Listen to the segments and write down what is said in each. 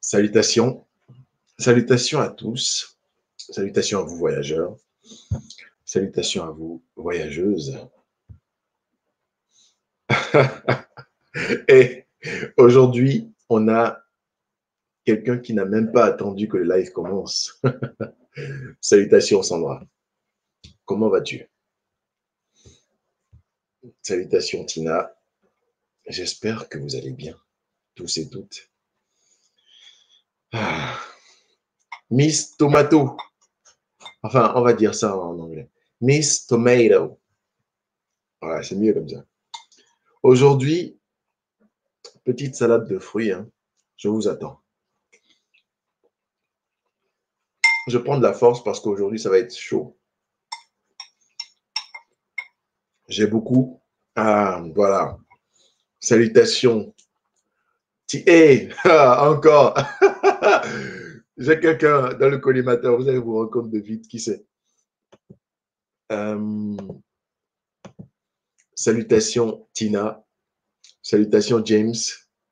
Salutations. Salutations à tous. Salutations à vous, voyageurs. Salutations à vous, voyageuses. Et aujourd'hui, on a quelqu'un qui n'a même pas attendu que le live commence. Salutations, Sandra. Comment vas-tu? Salutations, Tina. J'espère que vous allez bien, tous et toutes. Ah. Miss Tomato. Enfin, on va dire ça en anglais. Miss Tomato. Ouais, c'est mieux comme ça. Aujourd'hui, petite salade de fruits. Hein. Je vous attends. Je prends de la force parce qu'aujourd'hui, ça va être chaud. J'ai beaucoup. Ah, voilà. Salutations. Hé, encore. J'ai quelqu'un dans le collimateur. Vous allez vous rendre compte de vite qui c'est. Euh, salutations Tina. Salutations James.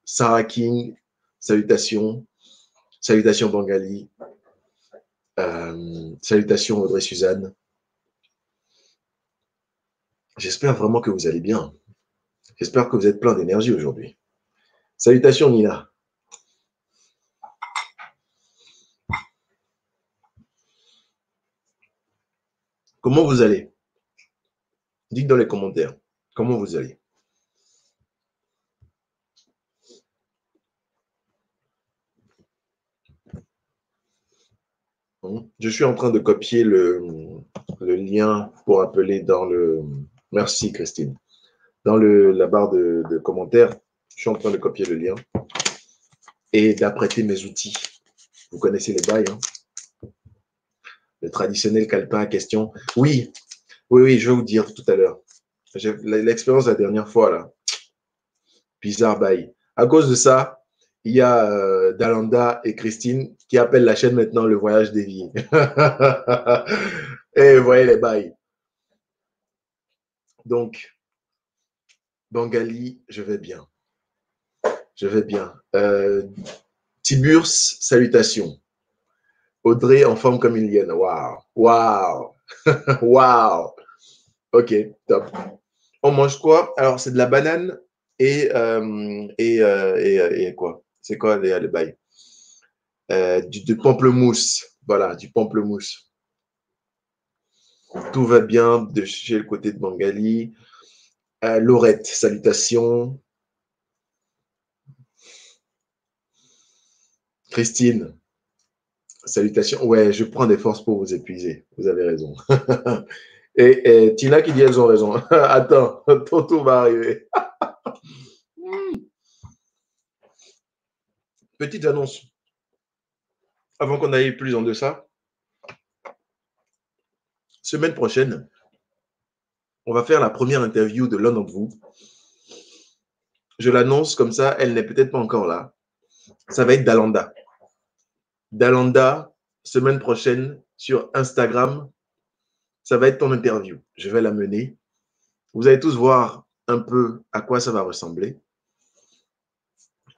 Sarah King. Salutations. Salutations Bengali. Euh, salutations Audrey Suzanne. J'espère vraiment que vous allez bien. J'espère que vous êtes plein d'énergie aujourd'hui. Salutations Nina. Comment vous allez? Dites dans les commentaires comment vous allez? Je suis en train de copier le, le lien pour appeler dans le, Merci, Christine. Dans le, la barre de, commentaires, je suis en train de copier le lien et d'apprêter mes outils. Vous connaissez les bails, hein? Le traditionnel calepin à question. Oui, oui, oui, je vais vous dire tout à l'heure. L'expérience la dernière fois, là. Bizarre bail. À cause de ça, il y a euh, Dalanda et Christine qui appellent la chaîne maintenant Le Voyage des Vies. et vous voyez les bails. Donc, Bengali, je vais bien. Je vais bien. Euh, Tiburce, salutations. Audrey en forme comme une lienne. Waouh, waouh, waouh. Ok, top. On mange quoi? Alors, c'est de la banane et, euh, euh, et, quoi? C'est quoi les, les bails? Du, du pamplemousse. Voilà, du pamplemousse. Tout va bien de chez le côté de Bengali. Euh, Laurette, salutations. Christine, salutations. Ouais, je prends des forces pour vous épuiser. Vous avez raison. et, Tina qui dit elles ont raison. Attends, Toto va arriver. Petite annonce. Avant qu'on aille plus en deçà, semaine prochaine, on va faire la première interview de l'un d'entre vous. Je l'annonce comme ça, elle n'est peut-être pas encore là. Ça va être Dalanda. Dalanda, semaine prochaine, sur Instagram, ça va être ton interview. Je vais la mener. Vous allez tous voir un peu à quoi ça va ressembler.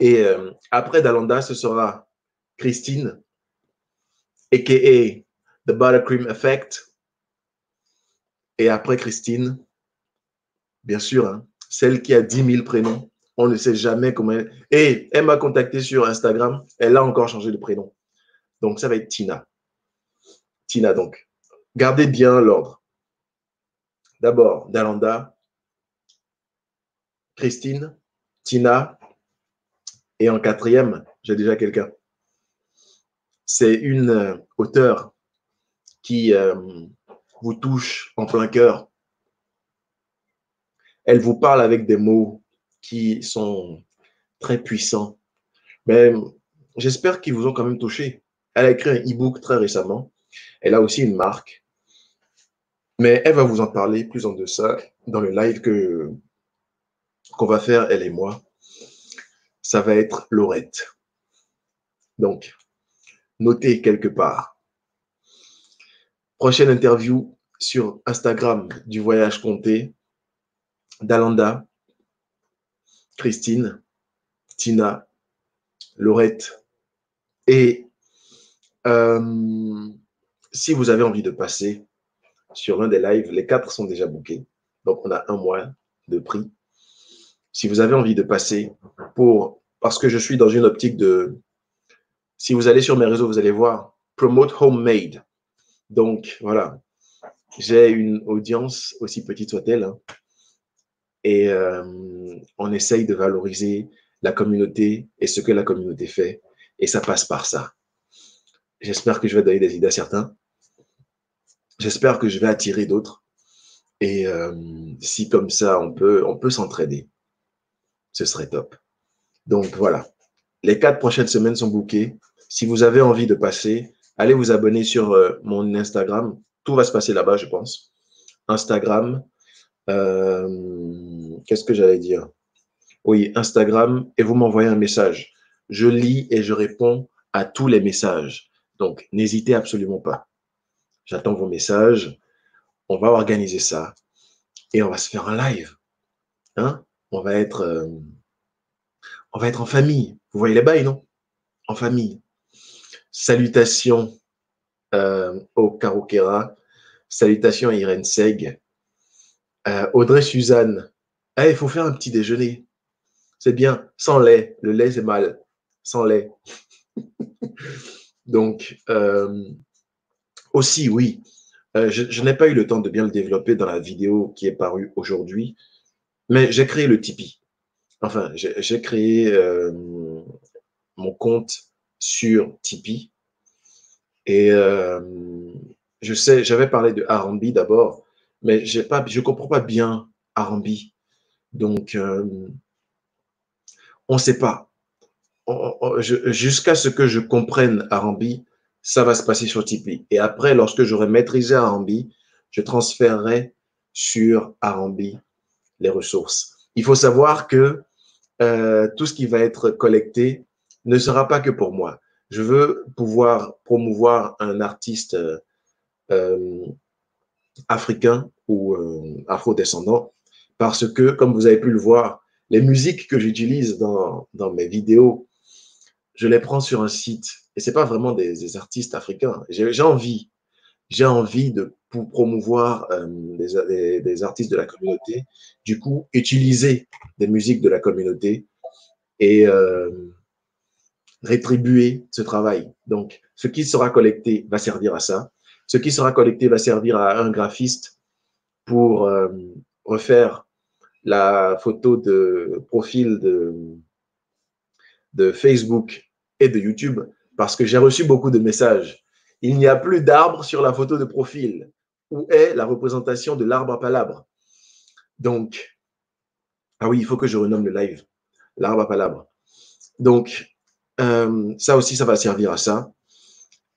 Et euh, après Dalanda, ce sera Christine, a.k.a. The Buttercream Effect, et après Christine, bien sûr, hein, celle qui a 10 000 prénoms, on ne sait jamais comment elle... Et elle m'a contacté sur Instagram, elle a encore changé de prénom. Donc ça va être Tina. Tina, donc. Gardez bien l'ordre. D'abord, Dalanda, Christine, Tina, et en quatrième, j'ai déjà quelqu'un. C'est une euh, auteure qui, euh, vous touche en plein cœur. Elle vous parle avec des mots qui sont très puissants. Mais j'espère qu'ils vous ont quand même touché. Elle a écrit un e-book très récemment. Elle a aussi une marque. Mais elle va vous en parler plus en deçà dans le live que qu'on va faire, elle et moi. Ça va être Laurette. Donc, notez quelque part. Prochaine interview sur Instagram du Voyage Compté. Dalanda, Christine, Tina, Laurette. Et euh, si vous avez envie de passer sur l'un des lives, les quatre sont déjà bookés. Donc, on a un mois de prix. Si vous avez envie de passer pour, parce que je suis dans une optique de, si vous allez sur mes réseaux, vous allez voir Promote Homemade. Donc, voilà, j'ai une audience, aussi petite soit-elle, hein. et euh, on essaye de valoriser la communauté et ce que la communauté fait, et ça passe par ça. J'espère que je vais donner des idées à certains. J'espère que je vais attirer d'autres. Et euh, si comme ça, on peut, on peut s'entraider, ce serait top. Donc voilà, les quatre prochaines semaines sont bookées. Si vous avez envie de passer, allez vous abonner sur euh, mon Instagram. Tout va se passer là-bas, je pense. Instagram. Euh, qu'est-ce que j'allais dire? Oui, Instagram. Et vous m'envoyez un message. Je lis et je réponds à tous les messages. Donc, n'hésitez absolument pas. J'attends vos messages. On va organiser ça. Et on va se faire un live. Hein? On va être, euh, on va être en famille. Vous voyez les bails, non? En famille. Salutations euh, au Karokera. Salutations à Irène Seg. Euh, Audrey Suzanne. Eh, il faut faire un petit déjeuner. C'est bien. Sans lait. Le lait, c'est mal. Sans lait. Donc, euh, aussi, oui. je, je n'ai pas eu le temps de bien le développer dans la vidéo qui est parue aujourd'hui, mais j'ai créé le Tipeee. Enfin, j'ai créé mon compte sur Tipeee. Et euh, je sais, j'avais parlé de R&B d'abord, mais je ne comprends pas bien R&B. Donc, euh, on ne sait pas. Jusqu'à ce que je comprenne R&B, ça va se passer sur Tipeee. Et après, lorsque j'aurai maîtrisé R&B, je transférerai sur R&B les ressources. Il faut savoir que euh, tout ce qui va être collecté ne sera pas que pour moi. Je veux pouvoir promouvoir un artiste euh, euh, africain ou euh, afro-descendant parce que, comme vous avez pu le voir, les musiques que j'utilise dans, dans, mes vidéos, je les prends sur un site et c'est pas vraiment des, artistes africains. J'ai envie, j'ai envie de promouvoir des, des, artistes de la communauté. Du coup, utiliser des musiques de la communauté et rétribuer ce travail. Donc, ce qui sera collecté va servir à ça. Ce qui sera collecté va servir à un graphiste pour euh, refaire la photo de profil de, Facebook et de YouTube parce que j'ai reçu beaucoup de messages. Il n'y a plus d'arbre sur la photo de profil. Où est la représentation de l'arbre à palabre Donc, ah oui, il faut que je renomme le live. L'arbre à palabre. Donc, euh, ça aussi, ça va servir à ça.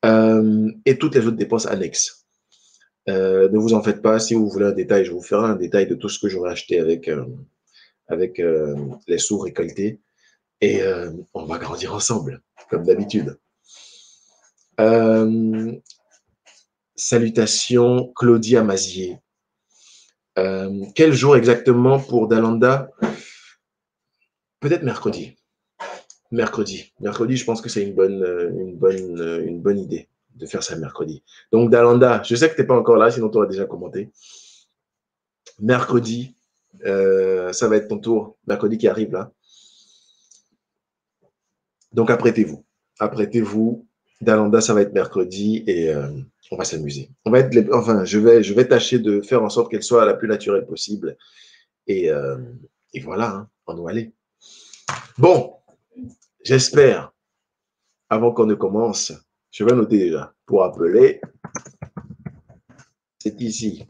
Euh, et toutes les autres dépenses annexes. Euh, ne vous en faites pas. Si vous voulez un détail, je vous ferai un détail de tout ce que j'aurais acheté avec, avec les sous récoltés. Et on va grandir ensemble, comme d'habitude. salutations, Claudia Mazier. quel jour exactement pour Dalanda? Peut-être mercredi mercredi. Mercredi, je pense que c'est une bonne, euh, euh, une bonne idée de faire ça mercredi. Donc, Dalanda, je sais que tu n'es pas encore là, sinon tu aurais déjà commenté. Mercredi, euh, ça va être ton tour. Mercredi qui arrive là. Donc, apprêtez-vous. Apprêtez-vous. Dalanda, ça va être mercredi et on va s'amuser. On va enfin, je vais, tâcher de faire en sorte qu'elle soit la plus naturelle possible. Et, voilà, hein, on va aller. Bon, J'espère, avant qu'on ne commence, je vais noter déjà, pour appeler, c'est ici.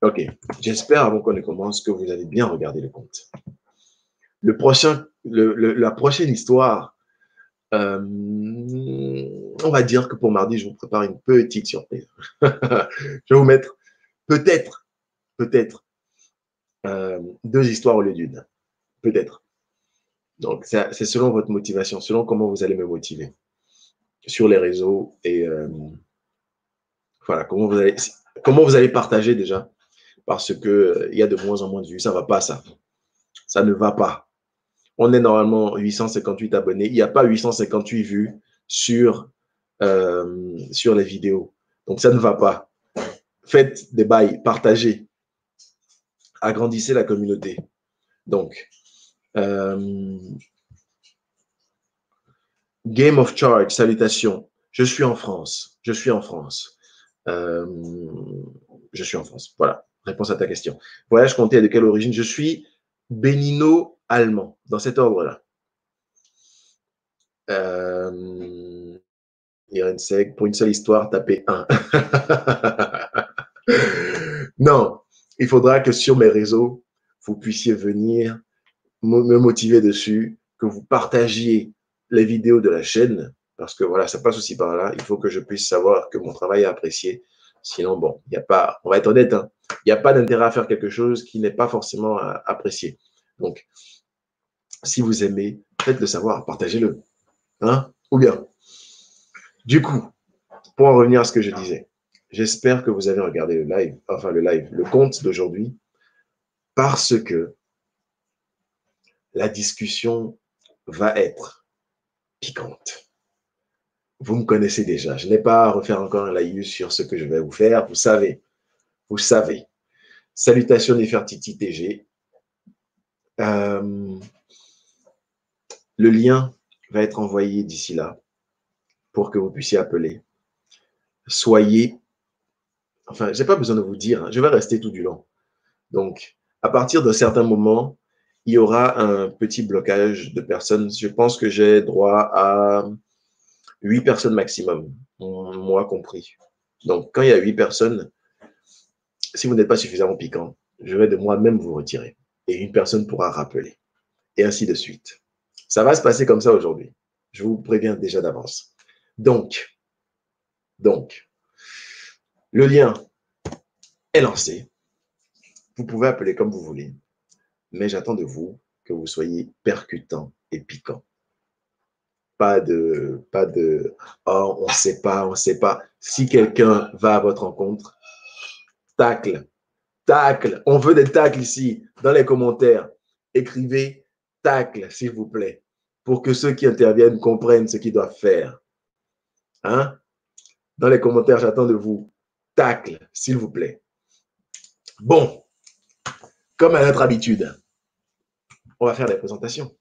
Ok, j'espère avant qu'on ne commence que vous allez bien regarder le compte. Le prochain, la prochaine histoire, euh, on va dire que pour mardi, je vous prépare une petite surprise. je vais vous mettre peut-être, peut-être, euh, deux histoires au lieu d'une. Peut-être. Donc, c'est selon votre motivation, selon comment vous allez me motiver sur les réseaux et euh, voilà, comment vous, allez, comment vous allez partager déjà parce qu'il euh, y a de moins en moins de vues. Ça ne va pas, ça. Ça ne va pas. On est normalement 858 abonnés. Il n'y a pas 858 vues sur, euh, sur les vidéos. Donc, ça ne va pas. Faites des bails, partagez. Agrandissez la communauté. Donc, euh, Game of Charge, salutations. Je suis en France. Je suis en France. Euh, je suis en France. Voilà, réponse à ta question. Voyage compté de quelle origine? Je suis bénino-allemand, dans cet ordre-là. Euh, pour une seule histoire, tapez 1. non, il faudra que sur mes réseaux, vous puissiez venir me motiver dessus, que vous partagiez les vidéos de la chaîne, parce que voilà, ça passe aussi par là. Il faut que je puisse savoir que mon travail est apprécié. Sinon, bon, il n'y a pas, on va être honnête, hein, il n'y a pas d'intérêt à faire quelque chose qui n'est pas forcément euh, apprécié. Donc, si vous aimez, faites le savoir, partagez-le. Hein, ou bien. Du coup, pour en revenir à ce que je disais, j'espère que vous avez regardé le live, enfin le live, le compte d'aujourd'hui, parce que la discussion va être piquante. Vous me connaissez déjà. Je n'ai pas à refaire encore un laïus sur ce que je vais vous faire. Vous savez. Vous savez. Salutations Nefertiti TG. Euh, le lien va être envoyé d'ici là pour que vous puissiez appeler. Soyez, enfin, je n'ai pas besoin de vous dire, hein. je vais rester tout du long. Donc, à partir d'un certain moment, il y aura un petit blocage de personnes. Je pense que j'ai droit à huit personnes maximum, moi compris. Donc, quand il y a huit personnes, si vous n'êtes pas suffisamment piquant, je vais de moi-même vous retirer. Et une personne pourra rappeler. Et ainsi de suite. Ça va se passer comme ça aujourd'hui. Je vous préviens déjà d'avance. Donc, donc, le lien est lancé. Vous pouvez appeler comme vous voulez mais j'attends de vous que vous soyez percutant et piquant. Pas de, pas de, oh, on ne sait pas, on ne sait pas. Si quelqu'un va à votre rencontre, tacle, tacle. On veut des tacles ici, dans les commentaires. Écrivez tacle, s'il vous plaît, pour que ceux qui interviennent comprennent ce qu'ils doivent faire. Hein? Dans les commentaires, j'attends de vous tacle, s'il vous plaît. Bon, comme à notre habitude, on va faire des présentations.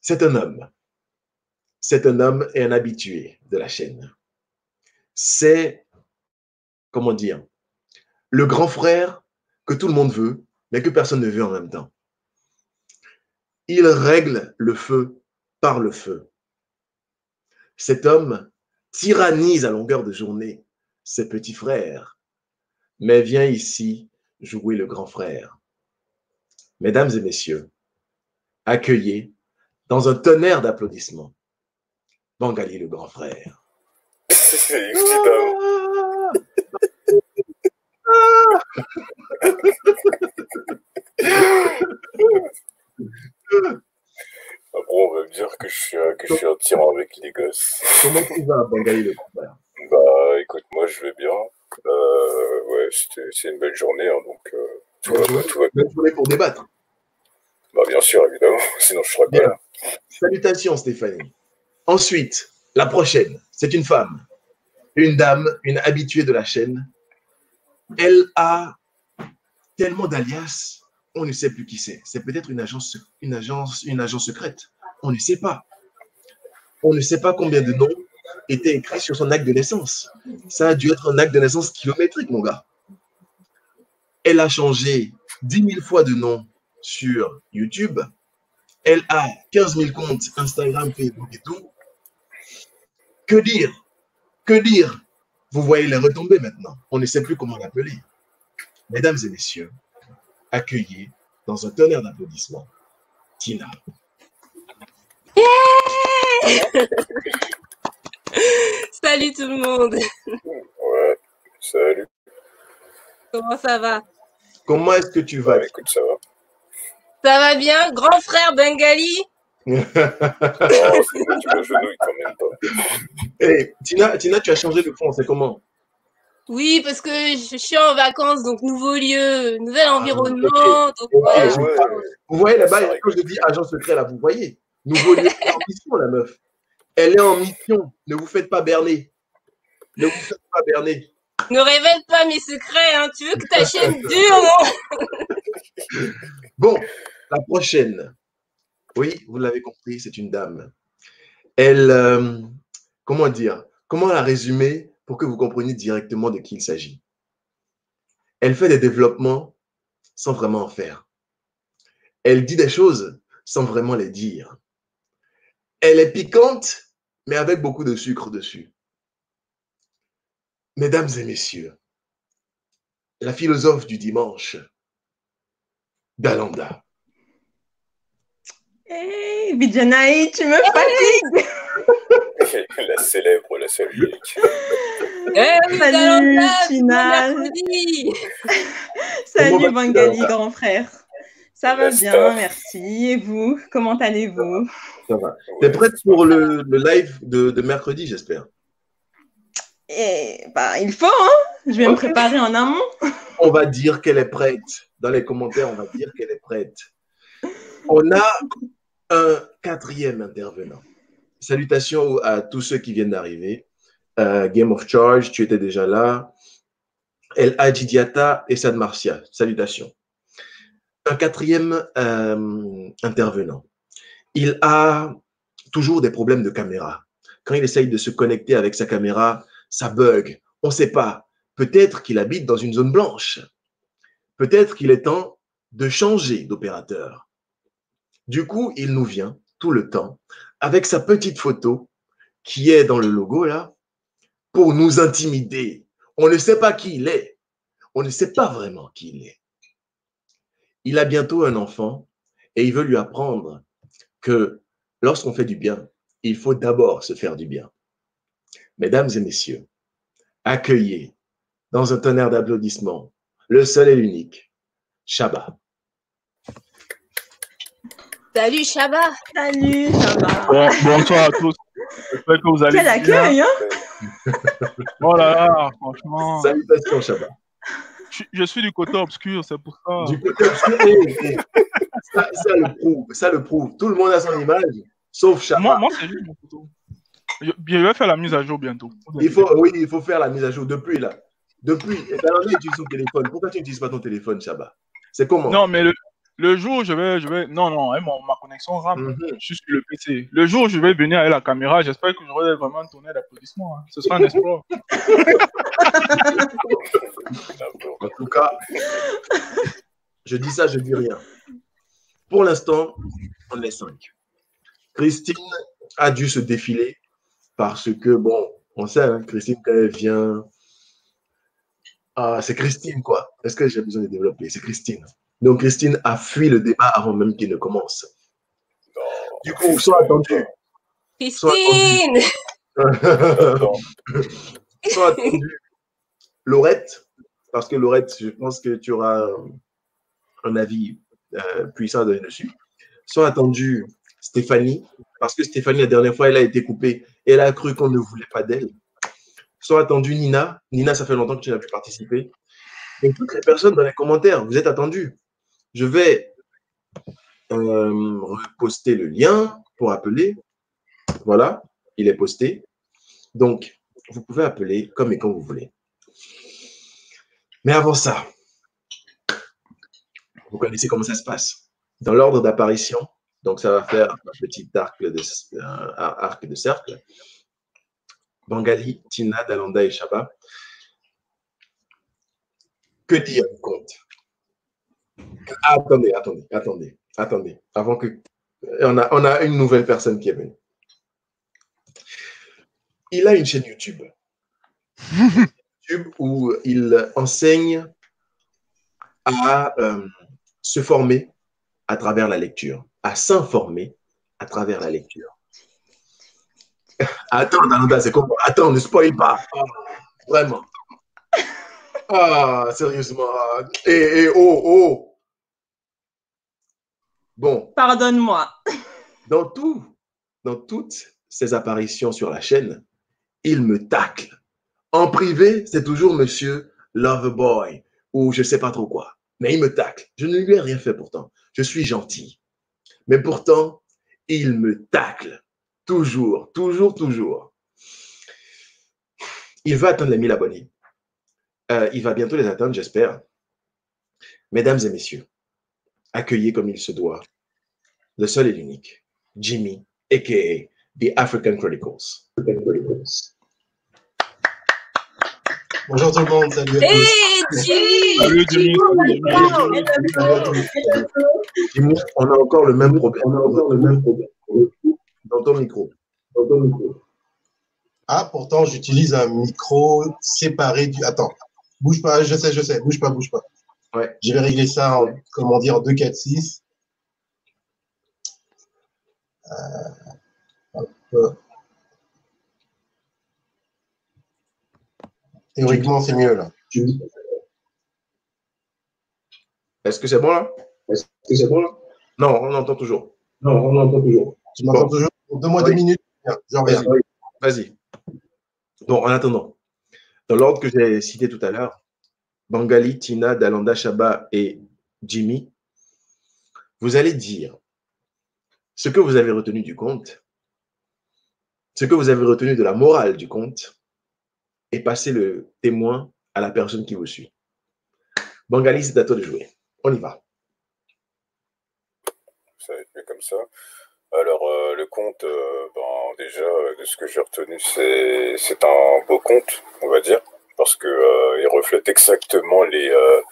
C'est un homme. C'est un homme et un habitué de la chaîne. C'est, comment dire, le grand frère que tout le monde veut, mais que personne ne veut en même temps. Il règle le feu par le feu. Cet homme tyrannise à longueur de journée ses petits frères mais viens ici jouer le grand frère. Mesdames et messieurs, accueillez dans un tonnerre d'applaudissements Bangali le grand frère. Après, on va me dire que je suis, que je suis un tyran avec les gosses. Comment tu vas, Bangali le grand frère? Bah, écoute, moi, je vais bien. Euh, ouais, c'est une belle journée, hein, donc euh, tout, va, tout, va, Belle journée pour débattre. Bah, bien sûr, évidemment, sinon je serais pas là. Salutations, Stéphanie. Ensuite, la prochaine, c'est une femme, une dame, une habituée de la chaîne. Elle a tellement d'alias, on ne sait plus qui c'est. C'est peut-être une agence, une agence, une agence secrète. On ne sait pas. On ne sait pas combien de noms était écrit sur son acte de naissance. Ça a dû être un acte de naissance kilométrique, mon gars. Elle a changé 10 000 fois de nom sur YouTube. Elle a 15 000 comptes Instagram, Facebook et tout. Que dire? Que dire? Vous voyez les retombées maintenant. On ne sait plus comment l'appeler. Mesdames et messieurs, accueillez dans un tonnerre d'applaudissements Tina. Salut tout le monde. Ouais, salut. Comment ça va? Comment est-ce que tu vas? Écoute, ça va. Ça va bien? Grand frère Bengali? Non, c'est tu quand même pas. Hey, Tina, Tina, tu as changé de fond, c'est comment? Oui, parce que je suis en vacances, donc nouveau lieu, nouvel Ah, environnement. Donc, Ok, voilà. je ouais. Vous voyez là-bas, quand je dis agent secret, là, vous voyez. Nouveau lieu, mission, la meuf. Elle est en mission. Ne vous faites pas berner. Ne vous faites pas berner. Ne révèle pas mes secrets, hein. Tu veux que ta chaîne dure, non? Bon, la prochaine. Oui, vous l'avez compris, c'est une dame. Elle, euh, comment dire, comment la résumer pour que vous compreniez directement de qui il s'agit? Elle fait des développements sans vraiment en faire. Elle dit des choses sans vraiment les dire. Elle est piquante, mais avec beaucoup de sucre dessus. Mesdames et messieurs, la philosophe du dimanche, Dalanda. Hey, Bidjanaï, tu me fatigues. la célèbre, la seule unique. Eh oui, Salut, Dalanda. Salut Bangali, grand frère. Ça va bien, merci. Et vous, comment allez-vous? Ça va. T'es prête pour le, le live de, de mercredi, j'espère? Eh, bah, il faut, hein Je vais me préparer en amont. On va dire qu'elle est prête. Dans les commentaires, on va dire qu'elle est prête. On a un quatrième intervenant. Salutations à tous ceux qui viennent d'arriver. Euh, Game of Charge, tu étais déjà là. El Hadjidiata et Sad Marcia, salutations. Un quatrième euh, intervenant. Il a toujours des problèmes de caméra. Quand il essaye de se connecter avec sa caméra, ça bug. On ne sait pas. Peut-être qu'il habite dans une zone blanche. Peut-être qu'il est temps de changer d'opérateur. Du coup, il nous vient tout le temps avec sa petite photo qui est dans le logo là pour nous intimider. On ne sait pas qui il est. On ne sait pas vraiment qui il est. Il a bientôt un enfant et il veut lui apprendre que lorsqu'on fait du bien, il faut d'abord se faire du bien. Mesdames et messieurs, accueillez dans un tonnerre d'applaudissements le seul et l'unique, Shabba. Salut, Shabba. Salut, Bon- bonsoir à tous. J'espère que vous allez Quel bien. accueil, hein Oh là là, franchement. Salutations, Shabba. Je, je suis du côté obscur, c'est pour ça. Du côté obscur, eh, eh, ça, ça le prouve, ça le prouve. Tout le monde a son image, sauf Shabba. Moi, moi c'est juste mon photo. Je, je vais faire la mise à jour bientôt. Il faut, oui, il faut faire la mise à jour depuis là. Depuis, et ben, on utilise son téléphone. Pourquoi tu n'utilises pas ton téléphone, Shabba C'est comment? Non, mais le, le jour où je vais, je vais. Non, non, hein, mon- ma connexion RAM, Mhm. je suis sur le PC. Le jour où je vais venir avec la caméra, j'espère que j'aurai vraiment tourné d'applaudissements. hein. Ce sera un espoir. En tout cas, je dis ça, je dis rien. Pour l'instant, on est cinq. Christine a dû se défiler parce que, bon, on sait, hein, Christine, quand elle vient. Ah, c'est Christine, quoi. Est-ce que j'ai besoin de développer? C'est Christine. Donc, Christine a fui le débat avant même qu'il ne commence. Non. Du coup, sois attendu. Christine. Non. Sois attendu. Laurette, parce que Laurette, je pense que tu auras un avis euh, puissant dessus. Soit attendu Stéphanie, parce que Stéphanie, la dernière fois, elle a été coupée et elle a cru qu'on ne voulait pas d'elle. Soit attendu Nina. Nina, ça fait longtemps que tu n'as plus participé. Et toutes les personnes dans les commentaires, vous êtes attendus. Je vais euh, reposter le lien pour appeler. Voilà, il est posté. Donc, vous pouvez appeler comme et quand vous voulez. Mais avant ça, vous connaissez comment ça se passe. Dans l'ordre d'apparition, donc ça va faire un petit arc de, de cercle. Bangali, Tina, Dalanda et Shaba. Que dire du compte Attendez, attendez, attendez, attendez. Avant que. On a, on a une nouvelle personne qui est venue. Il a une chaîne YouTube. YouTube où il enseigne à euh, se former à travers la lecture, à s'informer à travers la lecture. Attends, Dalanda, c'est comment Attends, ne spoil pas. Vraiment. Ah, sérieusement. Et, et oh, oh. Bon, Pardonne-moi. dans tout, dans toutes ses apparitions sur la chaîne, il me tacle En privé, c'est toujours monsieur Loverboy ou je sais pas trop quoi. Mais il me tacle. Je ne lui ai rien fait pourtant. Je suis gentil. Mais pourtant, il me tacle. Toujours, toujours, toujours. Il va atteindre les 1000 abonnés. Euh, il va bientôt les atteindre, j'espère. Mesdames et messieurs, accueillez comme il se doit le seul et l'unique, Jimmy, a.k.a. The African Chronicles. Bonjour tout le monde, salut à Hey. Jimmy Salut, Jimmy. Jimmy, on a encore le même problème. On a encore le même problème. Dans ton micro. Ah, pourtant, j'utilise un micro séparé du. Attends, bouge pas, je sais, je sais, bouge pas, bouge pas. Ouais. Je vais régler ça en, comment dire, 2, 4, 6. Euh, hop. Théoriquement, c'est mieux là. Est-ce que c'est bon là? Est-ce que c'est bon là? Non, on entend toujours. Non, on entend toujours. Tu m'entends Bon. toujours? Donne-moi Oui. deux minutes. Je reviens. Vas-y. Donc, en attendant, dans l'ordre que j'ai cité tout à l'heure, Bangali, Tina, Dalanda, Shaba et Jimmy, vous allez dire ce que vous avez retenu du conte, ce que vous avez retenu de la morale du conte, et passer le témoin à la personne qui vous suit. Bangali, c'est à toi de jouer. On y va. Ça va être mieux comme ça. Alors, euh, le conte, euh, ben, déjà, euh, de ce que j'ai retenu, c'est c'est un beau conte, on va dire, parce que euh, il reflète exactement les euh,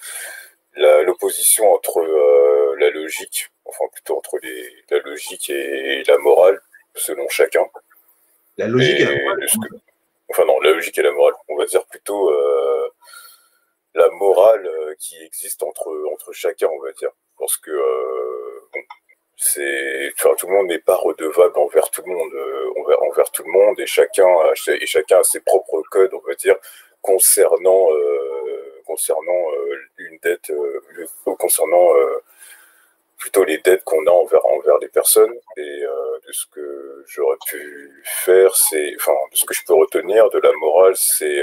l'opposition entre euh, la logique, enfin plutôt entre les, la logique et la morale, selon chacun. La logique Et la morale. que- Enfin non, la logique et la morale. On va dire plutôt la morale qui existe entre, entre chacun, on va dire. Parce que bon, c'est, enfin, tout le monde n'est pas redevable envers tout le monde, euh, envers, envers tout le monde, et chacun, a, et chacun a ses propres codes, on va dire, concernant, euh, concernant euh, une dette, euh, concernant plutôt les dettes qu'on a envers, envers les personnes. Et de ce que j'aurais pu faire, c'est, enfin, de ce que je peux retenir de la morale, c'est,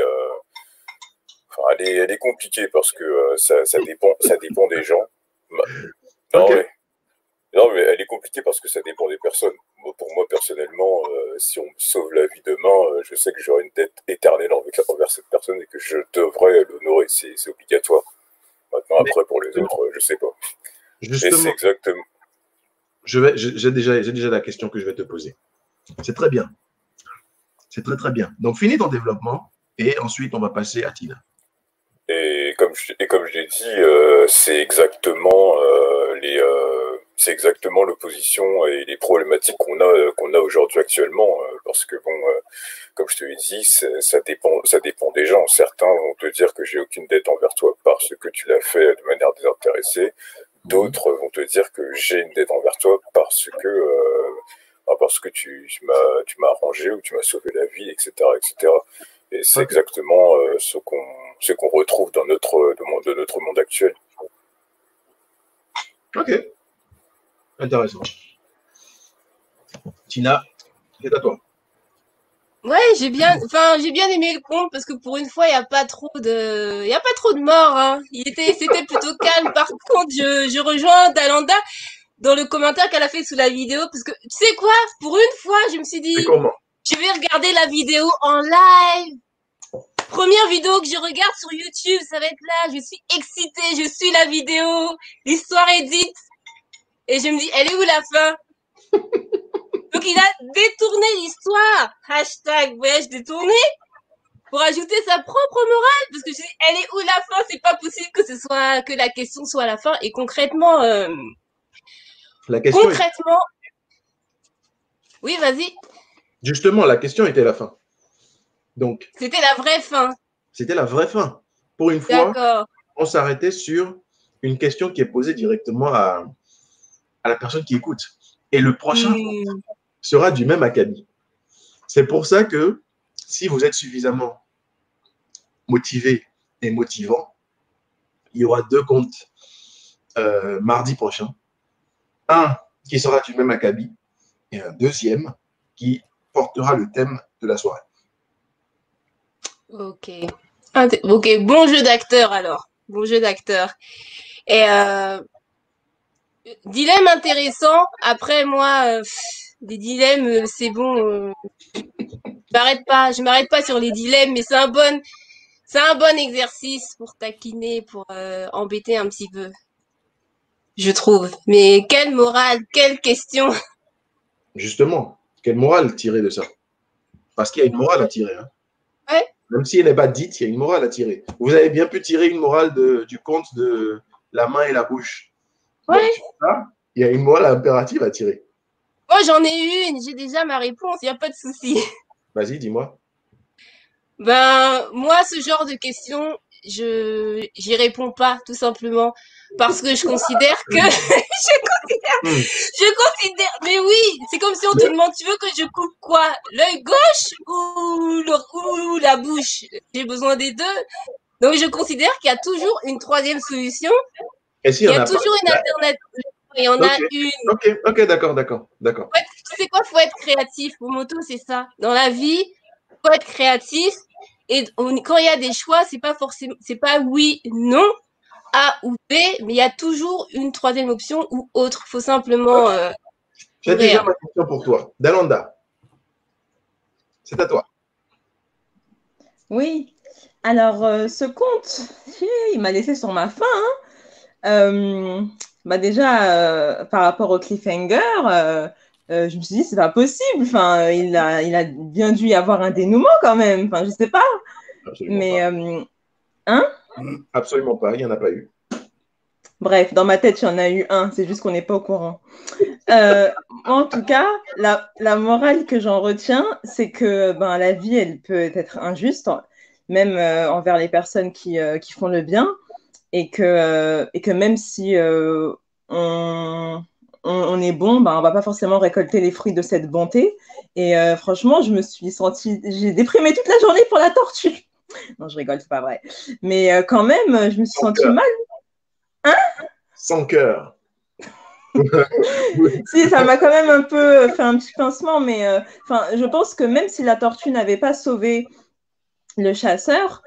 enfin, elle est, elle est compliquée parce que euh, ça, ça dépend, ça dépend des gens. Bah, Non, Ok. mais, non, mais elle est compliquée parce que ça dépend des personnes. Pour moi, personnellement, euh, si on me sauve la vie demain, euh, je sais que j'aurai une dette éternelle envers, cette personne et que je devrais l'honorer. C'est c'est obligatoire. Maintenant, Mais- après, pour les autres, je sais pas. Justement, exactement. je vais, j'ai j'ai déjà, j'ai déjà la question que je vais te poser. C'est très bien. C'est très très bien. Donc, finis ton développement et ensuite on va passer à Tina. Et comme je, et comme je l'ai dit, euh, c'est exactement les, c'est exactement l'opposition et les problématiques qu'on a euh, qu'on a aujourd'hui actuellement. euh, parce que bon, euh, comme je te l'ai dit, ça dépend, ça dépend des gens. Certains vont te dire que j'ai aucune dette envers toi parce que tu l'as fait de manière désintéressée. D'autres vont te dire que j'ai une dette envers toi parce que euh, bah, parce que tu, m'as tu m'as arrangé ou tu m'as sauvé la vie, etc., etc. Et c'est exactement euh, ce qu'on ce qu'on retrouve dans notre de, mon- de notre monde actuel. Ok. Intéressant. Tina, c'est à toi. Ouais, j'ai bien, enfin, j'ai bien aimé le conte parce que pour une fois, il y a pas trop de, il y a pas trop de morts, hein. Il était, c'était plutôt calme. Par contre, je, je rejoins Dalanda dans le commentaire qu'elle a fait sous la vidéo parce que, tu sais quoi? Pour une fois, je me suis dit, je vais regarder la vidéo en live. Première vidéo que je regarde sur YouTube, ça va être là. Je suis excitée, je suis la vidéo. L'histoire est dite. Et je me dis, elle est où la fin? Donc il a détourné l'histoire. Hashtag voyage détourné. Pour ajouter sa propre morale. Parce que je dis, elle est où la fin? C'est pas possible que ce soit, que la question soit à la fin. Et concrètement, euh, La question, est- concrètement. Oui, vas-y. justement, la question était la fin. Donc, C'était la vraie fin. c'était la vraie fin. Pour une fois, on s'arrêtait sur une question qui est posée directement à, à la personne qui écoute. Et le prochain sera du même acabit. C'est pour ça que si vous êtes suffisamment motivé et motivant, il y aura deux comptes euh, mardi prochain. Un qui sera du même acabit et un deuxième qui portera le thème de la soirée. Ok. Inté- Ok, bon jeu d'acteur alors. Bon jeu d'acteur. Et euh, dilemme intéressant. Après moi, euh, des dilemmes, euh, c'est bon. euh, je m'arrête pas. Je m'arrête pas sur les dilemmes, mais c'est un bon, c'est un bon exercice pour taquiner, pour euh, embêter un petit peu. Je trouve. Mais quelle morale, quelle question. Justement, quelle morale tirer de ça? Parce qu'il y a une morale à tirer. hein. Ouais. Même si elle n'est pas dite, il y a une morale à tirer. Vous avez bien pu tirer une morale de- du conte de la main et la bouche. Ouais. Il y a une morale impérative à tirer. Moi, j'en ai une. J'ai déjà ma réponse. Il n'y a pas de souci. Vas-y, dis-moi. Ben, moi, ce genre de questions, je j'y réponds pas, tout simplement, parce que je considère que je considère, Hmm. je considère, mais oui, c'est comme si on te demande, tu veux que je coupe quoi, l'œil gauche ou, le, ou la bouche? J'ai besoin des deux. Donc, je considère qu'il y a toujours une troisième solution. Et Il y a pas toujours une alternative. Il y en a une. Ok, ok, d'accord, d'accord, d'accord. Tu sais quoi, faut être créatif. Pour moto, c'est ça. Dans la vie, faut être créatif. Et on- quand il y a des choix, c'est pas forcément, c'est pas oui, non, A ou B, mais il y a toujours une troisième option ou autre. Faut simplement. euh, J'ai déjà ma question pour toi. Dalanda, c'est à toi. Oui. Alors, euh, ce conte, il m'a laissé sur ma faim. hein. Euh, bah déjà, euh, par rapport au cliffhanger, euh, je me suis dit, c'est pas possible. Enfin, il a, il a bien dû y avoir un dénouement quand même. Enfin, je sais pas. Absolument Mais pas. euh, Absolument pas, il n'y en a pas eu. Bref, dans ma tête, il y en a eu un, c'est juste qu'on n'est pas au courant. Euh, en tout cas, la, la morale que j'en retiens, c'est que ben, la vie, elle peut être injuste, même euh, envers les personnes qui, qui font le bien, et que, euh, et que même si euh, on, on, est bon, ben, on va pas forcément récolter les fruits de cette bonté. Et euh, franchement, je me suis sentie, j'ai déprimé toute la journée pour la tortue. Non, je rigole, c'est pas vrai. Mais euh, quand même, je me suis Sans sentie mal. Sans cœur. Si, ça m'a quand même un peu fait un petit pincement, mais euh, je pense que même si la tortue n'avait pas sauvé le chasseur,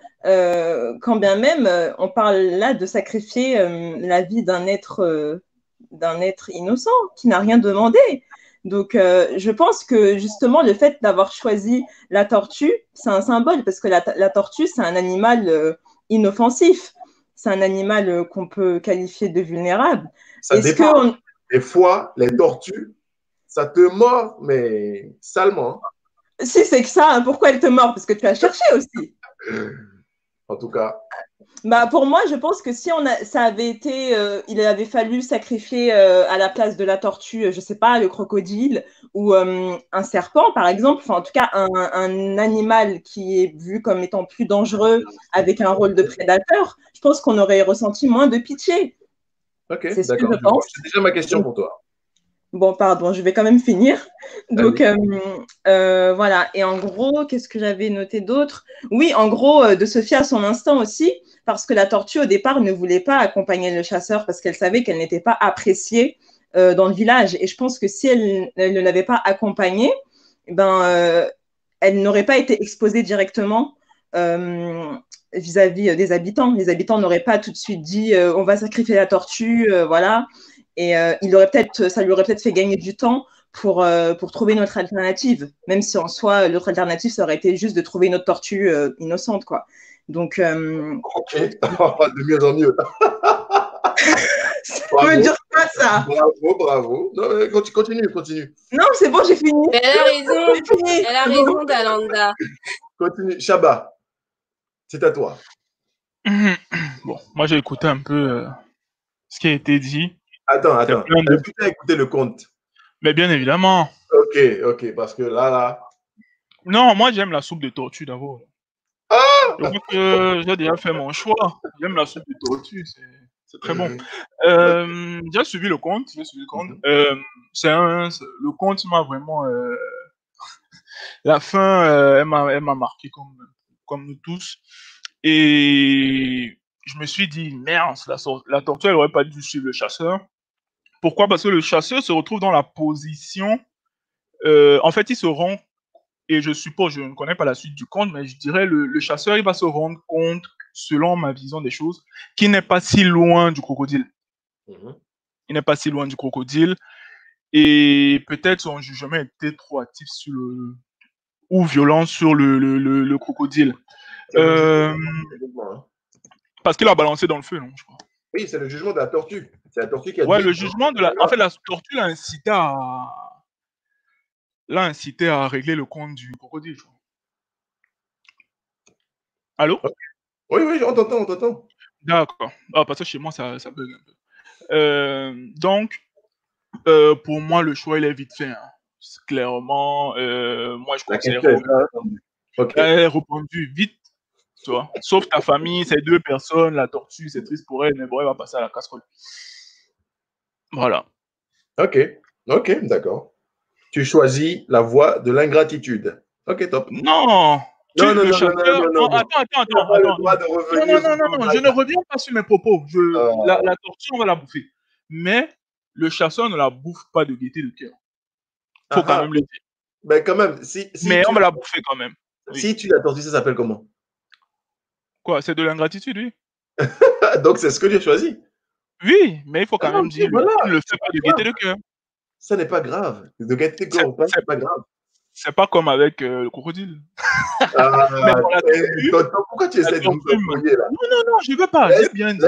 quand bien même, euh, on parle là de sacrifier euh, la vie d'un être, euh, d'un être innocent qui n'a rien demandé. Donc, euh, je pense que justement, le fait d'avoir choisi la tortue, c'est un symbole parce que la, la tortue, c'est un animal euh, inoffensif. C'est un animal euh, qu'on peut qualifier de vulnérable. Ça dépend. que on- Des fois, les tortues, ça te mord, mais salement. Si c'est que ça, hein, pourquoi elle te mord Parce que tu as cherché aussi. En tout cas, Bah pour moi, je pense que si on a, ça avait été, euh, il avait fallu sacrifier euh, à la place de la tortue, euh, je sais pas, le crocodile ou euh, un serpent par exemple, enfin en tout cas un, un animal qui est vu comme étant plus dangereux avec un rôle de prédateur, je pense qu'on aurait ressenti moins de pitié. ok, C'est ce que d'accord. je pense. C'est déjà ma question pour toi. Bon, pardon, je vais quand même finir. Donc, euh, euh, voilà. Et en gros, qu'est-ce que j'avais noté d'autre? Oui, en gros, euh, de se fier à son instinct aussi, parce que la tortue, au départ, ne voulait pas accompagner le chasseur parce qu'elle savait qu'elle n'était pas appréciée euh, dans le village. Et je pense que si elle, elle ne l'avait pas accompagnée, eh ben, elle n'aurait pas été exposée directement vis-à-vis des habitants. Les habitants n'auraient pas tout de suite dit on va sacrifier la tortue, voilà. Et euh, il aurait peut-être, ça lui aurait peut-être fait gagner du temps pour, euh, pour trouver une autre alternative, même si en soi, l'autre alternative, ça aurait été juste de trouver une autre tortue euh, innocente, quoi. Donc, euh, Ok, de mieux en mieux. ça Bravo. veut dire quoi ça Bravo, bravo. Non, mais continue, continue. Non, c'est bon, j'ai fini. Mais elle a raison. J'ai fini. Elle a raison, Dalanda. Continue. Shabba, c'est à toi. Bon, moi j'ai écouté un peu euh, ce qui a été dit, Attends, attends. Est-ce que tu as écouté le conte? Mais bien évidemment. Ok, ok, parce que là, là. Non, moi j'aime la soupe de tortue d'abord. Ah Je crois que j'ai déjà fait mon choix. J'aime la soupe de tortue, c'est très bon. Euh, j'ai suivi le compte, j'ai suivi le compte. Mhm. Euh, c'est le compte m'a vraiment, euh, la fin, euh, elle m'a, marqué comme, comme nous tous. Et je me suis dit, merde, la tortue, elle aurait pas dû suivre le chasseur. Pourquoi? Parce que le chasseur se retrouve dans la position, euh, en fait, il se rend et je suppose, je ne connais pas la suite du conte, mais je dirais le, le chasseur, il va se rendre compte, selon ma vision des choses, qu'il n'est pas si loin du crocodile. Mhm. Il n'est pas si loin du crocodile. Et peut-être son jugement était trop actif sur le, ou violent sur le, le, le, le crocodile. Euh, Hein. parce qu'il a balancé dans le feu, non, je crois. Oui, c'est le jugement de la tortue. C'est la tortue qui a Ouais, dit- le jugement de la. En fait, la tortue l'a incité à. l'a incité à régler le compte du crocodile, je crois. Allô? Oui, oui, on t'entend, on t'entend. D'accord. Ah, parce que chez moi, ça, ça bug un peu. Euh, donc, euh, pour moi, le choix, il est vite fait. hein. Clairement, euh, moi, je considère question est bien entendue. Ok. Elle est répondue vite, tu vois. Sauf ta famille, ces deux personnes, la tortue, c'est triste pour elle, mais bon, elle va passer à la casserole. Voilà. Ok, ok, d'accord. Tu choisis la voie de l'ingratitude. Ok, top. Non Non, non, non, chasseur- non, non, non, non. Attends, attends, attends, attends. Non, non, non, non, non, je ne reviens pas sur mes propos. Je, Ah. la, la tortue, on va la bouffer. Mais le chasseur ne la bouffe pas de gaieté de cœur. Faut Ah, quand ah. même le dire. Mais quand même, si, si, mais tu, on va la bouffer quand même. oui. si tu la tortue, ça s'appelle comment? Quoi, c'est de l'ingratitude, oui. Donc, c'est ce que tu as choisi. Oui, mais il faut quand Ah, même dire voilà. ne le fait pas de gaieté de cœur. Ça n'est pas grave. De gaieté de pas, c'est- pas grave. C'est pas comme avec euh, le crocodile. Ah, la pourquoi tu la essaies de nous embrouiller là? Non, non, non, je veux pas. J'ai bien dit.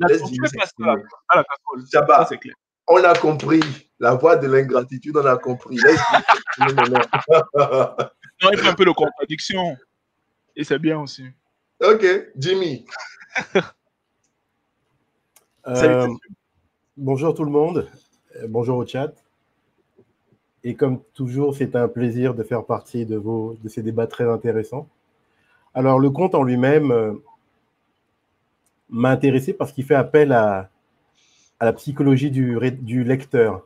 La tortue à la casserole. Shabbat. Ça, c'est clair. On a compris. La voie de l'ingratitude, on a compris. Non, il fait un peu de contradiction. Et c'est bien aussi. Ok, Jimmy. Euh, bonjour tout le monde, Euh, bonjour au chat. Et comme toujours, c'est un plaisir de faire partie de, vos, de ces débats très intéressants. Alors, le conte en lui-même euh, m'a intéressé parce qu'il fait appel à, à la psychologie du, lecteur.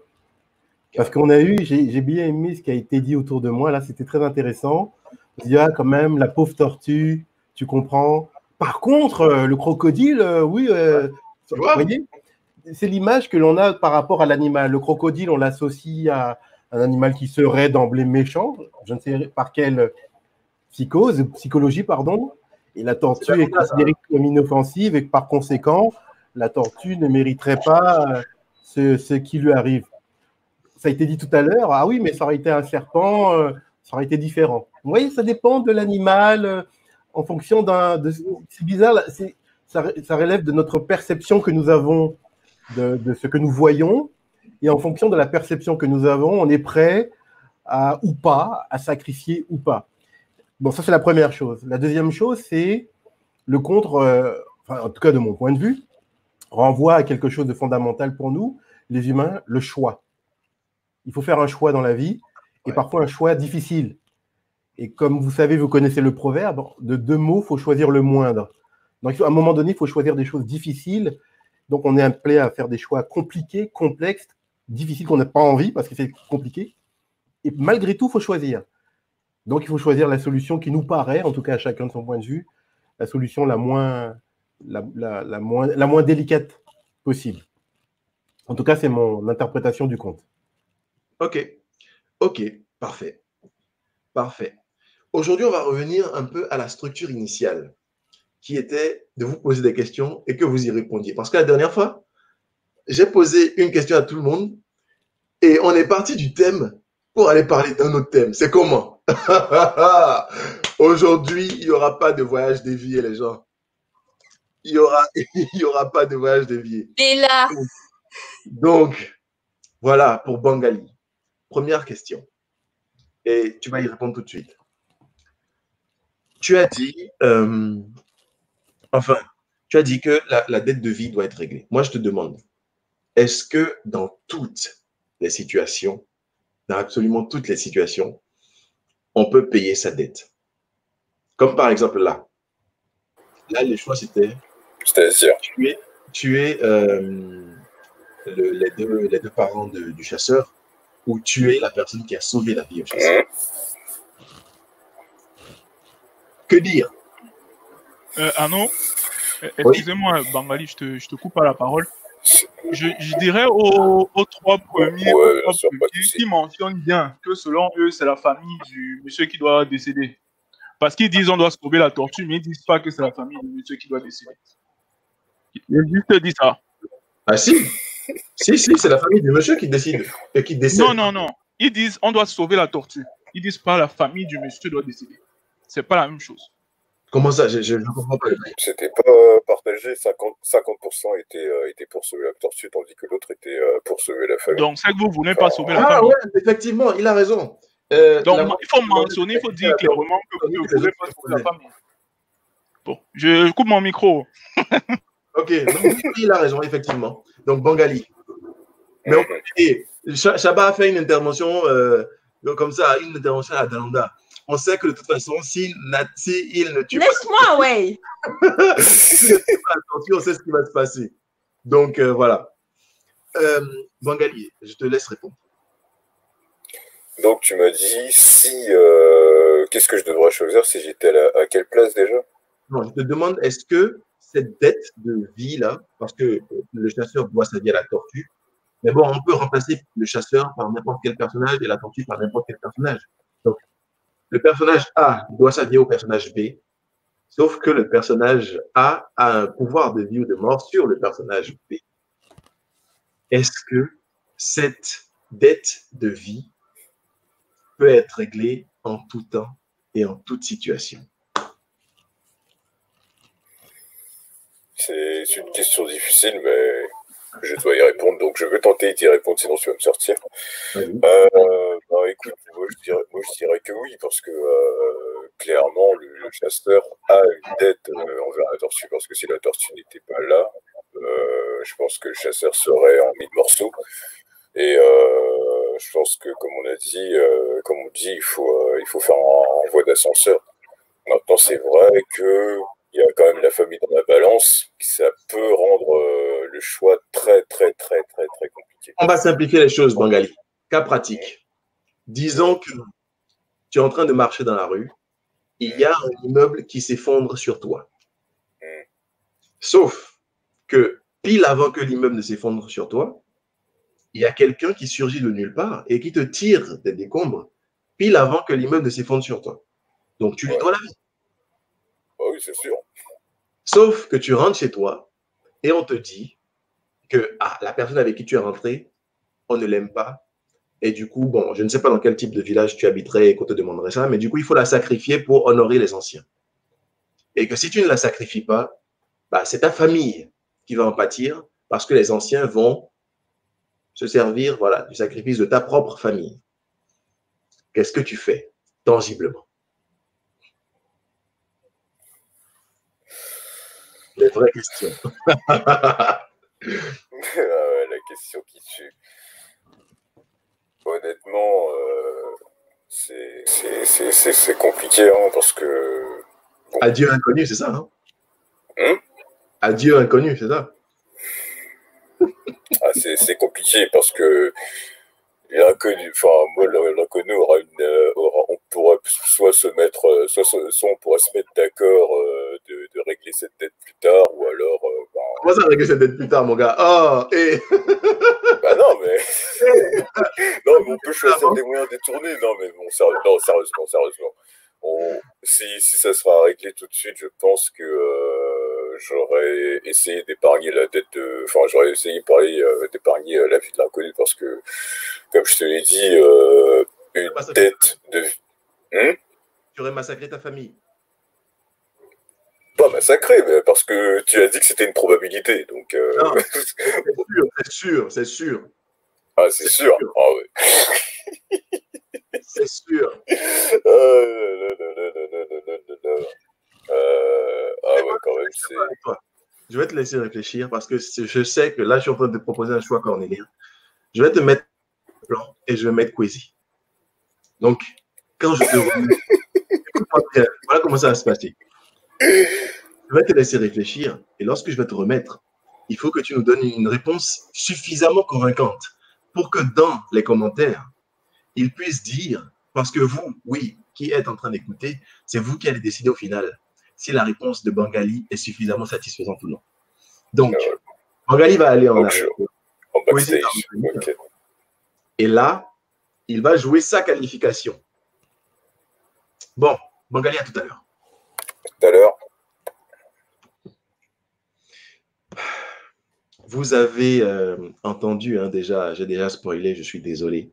Parce qu'on a eu, j'ai bien aimé ce qui a été dit autour de moi, là, c'était très intéressant. Se dit, ah, quand même, la pauvre tortue, tu comprends. Par contre, euh, le crocodile, euh, oui, euh, Tu vous vois voyez, c'est l'image que l'on a par rapport à l'animal. Le crocodile, on l'associe à un animal qui serait d'emblée méchant, je ne sais par quelle psychose, psychologie, pardon. Et la tortue est considérée comme inoffensive et que par conséquent, la tortue ne mériterait pas ce, ce qui lui arrive. Ça a été dit tout à l'heure, ah oui, mais ça aurait été un serpent, euh, ça aurait été différent. Vous voyez, ça dépend de l'animal en fonction d'un. de- C'est bizarre, ça, ça relève de notre perception que nous avons de, de ce que nous voyons. Et en fonction de la perception que nous avons, on est prêt à, ou pas à sacrifier ou pas. Bon, ça c'est la première chose. La deuxième chose, c'est le contre, euh, enfin, en tout cas de mon point de vue, renvoie à quelque chose de fondamental pour nous, les humains, le choix. Il faut faire un choix dans la vie, et Ouais. parfois un choix difficile. Et comme vous savez, vous connaissez le proverbe, de deux mots, il faut choisir le moindre. Donc, à un moment donné, il faut choisir des choses difficiles. Donc, on est appelé à faire des choix compliqués, complexes, difficiles, qu'on n'a pas envie parce que c'est compliqué. Et malgré tout, il faut choisir. Donc, il faut choisir la solution qui nous paraît, en tout cas à chacun de son point de vue, la solution la moins, la moins, la moins délicate possible. En tout cas, c'est mon interprétation du conte. Ok, ok, parfait. Parfait. Aujourd'hui, on va revenir un peu à la structure initiale, qui était de vous poser des questions et que vous y répondiez. Parce que la dernière fois, j'ai posé une question à tout le monde et on est parti du thème pour aller parler d'un autre thème. C'est comment? Aujourd'hui, il n'y aura pas de voyage dévié, les gens. Il n'y aura, il y aura pas de voyage dévié. Et là, Donc, voilà pour Bangali. Première question. Et tu vas y répondre tout de suite. Tu as dit, euh, enfin, tu as dit que la, la dette de vie doit être réglée. Moi, je te demande, est-ce que dans toutes les situations, dans absolument toutes les situations, on peut payer sa dette? Comme par exemple là. Là, le choix, c'était C'est-à-dire, tuer, tuer euh, le- les, deux, les deux parents de- du chasseur ou tuer la personne qui a sauvé la vie au chasseur? hein, Que dire? Euh, Arnaud, euh, Oui. excusez-moi, Bangali, je te, je te coupe à la parole. je, je dirais aux, aux trois premiers, Ouais, aux trois qui mentionnent bien que selon eux, c'est la famille du monsieur qui doit décéder. Parce qu'ils disent on doit sauver la tortue, mais ils disent pas que c'est la famille du monsieur qui doit décéder. Ils juste dit ça. Ah si Si, si, c'est la famille du monsieur qui décide et qui décède. Non, non, non. Ils disent on doit sauver la tortue. Ils disent pas la famille du monsieur doit décéder. C'est pas la même chose. Comment ça Je ne comprends pas. C'était pas partagé, 50%, 50% étaient, euh, étaient pour sauver la tortue, tandis que l'autre était euh, pour sauver la famille. Donc, c'est que vous voulez pas sauver la Ah famille. ouais, effectivement, il a raison. Euh, Donc, la- il faut mentionner, il faut dire clairement que vous ne voulez pas sauver la famille. Bon, je coupe mon micro. Ok, donc, il a raison, effectivement. Donc, Bangali. Mais. Et Chaba a fait une intervention euh, comme ça, une intervention à Dalanda. On sait que de toute façon, s'il si il ne tue pas Laisse-moi, ouais. on sait ce qui va se passer. Donc, euh, voilà. Euh, Bangali, je te laisse répondre. Donc tu m'as dit si euh, qu'est-ce que je devrais choisir si j'étais à, quelle place déjà? Non, je te demande, est-ce que cette dette de vie-là, parce que euh, le chasseur doit sa vie à la tortue, mais bon, on peut remplacer le chasseur par n'importe quel personnage et la tortue par n'importe quel personnage. Le personnage A doit sa vie au personnage B, sauf que le personnage A a un pouvoir de vie ou de mort sur le personnage B. Est-ce que cette dette de vie peut être réglée en tout temps et en toute situation? C'est une question difficile, mais je dois y répondre, donc je vais tenter d'y répondre, sinon tu vas me sortir. Vas-y. Euh, moi je, dirais, que oui, parce que euh, clairement, le, chasseur a une dette euh, envers la tortue, parce que si la tortue n'était pas là, euh, je pense que le chasseur serait en mille morceaux. Et je pense que, comme on a dit, comme on dit, il faut, il faut faire un voie d'ascenseur. Maintenant, c'est vrai que il y a quand même la famille dans la balance, ça peut rendre le choix très, très, très, très, très compliqué. On va simplifier les choses, Bangali. Cas pratique. Disons que tu es en train de marcher dans la rue, il y a un immeuble qui s'effondre sur toi. Sauf que pile avant que l'immeuble ne s'effondre sur toi, il y a quelqu'un qui surgit de nulle part et qui te tire des décombres pile avant que l'immeuble ne s'effondre sur toi. Donc tu lui dois la vie. Bah oui, c'est sûr. Sauf que tu rentres chez toi et on te dit que ah, la personne avec qui tu es rentré, on ne l'aime pas. Et du coup, bon, je ne sais pas dans quel type de village tu habiterais et qu'on te demanderait ça, mais du coup, il faut la sacrifier pour honorer les anciens. Et que si tu ne la sacrifies pas, bah, c'est ta famille qui va en pâtir parce que les anciens vont se servir voilà, du sacrifice de ta propre famille. Qu'est-ce que tu fais tangiblement? Les vraies questions. Ah la question qui tue. Honnêtement, euh, c'est- compliqué hein, parce que Adieu inconnu, c'est ça hein Adieu inconnu, c'est ça? Ah, c'est compliqué parce que l'inconnu, enfin moi l'inconnu aura une, euh, aura- on pourra soit se mettre, euh, soit, on pourra se mettre d'accord de, de régler cette dette plus tard ou alors, Comment ça régler cette dette plus tard, mon gars? Oh, et bah non mais non mais on peut choisir des moyens détournés. Non mais bon, sérieux- non, sérieusement, sérieusement. On- si, si ça sera réglé tout de suite, je pense que euh, j'aurais essayé d'épargner la dette de. Enfin, j'aurais essayé d'épargner, euh, d'épargner euh, la vie de l'inconnu parce que, comme je te l'ai dit, euh, une dette de. Hmm? Tu aurais massacré ta famille pas massacré, mais parce que tu as dit que c'était une probabilité. Donc, euh, c'est sûr, c'est sûr, c'est sûr. Ah, c'est sûr. Je vais te laisser réfléchir parce que je sais que là, je suis en train de te proposer un choix cornélien. Je vais te mettre plan et je vais mettre Quasi. Donc, quand je te remets, voilà comment ça va se passer. Je vais te laisser réfléchir et lorsque je vais te remettre, il faut que tu nous donnes une réponse suffisamment convaincante pour que dans les commentaires, ils puissent dire, parce que vous, oui, qui êtes en train d'écouter, c'est vous qui allez décider au final si la réponse de Bangali est suffisamment satisfaisante ou non. Donc, Bangali va aller en arrière. en backstage. Et là, il va jouer sa qualification. Bon, Bangali, à tout à l'heure. Tout à l'heure. Vous avez euh, entendu, hein, déjà, j'ai déjà spoilé, je suis désolé.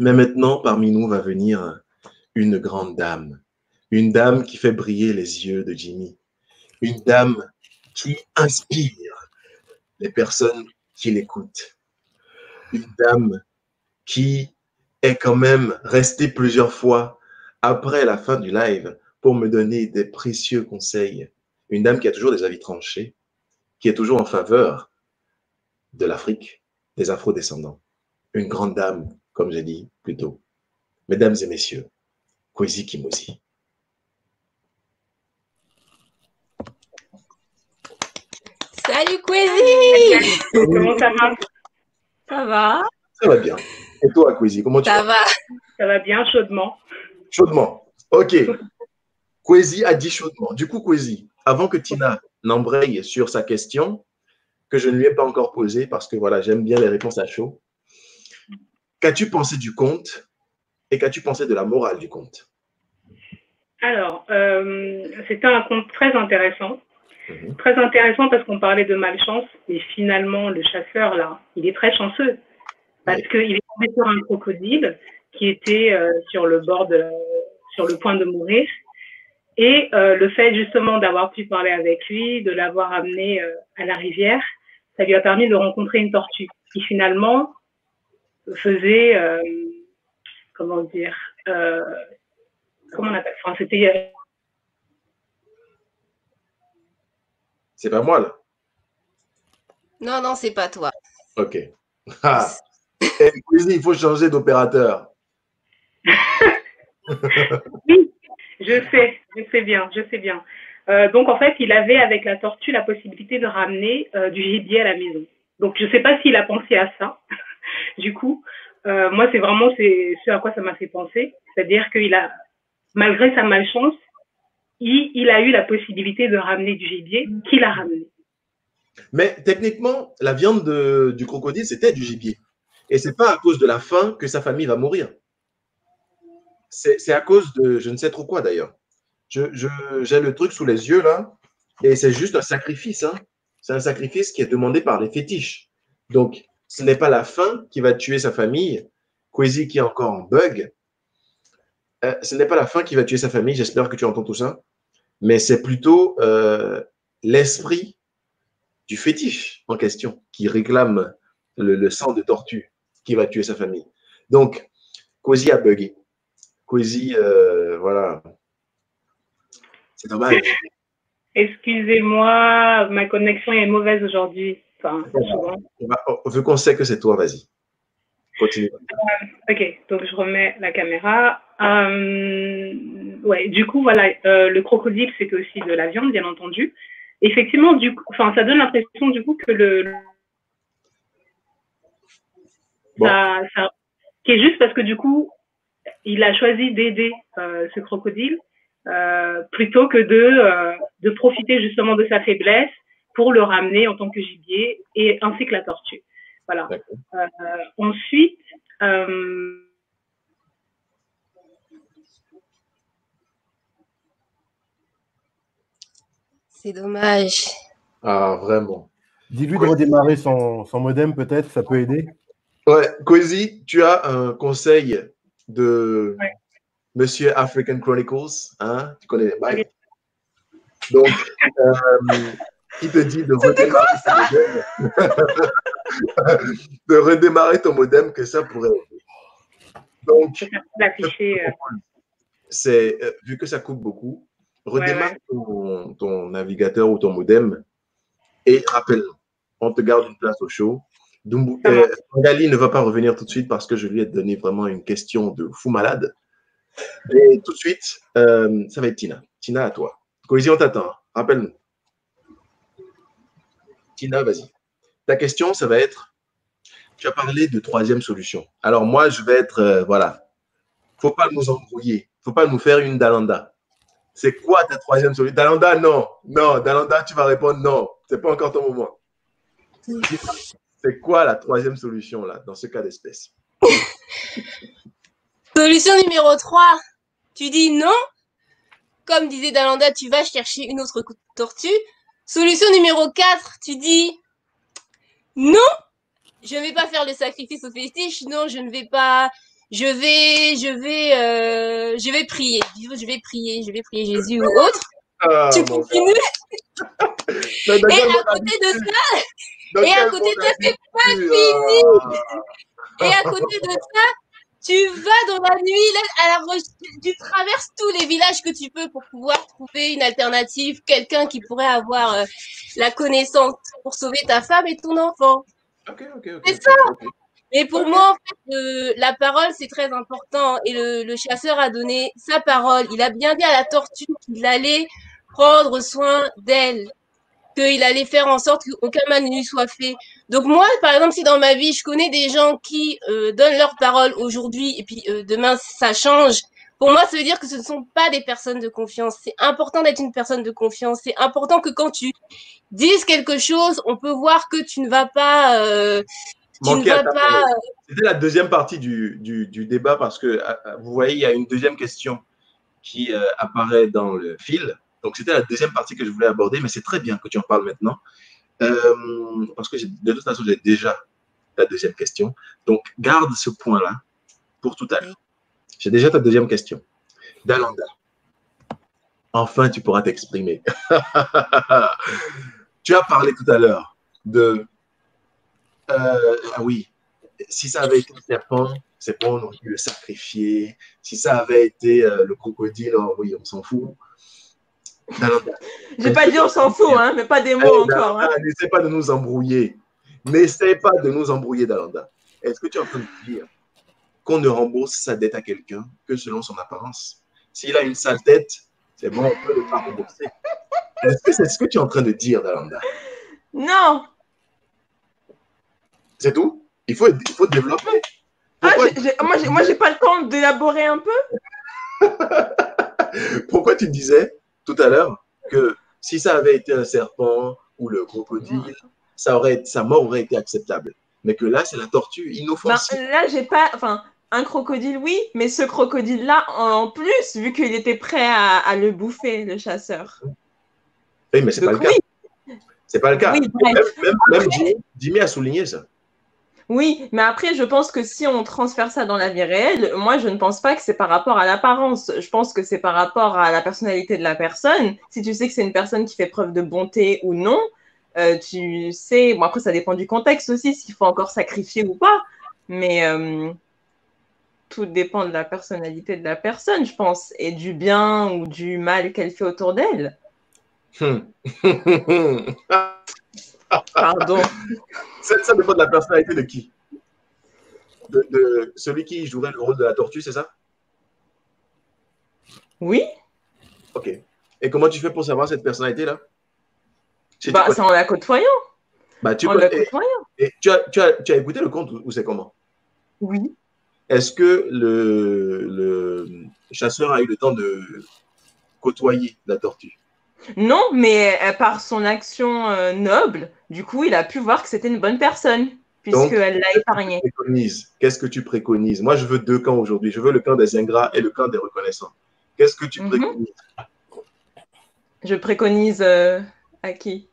Mais maintenant, parmi nous va venir une grande dame. Une dame qui fait briller les yeux de Jimmy. Une dame qui inspire les personnes qui l'écoutent. Une dame qui est quand même restée plusieurs fois après la fin du live pour me donner des précieux conseils. Une dame qui a toujours des avis tranchés, qui est toujours en faveur de l'Afrique, des afro-descendants. Une grande dame, comme j'ai dit plus tôt. Mesdames et messieurs, Kwesi Kimosi. Salut Kwezi Comment ça va? Ça va? Ça va bien. Et toi, Kwesi, comment tu Ça vas? va. Ça va bien chaudement. Chaudement. Ok. Kwesi a dit chaudement. Du coup, Kwesi, avant que Tina n'embraye sur sa question, que je ne lui ai pas encore posée, parce que voilà, j'aime bien les réponses à chaud. Qu'as-tu pensé du conte et qu'as-tu pensé de la morale du conte? Alors, euh, c'était un conte très intéressant. Mhm. Très intéressant parce qu'on parlait de malchance, mais finalement, le chasseur, là, il est très chanceux. Parce qu'il est tombé sur un crocodile qui était euh, sur le bord de, sur le point de mourir. Et euh, le fait justement d'avoir pu parler avec lui, de l'avoir amené euh, à la rivière, ça lui a permis de rencontrer une tortue qui finalement faisait, euh, comment dire, euh, comment on appelle ça? Enfin, C'était euh, C'est pas moi, là? Non, non, c'est pas toi. Ok. Ah. Eh, il faut changer d'opérateur. Oui, je sais, je sais bien, je sais bien. Euh, donc en fait, il avait avec la tortue la possibilité de ramener euh, du gibier à la maison. Donc je ne sais pas s'il a pensé à ça. du coup, euh, moi c'est vraiment ce à quoi ça m'a fait penser, c'est-à-dire qu'il a, malgré sa malchance, il, a eu la possibilité de ramener du gibier qu'il a ramené. Mais techniquement, la viande de- du crocodile, c'était du gibier. Et c'est pas à cause de la faim que sa famille va mourir. C'est à cause de je ne sais trop quoi d'ailleurs. Je- je- J'ai le truc sous les yeux là, et c'est juste un sacrifice. Hein. C'est un sacrifice qui est demandé par les fétiches. Donc, ce n'est pas la faim qui va tuer sa famille. Kwesi qui est encore en bug. Euh, ce n'est pas la faim qui va tuer sa famille. J'espère que tu entends tout ça. Mais c'est plutôt euh, l'esprit du fétiche en question qui réclame le, le sang de tortue qui va tuer sa famille. Donc, Kwesi a bugué. Kwesi, euh, voilà. C'est dommage. Excusez-moi, ma connexion est mauvaise aujourd'hui. Enfin, vu qu'on sait que c'est toi, vas-y. Continue. Ok, donc je remets la caméra. Euh, ouais, du coup, voilà, euh, le crocodile, c'était aussi de la viande, bien entendu. Effectivement, du coup, enfin, ça donne l'impression du coup que le, Bon. ça, ça, qui est juste parce que du coup, il a choisi d'aider euh, ce crocodile euh, plutôt que de euh, de profiter justement de sa faiblesse pour le ramener en tant que gibier et ainsi que la tortue. Voilà. Euh, ensuite, euh, C'est dommage. Ah, vraiment. Dis-lui de redémarrer son, son modem, peut-être, ça peut aider. Ouais, Kwesi, tu as un conseil de Ouais. Monsieur African Chronicles, hein? Tu connais les bails. Donc, euh, qui te dit de redémarrer, ton modem? de redémarrer ton modem, que ça pourrait. Donc, euh, c'est euh, vu que ça coupe beaucoup, redémarre Ton, ton navigateur ou ton modem et rappelle on te garde une place au show. Dumbu, euh, Gali ne va pas revenir tout de suite parce que je lui ai donné vraiment une question de fou malade. Et tout de suite, euh, ça va être Tina. Tina, à toi. Cohésion t'attend. Rappelle-nous. Tina, vas-y. Ta question, ça va être tu as parlé de troisième solution. Alors moi, je vais être, euh, voilà, faut pas nous embrouiller, faut pas nous faire une Dalanda. C'est quoi ta troisième solution Dalanda, non, non, Dalanda, tu vas répondre non, c'est pas encore ton moment. Quoi la troisième solution là, dans ce cas d'espèce? Solution numéro 3. Tu dis non. Comme disait Dalanda, tu vas chercher une autre tortue. Solution numéro 4. Tu dis non. Je ne vais pas faire le sacrifice au fétiche. Non, je ne vais pas. Je vais, je vais, euh, je vais prier. Je vais prier, je vais prier Jésus ou autre. Ah, tu continues. Et à côté de ça, et à côté de ça, c'est pas fini. Ah. Et à côté de ça, tu vas dans la nuit, là, à la tu traverses tous les villages que tu peux pour pouvoir trouver une alternative, quelqu'un qui pourrait avoir euh, la connaissance pour sauver ta femme et ton enfant. Ok, ok, ok. C'est ça. Mais pour moi, en fait, euh, la parole, c'est très important. Et le, le chasseur a donné sa parole. Il a bien dit à la tortue qu'il allait prendre soin d'elle, qu'il allait faire en sorte qu'aucun mal ne lui soit fait. Donc moi, par exemple, si dans ma vie, je connais des gens qui euh, donnent leur parole aujourd'hui et puis euh, demain, ça change, pour moi, ça veut dire que ce ne sont pas des personnes de confiance. C'est important d'être une personne de confiance. C'est important que quand tu dises quelque chose, on peut voir que tu ne vas pas... euh, pas... C'était la deuxième partie du, du, du débat parce que euh, euh, vous voyez, il y a une deuxième question qui euh, apparaît dans le fil. Donc, c'était la deuxième partie que je voulais aborder, mais c'est très bien que tu en parles maintenant. Euh, parce que de toute façon, j'ai déjà ta deuxième question. Donc, garde ce point-là pour tout à l'heure. J'ai déjà ta deuxième question. Dalanda, enfin, tu pourras t'exprimer. tu as parlé tout à l'heure de. Euh, ah oui, si ça avait été le serpent, c'est bon, on aurait pu le sacrifier. Si ça avait été euh, le crocodile, oh oui, on s'en fout. Dalanda, J'ai pas dit on s'en fout, hein, mais pas des mots eh, encore. hein. N'essaie pas de nous embrouiller. N'essaie pas de nous embrouiller, Dalanda. Est-ce que tu es en train de dire qu'on ne rembourse sa dette à quelqu'un que selon son apparence? S'il a une sale tête, c'est bon, on peut le pas rembourser. Est-ce que c'est ce que tu es en train de dire, Dalanda? Non, C'est tout il faut, il faut développer. ah, moi, j'ai, moi, j'ai pas le temps d'élaborer un peu. pourquoi tu disais tout à l'heure que si ça avait été un serpent ou le crocodile, ça aurait, sa mort aurait été acceptable? Mais que là, c'est la tortue Ben, inoffensive. là, j'ai pas. Enfin, un crocodile, oui, mais ce crocodile-là, en plus, vu qu'il était prêt à, à le bouffer, le chasseur. Oui, mais c'est pas le Donc, cas. oui, C'est pas le cas. oui, Même, même, même Après- Jimmy, Jimmy a souligné ça. Oui, mais après, je pense que si on transfère ça dans la vie réelle, moi, je ne pense pas que c'est par rapport à l'apparence. Je pense que c'est par rapport à la personnalité de la personne. Si tu sais que c'est une personne qui fait preuve de bonté ou non, euh, tu sais, bon, après, ça dépend du contexte aussi, s'il faut encore sacrifier ou pas. Mais euh, tout dépend de la personnalité de la personne, je pense, et du bien ou du mal qu'elle fait autour d'elle. Pardon. ça, ça dépend de la personnalité de qui? De, de celui qui jouerait le rôle de la tortue, c'est ça? Oui, Ok. Et comment tu fais pour savoir cette personnalité-là? Bah, c'est en la côtoyant. bah, tu, En la côtoyant. et tu, as, tu, as, tu as écouté le conte ou ou c'est comment? Oui. Est-ce que le, le chasseur a eu le temps de côtoyer la tortue? Non, mais euh, par son action euh, noble, du coup, il a pu voir que c'était une bonne personne, puisqu'elle l'a épargné. Qu'est-ce que tu préconises Moi, je veux deux camps aujourd'hui. Je veux le camp des ingrats et le camp des reconnaissants. Qu'est-ce que tu Mhm. préconises Je préconise euh, à qui?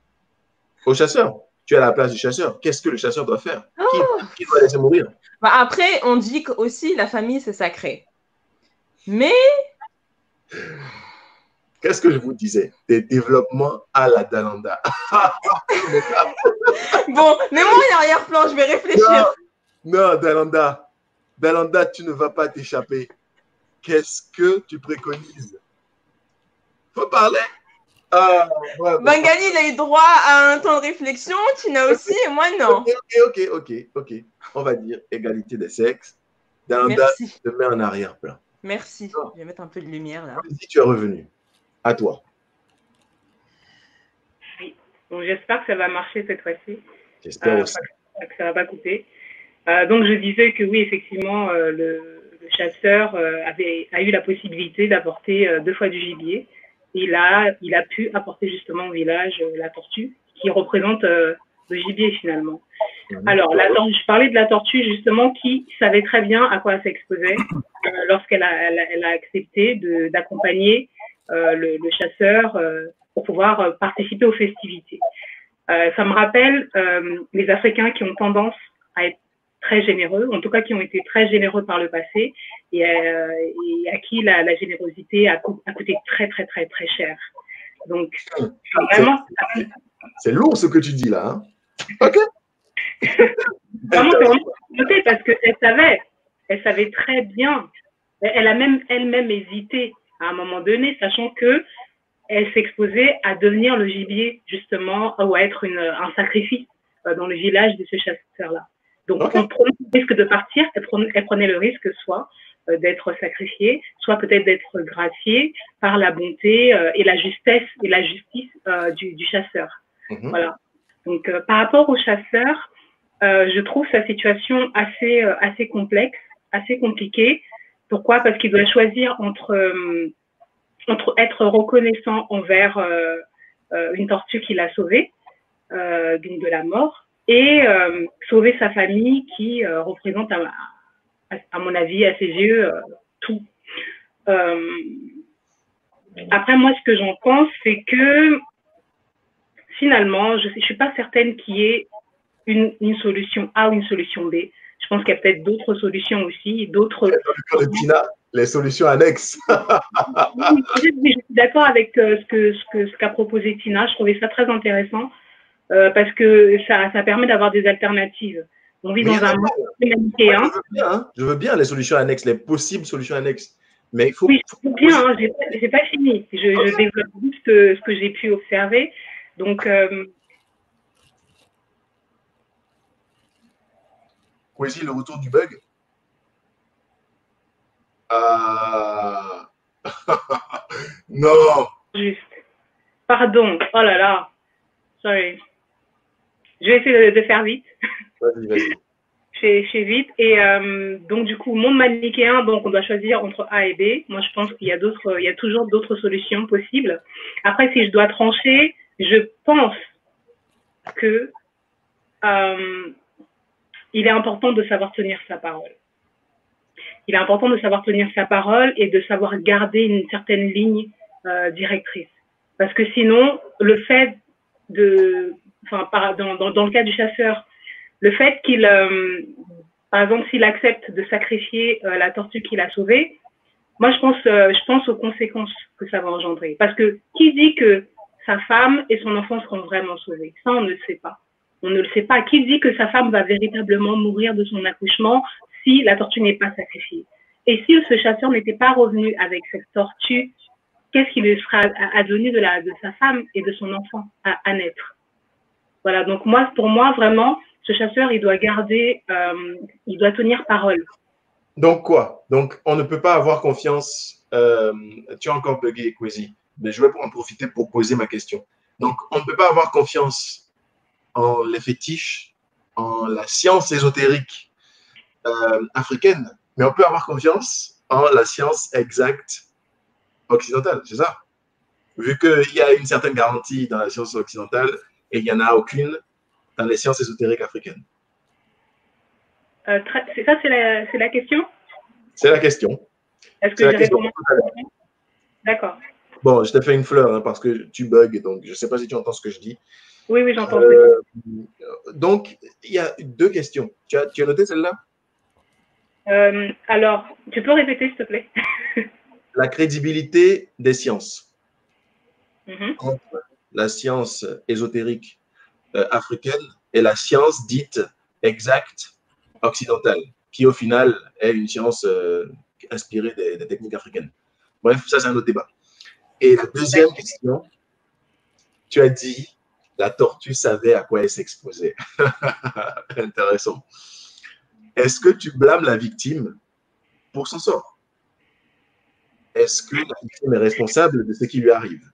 Au chasseur. Tu es à la place du chasseur. Qu'est-ce que le chasseur doit faire? Qui, Oh. qui doit laisser mourir? Bah, Après, on dit aussi la famille, c'est sacré. Mais Qu'est-ce que je vous disais? Des développements à la Dalanda. bon, mets-moi en arrière-plan, je vais réfléchir. Non, Dalanda. Dalanda, tu ne vas pas t'échapper. Qu'est-ce que tu préconises? Faut parler. Bengali, il a eu droit à un temps de réflexion, Tina aussi, et moi non. Ok, ok, ok, ok. On va dire égalité des sexes. Dalanda Merci, te met en arrière-plan. merci. Je vais mettre un peu de lumière là. Si tu es revenu, à toi. Bon, j'espère que ça va marcher cette fois-ci. J'espère Euh, aussi. que ça va pas couper. Euh, donc je disais que oui, effectivement, euh, le, le chasseur avait a eu la possibilité d'apporter deux fois du gibier. Il a il a pu apporter justement au village la tortue qui représente le gibier finalement. Mhm. Alors, la, je parlais de la tortue justement qui savait très bien à quoi elle s'exposait euh, lorsqu'elle a, elle a, elle a accepté d'accompagner le, le chasseur euh, pour pouvoir euh, participer aux festivités. Euh, ça me rappelle euh, les Africains qui ont tendance à être très généreux, en tout cas qui ont été très généreux par le passé et, euh, et à qui la, la générosité a, co- a coûté très très très très cher. Donc vraiment, C'est lourd ce que tu dis là. hein. Ok. Vraiment, c'est vraiment compliqué parce qu'elle savait, elle savait très bien. Elle a même elle-même hésité à un moment donné, sachant que elle s'exposait à devenir le gibier, justement, ou à être une, un sacrifice euh, dans le village de ce chasseur-là. Donc, Ok. on prenait le risque de partir, elle prenait, elle prenait le risque soit euh, d'être sacrifiée, soit peut-être d'être graciée par la bonté euh, et la justesse et la justice euh, du, du chasseur. Mhm. Voilà. Donc, euh, par rapport au chasseur, euh, je trouve sa situation assez, euh, assez complexe, assez compliquée. Pourquoi? Parce qu'il doit choisir entre, euh, entre être reconnaissant envers euh, euh, une tortue qu'il a sauvée, donc de la mort, et sauver sa famille qui représente, à, mon avis, à ses yeux, tout. Après, moi, ce que j'en pense, c'est que finalement, je ne suis pas certaine qu'il y ait une solution A ou une solution B. Je pense qu'il y a peut-être d'autres solutions aussi, d'autres. Dans le Tina, les solutions annexes. Oui, je suis d'accord avec euh, ce que ce qu'a proposé Tina. Je trouvais ça très intéressant euh, parce que ça ça permet d'avoir des alternatives. On vit dans un monde je, veux bien, hein. Je veux bien les solutions annexes, les possibles solutions annexes. Mais il faut. Oui, je trouve bien. Hein, j'ai pas- fini. Je, développe juste euh, ce que j'ai pu observer. Donc euh, Kwesi, le retour du bug. Ah. non. juste. Pardon. Oh là là. Sorry. Je vais essayer de, de faire vite. Vas-y, vas-y. Je fais, je fais vite. Et euh, donc, du coup, monde manichéen, donc on doit choisir entre A et B. Moi, je pense qu'il y a d'autres, il y a toujours d'autres solutions possibles. Après, si je dois trancher, je pense que euh, il est important de savoir tenir sa parole. Il est important de savoir tenir sa parole et de savoir garder une certaine ligne euh, directrice. Parce que sinon, le fait de, enfin, dans, dans, dans le cas du chasseur, le fait qu'il, euh, par exemple, s'il accepte de sacrifier euh, la tortue qu'il a sauvée, moi je pense, euh, je pense aux conséquences que ça va engendrer. Parce que qui dit que sa femme et son enfant seront vraiment sauvés? Ça, on ne le sait pas. On ne le sait pas. Qui dit que sa femme va véritablement mourir de son accouchement si la tortue n'est pas sacrifiée? Et si ce chasseur n'était pas revenu avec cette tortue, qu'est-ce qui lui sera advenu de, sa femme et de son enfant à, à naître? Voilà, donc moi, pour moi, vraiment, ce chasseur, il doit garder, euh, il doit tenir parole. Donc quoi? Donc on ne peut pas avoir confiance. euh, tu as encore bugué, Kwesi. Mais je vais en profiter pour poser ma question. Donc on ne peut pas avoir confiance en les fétiches, en la science ésotérique euh, africaine, mais on peut avoir confiance en la science exacte occidentale, c'est ça Vu qu'il y a une certaine garantie dans la science occidentale et il n'y en a aucune dans les sciences ésotériques africaines. Euh, c'est ça, c'est la, question? C'est la question. Est-ce que la j'ai D'accord. Bon, je t'ai fait une fleur hein, parce que tu bugs, donc je ne sais pas si tu entends ce que je dis. Oui, oui, j'entends. Euh, donc, il y a deux questions. Tu as, tu as noté celle-là? Euh, alors, tu peux répéter, s'il te plaît? La crédibilité des sciences. Mhm. Entre la science ésotérique euh, africaine et la science dite exacte occidentale, qui au final est une science euh, inspirée des, des techniques africaines. Bref, ça c'est un autre débat. Et la deuxième question, tu as dit, la tortue savait à quoi elle s'exposait. Intéressant. Est-ce que tu blâmes la victime pour son sort? Est-ce que la victime est responsable de ce qui lui arrive?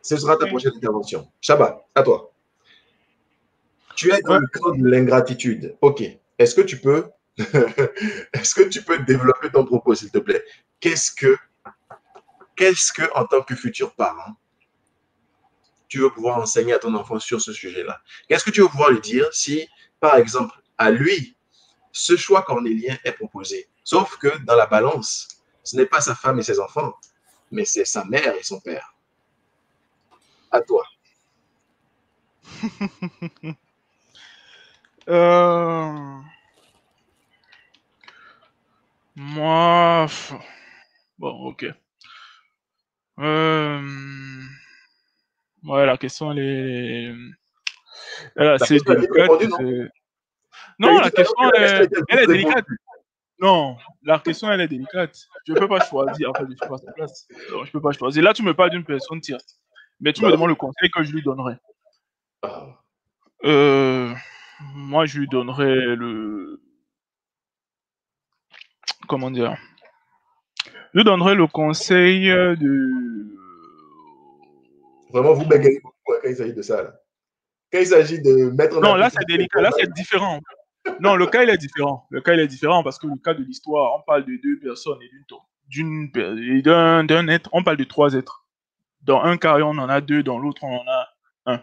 Ce sera ta prochaine intervention. Shabba, à toi. Tu es dans le camp de l'ingratitude. Ok. Est-ce que tu peux, est-ce que tu peux développer ton propos, s'il te plaît? Qu'est-ce que, qu'est-ce que, en tant que futur parent, tu veux pouvoir enseigner à ton enfant sur ce sujet-là Qu'est-ce que tu veux pouvoir lui dire si, par exemple, à lui, ce choix cornélien est proposé? Sauf que dans la balance, ce n'est pas sa femme et ses enfants, mais c'est sa mère et son père. À toi. Euh, Moi. Bon, ok. Euh, Ouais, la question, elle est. Elle est assez question, elle est délicate. non c'est- la question, elle, est délicate. Non, la question, elle est délicate. Je ne peux pas choisir. En fait, je ne suis pas à sa place. Donc, je peux pas choisir. Là, tu me parles d'une personne tierce. Mais tu me Bah, demandes le conseil que je lui donnerais. Ah, Euh, moi, je lui donnerais le. Comment dire? Je lui donnerais le conseil de. Vraiment, vous bégayez beaucoup quand il s'agit de ça. Là. Quand il s'agit de mettre Non, là, c'est délicat. Là, c'est différent. Non, le cas, il est différent. Le cas, il est différent parce que le cas de l'histoire, on parle de deux personnes et d'une d'un d'un être. On parle de trois êtres. Dans un cas, on en a deux. Dans l'autre, on en a un.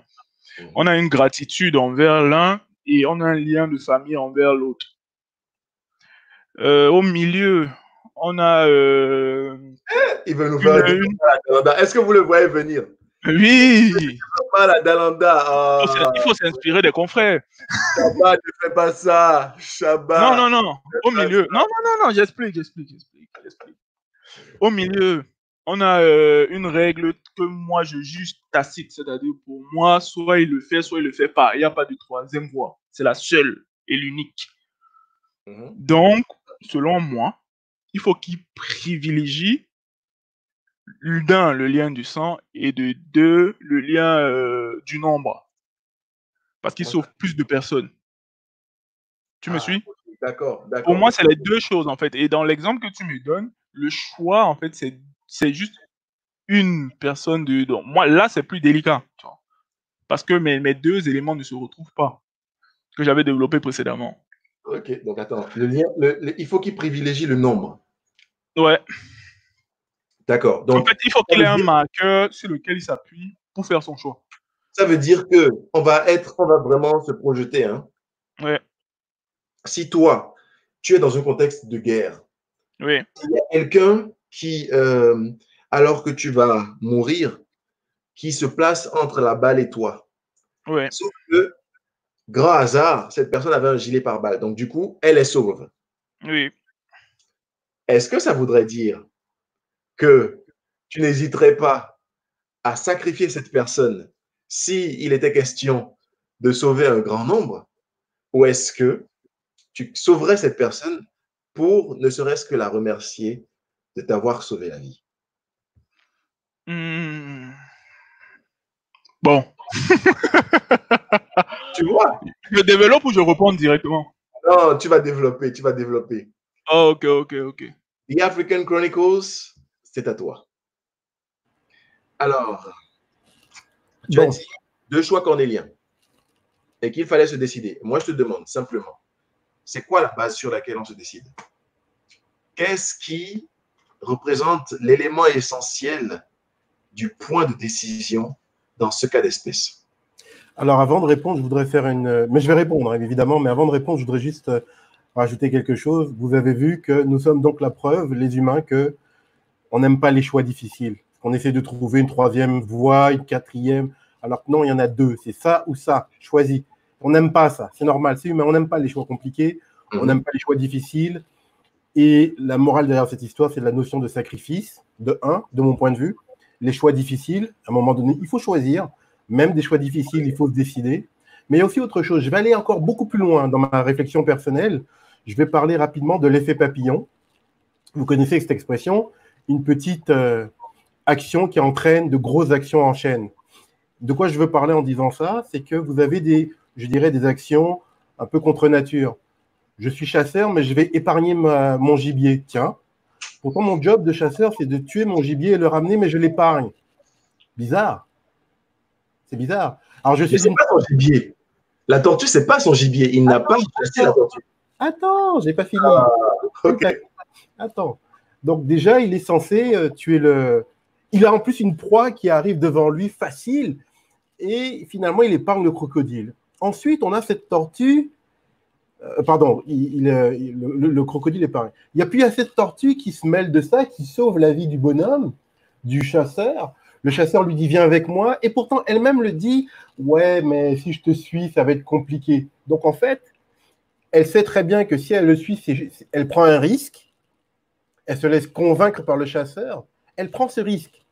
On a une gratitude envers l'un et on a un lien de famille envers l'autre. Euh, au milieu, on a euh, Il veut nous faire une. Est-ce que vous le voyez venir? Oui, Pas la Dalanda. Ah, il faut s'inspirer des confrères. Shabbat, ne fais pas ça. Shabbat. Non, non, non. Au milieu. Non, non, non, non, j'explique, j'explique, j'explique, j'explique. Au milieu, on a euh, une règle que moi je juge tacite, c'est-à-dire pour moi, soit il le fait, soit il le fait pas. Il n'y a pas de troisième voie. C'est la seule et l'unique. Mhm. Donc, selon moi, il faut qu'il privilégie d'un, le lien du sang, et de deux, le lien euh, du nombre. Parce qu'il sauve plus de personnes. Tu me Ah, suis? D'accord, d'accord. Pour moi, c'est les deux choses, en fait. Et dans l'exemple que tu me donnes, le choix, en fait, c'est c'est juste une personne de... donc, moi, là, c'est plus délicat. tu vois. Parce que mes, mes deux éléments ne se retrouvent pas, que j'avais développé précédemment. Ok, donc attends. Le lien, le- le- il faut qu'il privilégie le nombre. Ouais. D'accord. En Donc, fait, il faut qu'il ait un marqueur sur lequel il s'appuie pour faire son choix. ça veut dire que on va être, on va vraiment se projeter. Hein. Ouais. Si toi, tu es dans un contexte de guerre, Oui. il y a quelqu'un qui, euh, alors que tu vas mourir, qui se place entre la balle et toi. Ouais. Sauf que, grand hasard, cette personne avait un gilet pare-balles. Donc, du coup, elle est sauve. Oui. Est-ce que ça voudrait dire que tu n'hésiterais pas à sacrifier cette personne si il était question de sauver un grand nombre? Ou est-ce que tu sauverais cette personne pour ne serait-ce que la remercier de t'avoir sauvé la vie? Hmm. Bon. Tu vois? Je développe ou je réponds directement? Non, tu vas développer, tu vas développer. Oh, ok, ok, ok. The African Chronicles, c'est à toi. Alors, tu as Bon. dit deux choix cornéliens et qu'il fallait se décider. Moi, je te demande simplement, c'est quoi la base sur laquelle on se décide? Qu'est-ce qui représente l'élément essentiel du point de décision dans ce cas d'espèce? Alors, avant de répondre, je voudrais faire une. Mais je vais répondre, hein, évidemment, mais avant de répondre, je voudrais juste euh, rajouter quelque chose. Vous avez vu que nous sommes donc la preuve, les humains, que on n'aime pas les choix difficiles. Qu'on essaie de trouver une troisième voie, une quatrième, alors que non, il y en a deux. C'est ça ou ça, choisis. On n'aime pas ça, c'est normal, c'est humain. On n'aime pas les choix compliqués, on Mhm. n'aime pas les choix difficiles. Et la morale derrière cette histoire, c'est la notion de sacrifice, de un, de mon point de vue. Les choix difficiles, à un moment donné, il faut choisir. Même des choix difficiles, il faut se décider. Mais il y a aussi autre chose. Je vais aller encore beaucoup plus loin dans ma réflexion personnelle. Je vais parler rapidement de l'effet papillon. Vous connaissez cette expression, une petite euh, action qui entraîne de grosses actions en chaîne. De quoi je veux parler en disant ça C'est que vous avez des, je dirais, des actions un peu contre nature. Je suis chasseur, mais je vais épargner ma- mon gibier. Tiens, pourtant mon job de chasseur, c'est de tuer mon gibier et le ramener, mais je l'épargne. Bizarre. C'est bizarre. Alors je Mais suis une pas son gibier. La tortue, c'est pas son gibier. Il n'a pas chassé la tortue. Attends, j'ai pas fini. Ok. Attends. Donc déjà, il est censé euh, tuer le. Il a en plus une proie qui arrive devant lui facile. et finalement, il épargne le crocodile. Ensuite, on a cette tortue. euh, pardon, il, euh, le, le crocodile épargne. Il y a puis a cette tortue qui se mêle de ça, qui sauve la vie du bonhomme, du chasseur. Le chasseur lui dit Viens avec moi. Et pourtant, elle-même le dit Ouais, mais si je te suis, ça va être compliqué. Donc, en fait, elle sait très bien que si elle le suit, elle prend un risque. Elle se laisse convaincre par le chasseur. Elle prend ce risque.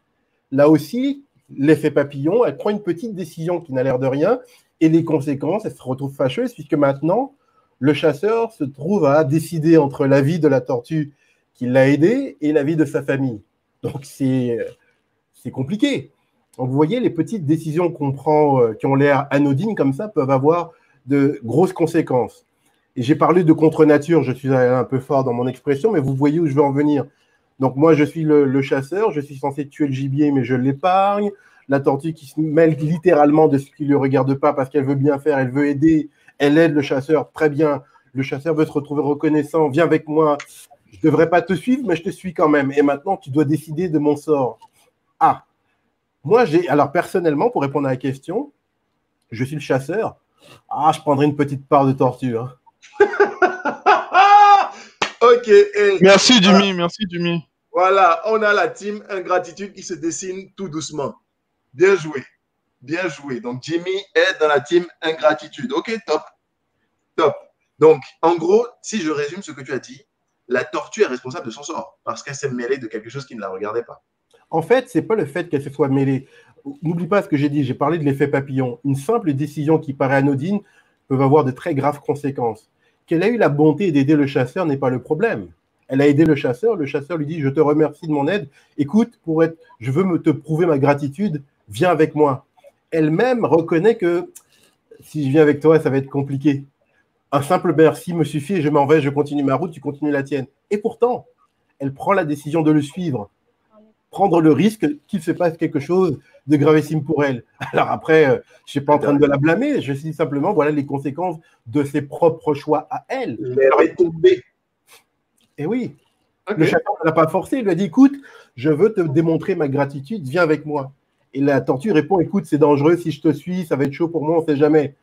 Là aussi, l'effet papillon, elle prend une petite décision qui n'a l'air de rien. Et les conséquences, elle se retrouve fâcheuse puisque maintenant, le chasseur se trouve à décider entre la vie de la tortue qui l'a aidé et la vie de sa famille. Donc, c'est compliqué. Donc, vous voyez, les petites décisions qu'on prend, euh, qui ont l'air anodines comme ça, peuvent avoir de grosses conséquences. J'ai parlé de contre-nature, je suis un peu fort dans mon expression, mais vous voyez où je veux en venir. Donc moi, je suis le, chasseur, je suis censé tuer le gibier, mais je l'épargne. La tortue qui se mêle littéralement de ce qui ne le regarde pas parce qu'elle veut bien faire, elle veut aider, elle aide le chasseur, très bien. Le chasseur veut se retrouver reconnaissant, viens avec moi. Je ne devrais pas te suivre, mais je te suis quand même. Et maintenant, tu dois décider de mon sort. Ah, moi, j'ai. Alors, personnellement, pour répondre à la question, je suis le chasseur. Ah, je prendrais une petite part de tortue. ok, et Merci, Jimmy. Merci, Jimmy. voilà, on a la team ingratitude qui se dessine tout doucement. Bien joué. Bien joué. Donc, Jimmy est dans la team ingratitude. Ok, top. Top. Donc, en gros, si je résume ce que tu as dit, la tortue est responsable de son sort parce qu'elle s'est mêlée de quelque chose qui ne la regardait pas. En fait, c'est pas le fait qu'elle se soit mêlée. N'oublie pas ce que j'ai dit, j'ai parlé de l'effet papillon. Une simple décision qui paraît anodine peut avoir de très graves conséquences. Qu'elle a eu la bonté d'aider le chasseur n'est pas le problème. Elle a aidé le chasseur, le chasseur lui dit Je te remercie de mon aide. Écoute, pour être, je veux te prouver ma gratitude, viens avec moi. Elle-même reconnaît que si je viens avec toi, ça va être compliqué. Un simple merci me suffit et je m'en vais, je continue ma route, tu continues la tienne. Et pourtant, elle prend la décision de le suivre prendre le risque qu'il se passe quelque chose de gravissime pour elle. Alors après, euh, je ne suis pas en train de la blâmer, je dis simplement, voilà les conséquences de ses propres choix à elle. L'herbe est tombée. Et oui, Ok. le chasseur ne l'a pas forcé, il lui a dit, écoute, je veux te démontrer ma gratitude, viens avec moi. Et la tortue répond, écoute, c'est dangereux, si je te suis, ça va être chaud pour moi, on ne sait jamais.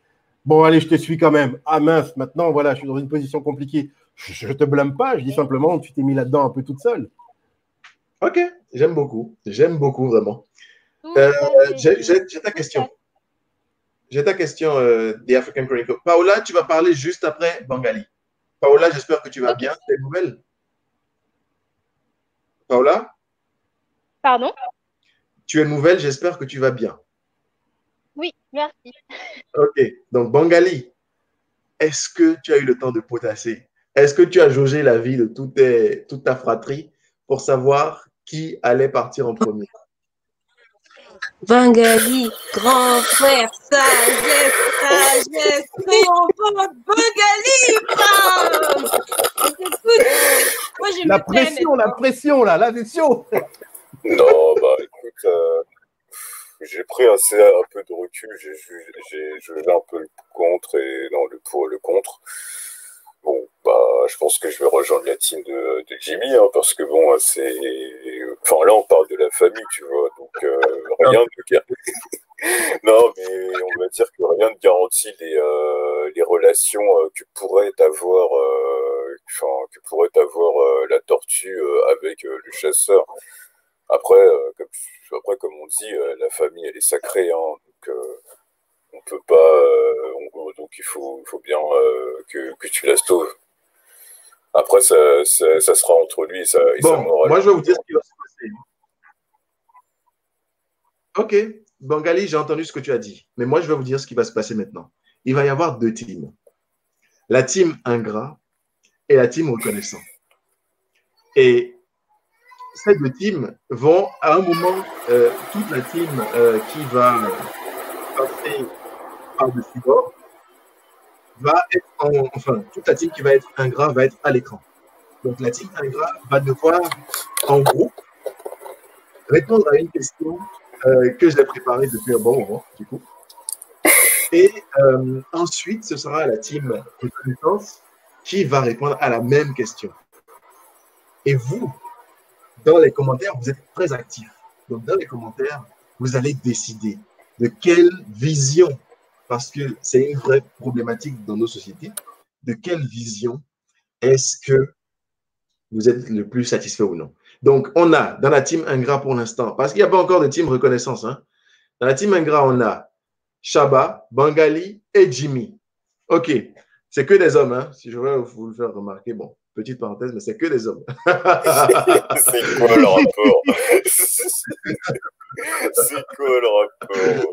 Bon, allez, je te suis quand même. Ah mince, maintenant, voilà, je suis dans une position compliquée. Je ne te blâme pas, je dis simplement, tu t'es mis là-dedans un peu toute seule. Ok, j'aime beaucoup. J'aime beaucoup, vraiment. Euh. J'ai ta question. J'ai ta question, euh, The African Chronicle. Paola, tu vas parler juste après Bangali. Paola, j'espère que tu vas Ok. bien. Tes nouvelles? Paola, Pardon? Tu es nouvelle, j'espère que tu vas bien. Oui, merci. Ok, donc Bangali, est-ce que tu as eu le temps de potasser? Est-ce que tu as jaugé la vie de toute, tes- toute ta fratrie pour savoir qui allait partir en premier? Bangali, grand frère, sagesse, sagesse, triomphante, Bangali, moi je La pression, la pression, là, la pression. Non, bah écoute, euh, j'ai pris assez un peu de recul, j'ai ju- j'ai jugé un peu le contre et non, le pour et le contre. Bon, bah je pense que je vais rejoindre la team de, de Jimmy, hein, parce que bon, c'est. Enfin là, on parle de la famille, tu vois, donc euh, rien de. non, mais on va dire que rien ne garantit les, euh, les relations euh, que pourrait avoir, euh, que pourrait avoir la tortue avec le chasseur. Après, comme, après, comme on dit, la famille, elle est sacrée, hein, donc on peut pas, euh, on- donc il faut, il faut bien euh, que, que tu la sauves. Après, ça, ça, ça sera entre lui et sa, et sa Bon, morale. moi je vais vous dire ce qui va se passer. Ok, Bangali, j'ai entendu ce que tu as dit, mais moi je vais vous dire ce qui va se passer maintenant. Il va y avoir deux teams. La team ingrat et la team reconnaissant. Et ces deux teams vont, à un moment, euh, toute la team euh, qui va passer par-dessus bord va être en, enfin, toute la team qui va être ingrat va être à l'écran. Donc la team ingrat va devoir, en groupe, répondre à une question euh, que j'ai préparée depuis un bon moment, du coup. Et euh, ensuite, ce sera la team reconnaissance qui va répondre à la même question. Et vous, dans les commentaires, vous êtes très actifs. Donc dans les commentaires, vous allez décider de quelle vision, parce que c'est une vraie problématique dans nos sociétés, de quelle vision est-ce que vous êtes le plus satisfait ou non? Donc, on a dans la team Ingrat pour l'instant, parce qu'il n'y a pas encore de team reconnaissance. Hein. Dans la team Ingrat, on a Shaba, Bangali et Jimmy. OK. C'est que des hommes, hein, si je veux vous le faire remarquer. Bon, petite parenthèse, mais c'est que des hommes. c'est quoi le rapport? C'est quoi le rapport?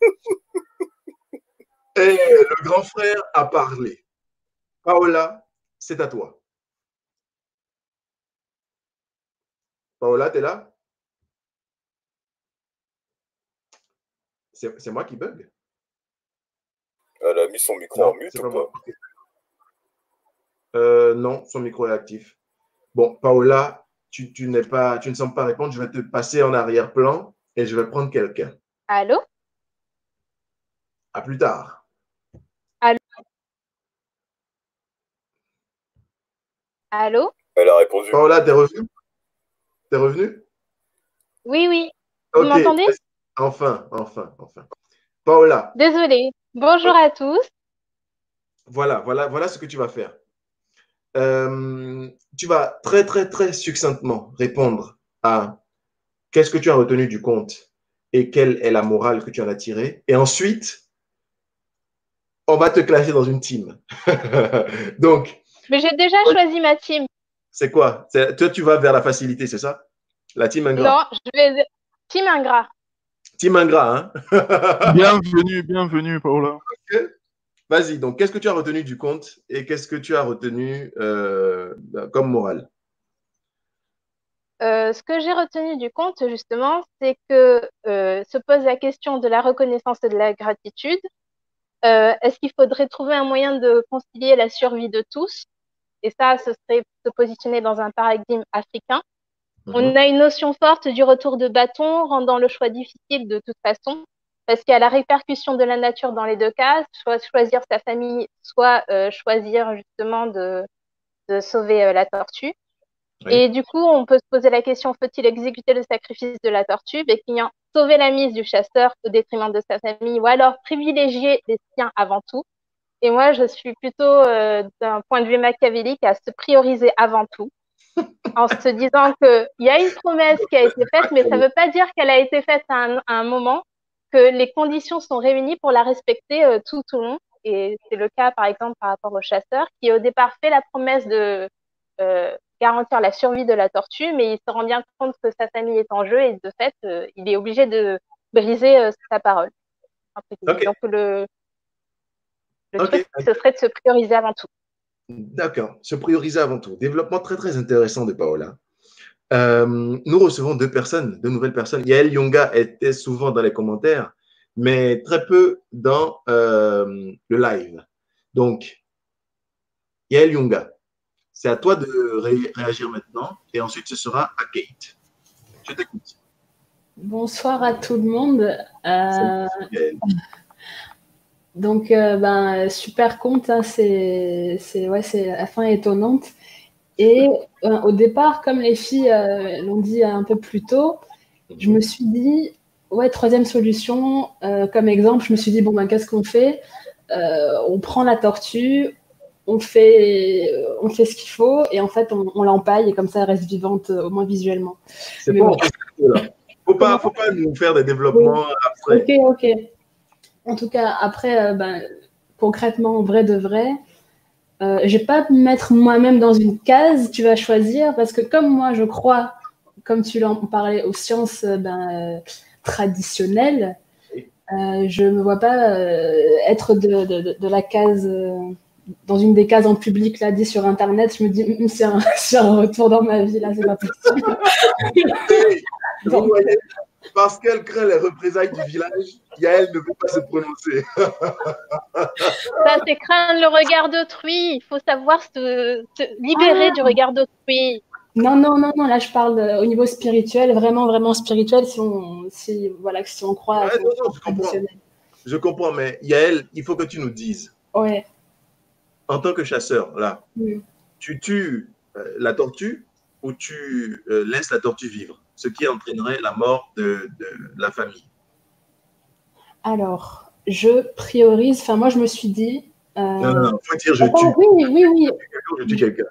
Et le grand frère a parlé. Paola, c'est à toi. Paola, tu es là? C'est moi qui bug? Elle a mis son micro en mute ou pas euh, Non, son micro est actif. Bon, Paola, tu, tu, pas, tu ne sembles pas répondre. Je vais te passer en arrière-plan et je vais prendre quelqu'un. Allô? À plus tard. Allô Allô? Elle a répondu. Paola, t'es revenu T'es revenu Oui, oui. Vous m'entendez? Enfin, enfin, enfin. Paola. Désolée. Bonjour à tous. Voilà, voilà, voilà ce que tu vas faire. Euh, tu vas très, très, très succinctement répondre à qu'est-ce que tu as retenu du conte et quelle est la morale que tu en as tirée. Et ensuite, on va te clasher dans une team. Donc. Mais j'ai déjà choisi ma team. C'est quoi? Toi, tu vas vers la facilité, c'est ça? La team ingrat Non, je vais. Team ingrat. Team ingrat, hein? Bienvenue, bienvenue, Paula. Vas-y, donc qu'est-ce que tu as retenu du conte et qu'est-ce que tu as retenu euh, comme morale? Euh, ce que j'ai retenu du conte, justement, c'est que euh, se pose la question de la reconnaissance et de la gratitude. Est-ce qu'il faudrait trouver un moyen de concilier la survie de tous Et ça, ce serait se positionner dans un paradigme africain. On mhm. a une notion forte du retour de bâton, rendant le choix difficile de toute façon, parce qu'il y a la répercussion de la nature dans les deux cas, soit choisir sa famille, soit euh, choisir justement de, de sauver euh, la tortue. Et du coup, on peut se poser la question, faut-il exécuter le sacrifice de la tortue, ayant sauver la mise du chasseur au détriment de sa famille, ou alors privilégier les siens avant tout? Et moi, je suis plutôt euh, d'un point de vue machiavélique à se prioriser avant tout en se disant qu'il y a une promesse qui a été faite, mais ça ne veut pas dire qu'elle a été faite à un, moment, que les conditions sont réunies pour la respecter euh, tout au long. Et c'est le cas, par exemple, par rapport au chasseur, qui au départ fait la promesse de euh, garantir la survie de la tortue, mais il se rend bien compte que sa famille est en jeu et de fait, il est obligé de briser sa parole. Donc le, truc, ce serait de se prioriser avant tout. D'accord, se prioriser avant tout. Développement très très intéressant de Paola. Euh, nous recevons deux personnes, deux nouvelles personnes. Yael Yonga était souvent dans les commentaires, mais très peu dans euh, le live. Donc, Yael Yonga, c'est à toi de réagir maintenant et ensuite ce sera à Kate. Je t'écoute. Bonsoir à tout le monde. Euh, donc, euh, ben, super compte, hein, c'est, ouais, c'est la fin étonnante. Et euh, au départ, comme les filles euh, l'ont dit un peu plus tôt, je me suis dit, ouais, troisième solution, comme exemple, je me suis dit, bon, ben, qu'est-ce qu'on fait? On prend la tortue, on fait, on fait ce qu'il faut, et en fait, on, l'empaille, et comme ça, elle reste vivante, au moins visuellement. C'est bon. Faut pas, faut pas nous faire des développements après. Ok, ok. En tout cas, après, euh, ben, concrètement, vrai de vrai, euh, je vais pas me mettre moi-même dans une case, tu vas choisir, parce que comme moi, je crois, comme tu l'en parlais, aux sciences euh, ben, traditionnelles, je ne me vois pas être de, la case, dans une des cases en public, là, dit sur Internet, je me dis, hum, c'est un, un, retour dans ma vie, là, c'est pas possible. parce qu'elle craint les représailles du village, Yael ne veut pas se prononcer. Ça, c'est craindre le regard d'autrui. Il faut savoir se, libérer ah. du regard d'autrui. Non, non, non, non, là je parle au niveau spirituel, vraiment, vraiment spirituel, si on, si, voilà, si on croit ouais, non, non, je comprends. Je comprends, mais Yael, il faut que tu nous dises. Ouais. En tant que chasseur, là, tu tues euh, la tortue ou tu euh, laisses la tortue vivre? Ce qui entraînerait la mort de, la famille Alors, je priorise. Enfin, moi, je me suis dit. euh, Non, non, non, faut dire je attends, tue. oui, oui, oui. Je tue quelqu'un.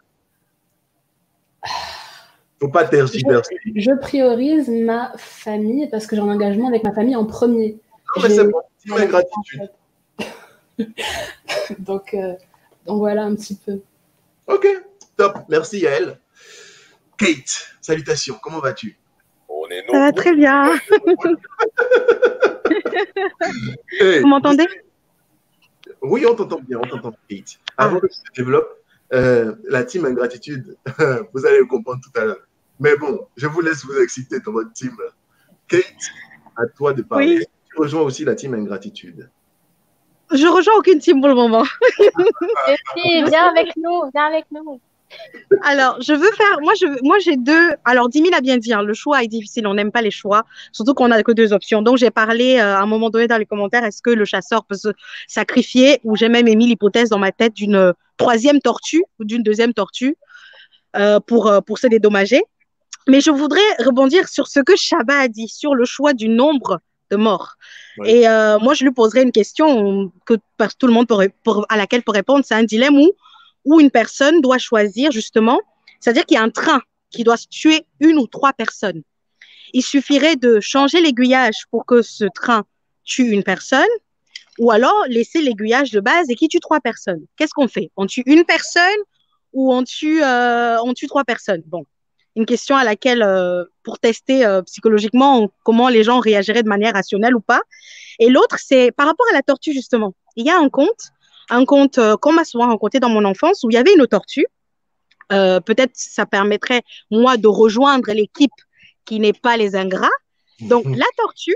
Faut pas tergiverser. Je priorise ma famille parce que j'ai un engagement avec ma famille en premier. Non, mais c'est bon. Team ingratitude. Donc, euh, donc voilà un petit peu. Ok, top. Merci Yael. Kate, salutations. Comment vas-tu? On est Ça va très bien. Hey, Vous m'entendez? Oui, on t'entend bien, on t'entend Kate. Avant que tu te développes, euh, la team ingratitude, vous allez le comprendre tout à l'heure. Mais bon, je vous laisse vous exciter dans votre team. Kate, à toi de parler. Oui. Tu rejoins aussi la team ingratitude. Je rejoins aucune team pour le moment. Merci, viens avec nous, viens avec nous. Alors, je veux faire. Moi, je, moi, j'ai deux. Alors, Dimi l'a bien dit. hein, le choix est difficile. On n'aime pas les choix, surtout qu'on n'a que deux options. Donc, j'ai parlé euh, à un moment donné dans les commentaires. Est-ce que le chasseur peut se sacrifier Ou j'ai même émis l'hypothèse dans ma tête d'une troisième tortue ou d'une deuxième tortue euh, pour euh, pour se dédommager. Mais je voudrais rebondir sur ce que Shaba a dit sur le choix du nombre de morts. Ouais. Et moi, je lui poserai une question que tout le monde pourrait, pour- à laquelle pour répondre. C'est un dilemme où où une personne doit choisir justement, c'est-à-dire qu'il y a un train qui doit tuer une ou trois personnes. Il suffirait de changer l'aiguillage pour que ce train tue une personne, ou alors laisser l'aiguillage de base et qui tue trois personnes. Qu'est-ce qu'on fait? On tue une personne ou on tue, euh, on tue trois personnes? Bon, une question à laquelle, euh, pour tester euh, psychologiquement comment les gens réagiraient de manière rationnelle ou pas. Et l'autre, c'est par rapport à la tortue justement. Il y a un conte un conte euh, qu'on m'a souvent raconté dans mon enfance où il y avait une tortue. Euh, Peut-être ça permettrait, moi, de rejoindre l'équipe qui n'est pas les ingrats. Donc, la tortue,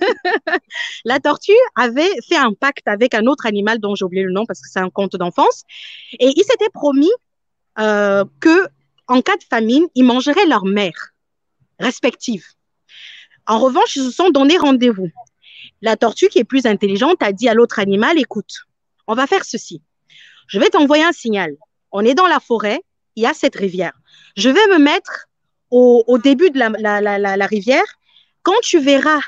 la tortue avait fait un pacte avec un autre animal dont j'ai oublié le nom parce que c'est un conte d'enfance. Et ils s'étaient promis euh, que, en cas de famine, ils mangeraient leur mère respective. En revanche, ils se sont donné rendez-vous. La tortue, qui est plus intelligente, a dit à l'autre animal, écoute, on va faire ceci. Je vais t'envoyer un signal. On est dans la forêt, il y a cette rivière. Je vais me mettre au, début de la, rivière. Quand tu verras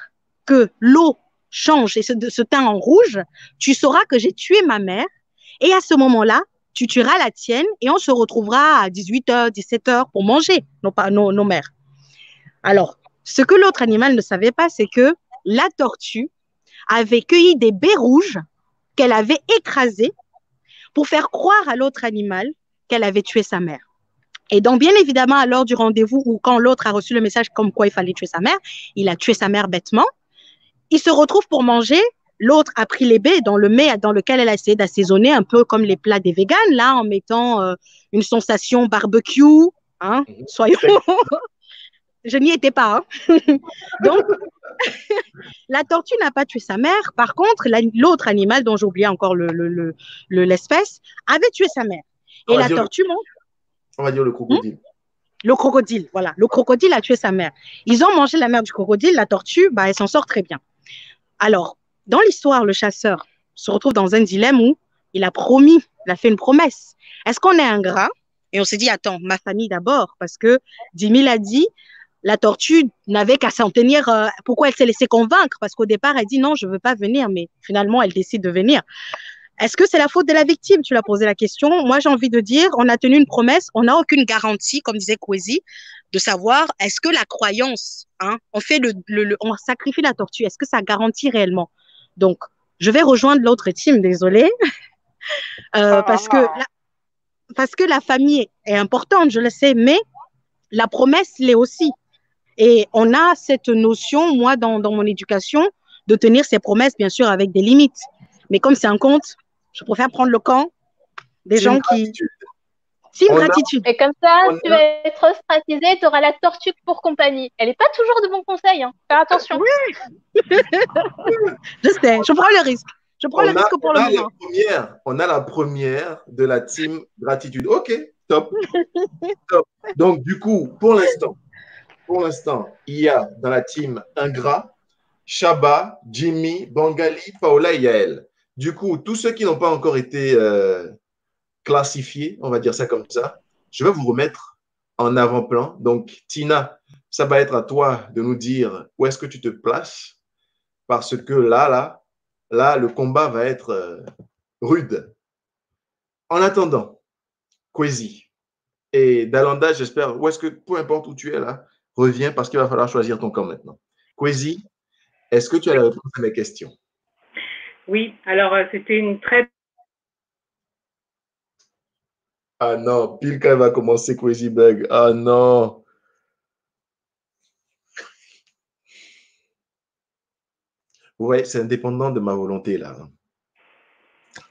que l'eau change et se, teint en rouge, tu sauras que j'ai tué ma mère. Et à ce moment-là, tu tueras la tienne et on se retrouvera à 18h, 17h pour manger nos, nos, nos mères. Alors, ce que l'autre animal ne savait pas, c'est que la tortue avait cueilli des baies rouges qu'elle avait écrasées pour faire croire à l'autre animal qu'elle avait tué sa mère. Et donc, bien évidemment, à l'heure du rendez-vous ou quand l'autre a reçu le message comme quoi il fallait tuer sa mère, il a tué sa mère bêtement. Il se retrouve pour manger. L'autre a pris les baies dans le mets dans lequel elle a essayé d'assaisonner un peu comme les plats des véganes, là, en mettant euh, une sensation barbecue. Hein, soyons. Je n'y étais pas. Hein. Donc, la tortue n'a pas tué sa mère. Par contre, la- l'autre animal, dont j'ai oublié encore le- le- le- le- l'espèce, avait tué sa mère. Et la tortue, mon- On va dire le crocodile. le crocodile, voilà. Le crocodile a tué sa mère. Ils ont mangé la mère du crocodile. La tortue, bah, elle s'en sort très bien. Alors, dans l'histoire, le chasseur se retrouve dans un dilemme où il a promis, il a fait une promesse. Est-ce qu'on est ingrat? Et on s'est dit, attends, ma famille d'abord, parce que Dimi l'a dit, la tortue n'avait qu'à s'en tenir. euh, pourquoi elle s'est laissée convaincre? Parce qu'au départ, elle dit non, je veux pas venir, mais finalement, elle décide de venir. Est-ce que c'est la faute de la victime? Tu l'as posé la question. Moi, j'ai envie de dire, on a tenu une promesse, on n'a aucune garantie, comme disait Kwesi, de savoir est-ce que la croyance, hein, on fait le, le- le- on sacrifie la tortue, est-ce que ça garantit réellement? Donc, je vais rejoindre l'autre team, désolé, Euh, parce que la, parce que la famille est importante, je le sais, mais la promesse l'est aussi. Et on a cette notion, moi, dans, dans mon éducation, de tenir ses promesses, bien sûr, avec des limites. Mais comme c'est un conte, je préfère prendre le camp des gens qui. gratitude. Team On a- gratitude. Et comme ça, On tu a- vas être ostracisé, tu auras la tortue pour compagnie. Elle n'est pas toujours de bons conseils, hein. Faire attention. Je sais, je prends le risque. Je prends On le a, risque pour le moment. première, on a la première de la team gratitude. Ok, top. top. Donc, du coup, pour l'instant, pour l'instant, il y a dans la team ingrat, Shaba, Jimmy, Bangali, Paola et Yael. Du coup, tous ceux qui n'ont pas encore été euh, classifiés, on va dire ça comme ça, je vais vous remettre en avant-plan. Donc, Tina, ça va être à toi de nous dire où est-ce que tu te places. Parce que là, là, là, le combat va être euh, rude. En attendant, Kwesi et Dalanda, j'espère, où est-ce que, peu importe où tu es là, reviens parce qu'il va falloir choisir ton camp maintenant. Kwesi, est-ce que tu as la réponse à mes questions? Oui, alors euh, c'était une très Ah non, pile quand elle va commencer Crazy Bug. Ah non. Ouais, c'est indépendant de ma volonté là.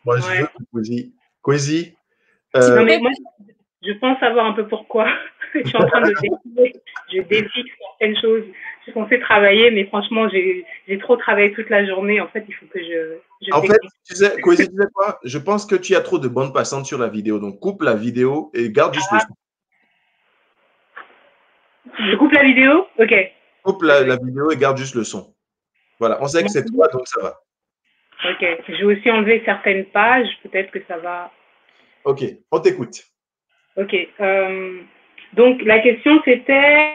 Moi, je Ouais. veux que Crazy. Crazy, euh, Non, mais moi, je pense savoir un peu pourquoi. Je suis en train de défiler. Je défie certaines choses. Je suis censée travailler, mais franchement, j'ai j'ai trop travaillé toute la journée. En fait, il faut que je. je En fait, tu sais, Kwesi, tu sais quoi? Je pense que tu as trop de bandes passantes sur la vidéo. Donc, coupe la vidéo et garde juste le son. Je coupe la vidéo? Ok. Coupe la, la vidéo et garde juste le son. Voilà, on sait que c'est toi, donc ça va. Ok. Je vais aussi enlever certaines pages. Peut-être que ça va. Ok, on t'écoute. Ok. euh, donc, la question, c'était.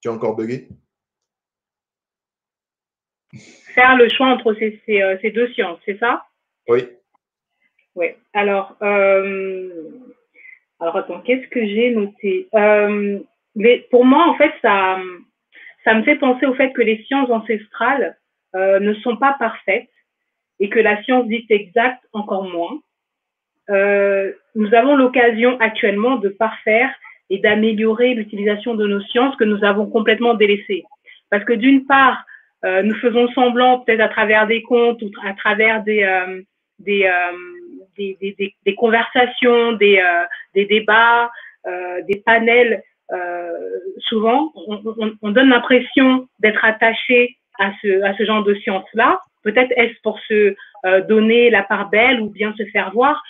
Tu as encore bugué? Faire le choix entre ces, ces, euh, ces deux sciences, c'est ça? Oui. Oui. Alors, euh, alors attends, qu'est-ce que j'ai noté? Euh, mais Pour moi, en fait, ça, ça me fait penser au fait que les sciences ancestrales euh, ne sont pas parfaites et que la science dite exacte encore moins. Euh, nous avons l'occasion actuellement de parfaire et d'améliorer l'utilisation de nos sciences que nous avons complètement délaissées. Parce que d'une part, euh, nous faisons semblant, peut-être à travers des comptes ou à travers des, euh, des, euh, des, des, des, conversations, des, euh, des débats, euh, des panels, souvent, on, on, on donne l'impression d'être attaché à ce, à ce genre de sciences-là. Peut-être est-ce pour se euh, donner la part belle ou bien se faire voir.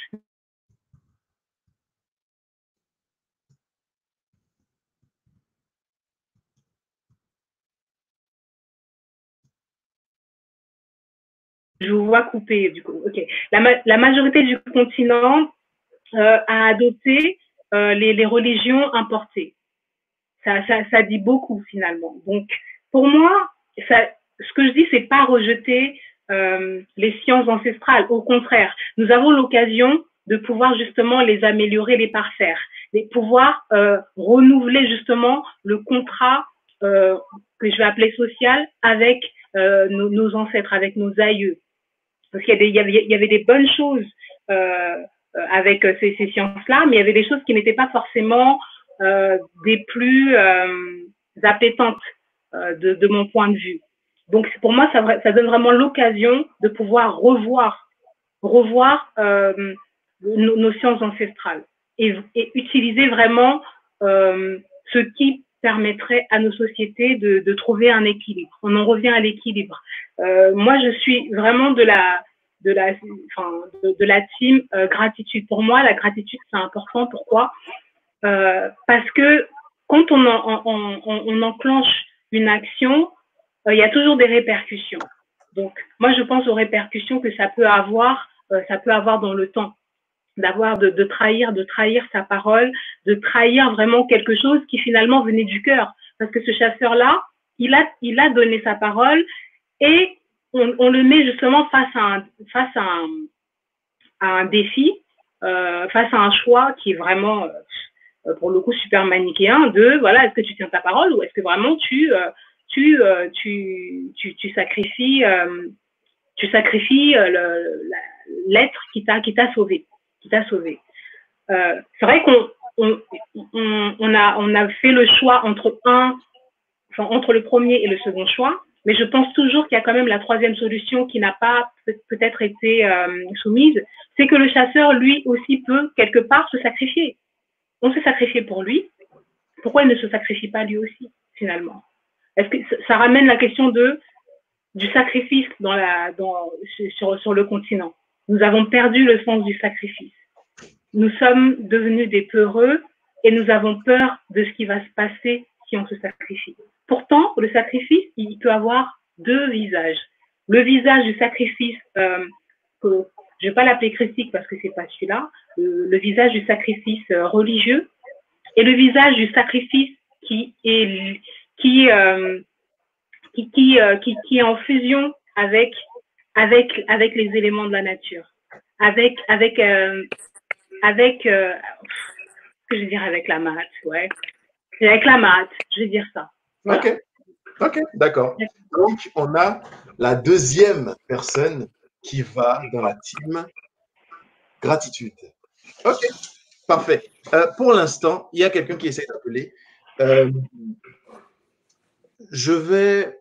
Je vous vois couper du coup. Ok. La, ma la majorité du continent euh, a adopté euh, les, religions importées. Ça, dit beaucoup finalement. Donc, pour moi, ce que je dis, c'est pas rejeter euh, les sciences ancestrales. Au contraire, nous avons l'occasion de pouvoir justement les améliorer, les parfaire, les pouvoir euh, renouveler justement le contrat euh, que je vais appeler social avec euh, nos, nos, ancêtres, avec nos aïeux. Parce qu'il y, y, avait, y avait des bonnes choses euh, avec ces, ces sciences-là, mais il y avait des choses qui n'étaient pas forcément euh, des plus euh, appétantes euh, de, de, mon point de vue. Donc pour moi, ça, donne vraiment l'occasion de pouvoir revoir, revoir euh, nos, sciences ancestrales et, utiliser vraiment euh, ce qui permettrait à nos sociétés de, de, trouver un équilibre. On en revient à l'équilibre. Euh, moi, je suis vraiment de la de la enfin, de, la team euh, gratitude. Pour moi, la gratitude c'est important. Pourquoi? Euh, Parce que quand on, en, on, on, enclenche une action, il y a toujours des répercussions. Donc, moi, je pense aux répercussions que ça peut avoir, euh, ça peut avoir dans le temps d'avoir de, de, trahir, de trahir sa parole, de trahir vraiment quelque chose qui finalement venait du cœur. Parce que ce chasseur-là, il a, il a donné sa parole et on, on, le met justement face à un, face à un, à un défi, euh, face à un choix qui est vraiment, euh, pour le coup, super manichéen de, voilà, est-ce que tu tiens ta parole ou est-ce que vraiment tu, euh, tu, tu, tu, tu, sacrifies, tu sacrifies l'être qui t'a, qui t'a sauvé qui t'a sauvé. Euh, c'est vrai qu'on on, on, a, on a fait le choix entre un, enfin, entre le premier et le second choix, mais je pense toujours qu'il y a quand même la troisième solution qui n'a pas peut-être été euh, soumise, c'est que le chasseur, lui aussi, peut quelque part se sacrifier. On se sacrifier pour lui. Pourquoi il ne se sacrifie pas lui aussi, finalement? Est-ce que ça ramène la question de du sacrifice dans la, dans, sur, sur le continent nous avons perdu le sens du sacrifice. Nous sommes devenus des peureux et nous avons peur de ce qui va se passer si on se sacrifie. Pourtant, le sacrifice, il peut avoir deux visages. Le visage du sacrifice, euh, que je ne vais pas l'appeler christique parce que c'est pas celui-là, le, le, visage du sacrifice religieux, et le visage du sacrifice qui est qui euh, qui qui, euh, qui qui est en fusion avec avec avec les éléments de la nature, avec avec euh, avec euh, ce que je veux dire avec la mat, ouais, avec la mat, je vais dire ça. Ok, ok, d'accord. Donc, on a la deuxième personne qui va dans la team gratitude. Ok, parfait. Euh, pour l'instant, il y a quelqu'un qui essaie d'appeler. Euh, je vais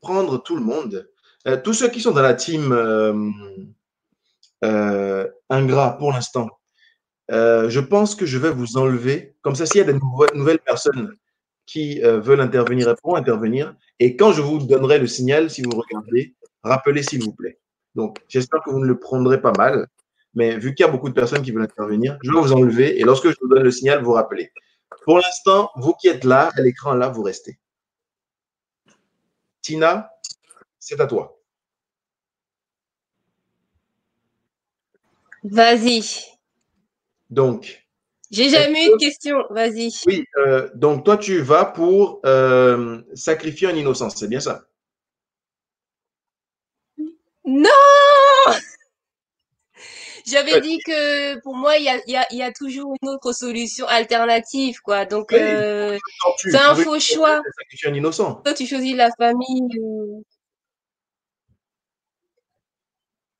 prendre tout le monde. Euh, tous ceux qui sont dans la team euh, euh, ingrat pour l'instant, je pense que je vais vous enlever. Comme ça, s'il y a des nouvelles personnes qui veulent intervenir, elles pourront intervenir. Et quand je vous donnerai le signal, si vous regardez, rappelez s'il vous plaît. Donc, j'espère que vous ne le prendrez pas mal. Mais vu qu'il y a beaucoup de personnes qui veulent intervenir, je vais vous enlever. Et lorsque je vous donne le signal, vous rappelez. Pour l'instant, vous qui êtes là, à l'écran là, vous restez. Tina, c'est à toi. Vas-y. Donc, J'ai jamais eu de question. Vas-y. oui, euh, donc toi, tu vas pour euh, sacrifier un innocent, c'est bien ça? Non J'avais dit que pour moi, il y a, il y a- il y a toujours une autre solution alternative, quoi. Donc, Oui. euh, c'est un faux choix. Sacrifier un innocent. Toi, tu choisis la famille.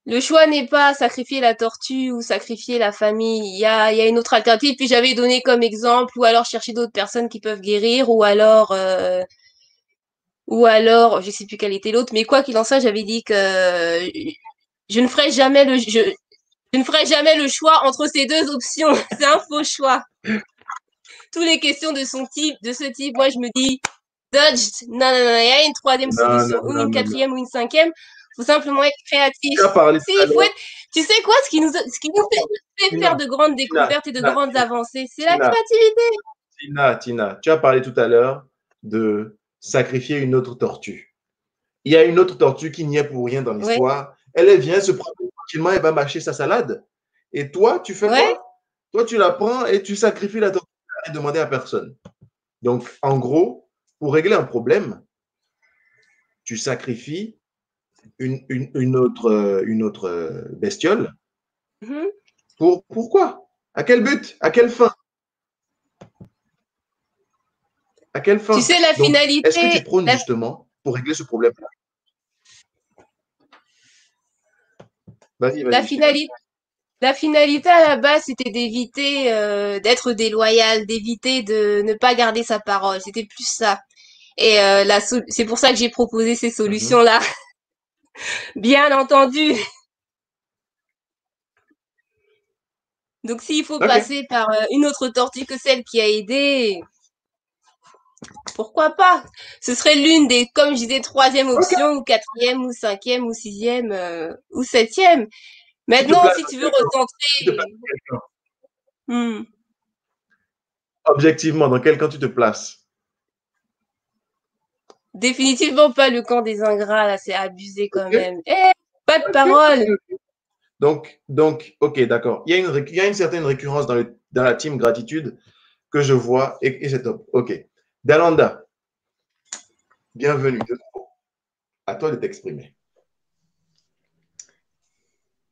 Le choix n'est pas sacrifier la tortue ou sacrifier la famille. Il y a, il y a une autre alternative. Puis j'avais donné comme exemple, ou alors chercher d'autres personnes qui peuvent guérir, ou alors, euh, ou alors, je sais plus quelle était l'autre, mais quoi qu'il en soit, j'avais dit que je ne ferai jamais le, je, je ne ferai jamais le choix entre ces deux options. C'est un faux choix. Toutes les questions de son type, de ce type, moi je me dis, dodged. Non, non, non, il y a une troisième solution, non, ou une quatrième, ou une cinquième. Faut simplement être créatif. Tu Si, il faut être, sais quoi, ce qui nous, ce qui nous fait, Tina, faire de grandes Tina, découvertes et de Tina, grandes avancées, c'est la créativité. Tina, Tina, tu as parlé tout à l'heure de sacrifier une autre tortue. Il y a une autre tortue qui n'y est pour rien dans l'histoire. Elle vient se prendre tranquillement, elle va mâcher sa salade. Et toi, tu fais Ouais. quoi? Toi, tu la prends et tu sacrifies la tortue et demander à personne. Donc, en gros, pour régler un problème, tu sacrifies une, une, une autre, euh, une autre euh, bestiole. Mhm. Pour, pourquoi? À quel but? À quelle fin? À quelle fin? Tu sais, la Donc, est-ce que tu finalité, prônes la, justement pour régler ce problème-là? Vas-y, la vas-y, finalité, la finalité à la base, c'était d'éviter euh, d'être déloyal, d'éviter de ne pas garder sa parole. C'était plus ça. Et euh, la c'est pour ça que j'ai proposé ces Mhm. solutions-là. Bien entendu. Donc, s'il faut passer par euh, une autre tortue que celle qui a aidé, pourquoi pas? Ce serait l'une des, comme je disais, troisième option, ou quatrième, ou cinquième, ou sixième, euh, ou septième. Maintenant, si tu veux recentrer, hmm, Objectivement, dans quel camp tu te places? définitivement pas le camp des ingrats, là, c'est abusé quand même. Eh, pas de parole. Donc, donc, ok, d'accord. Il y a une, ré- il y a une certaine récurrence dans, le, dans la team gratitude que je vois et, et c'est top. Ok. Dalanda, bienvenue. de nouveau. À toi de t'exprimer.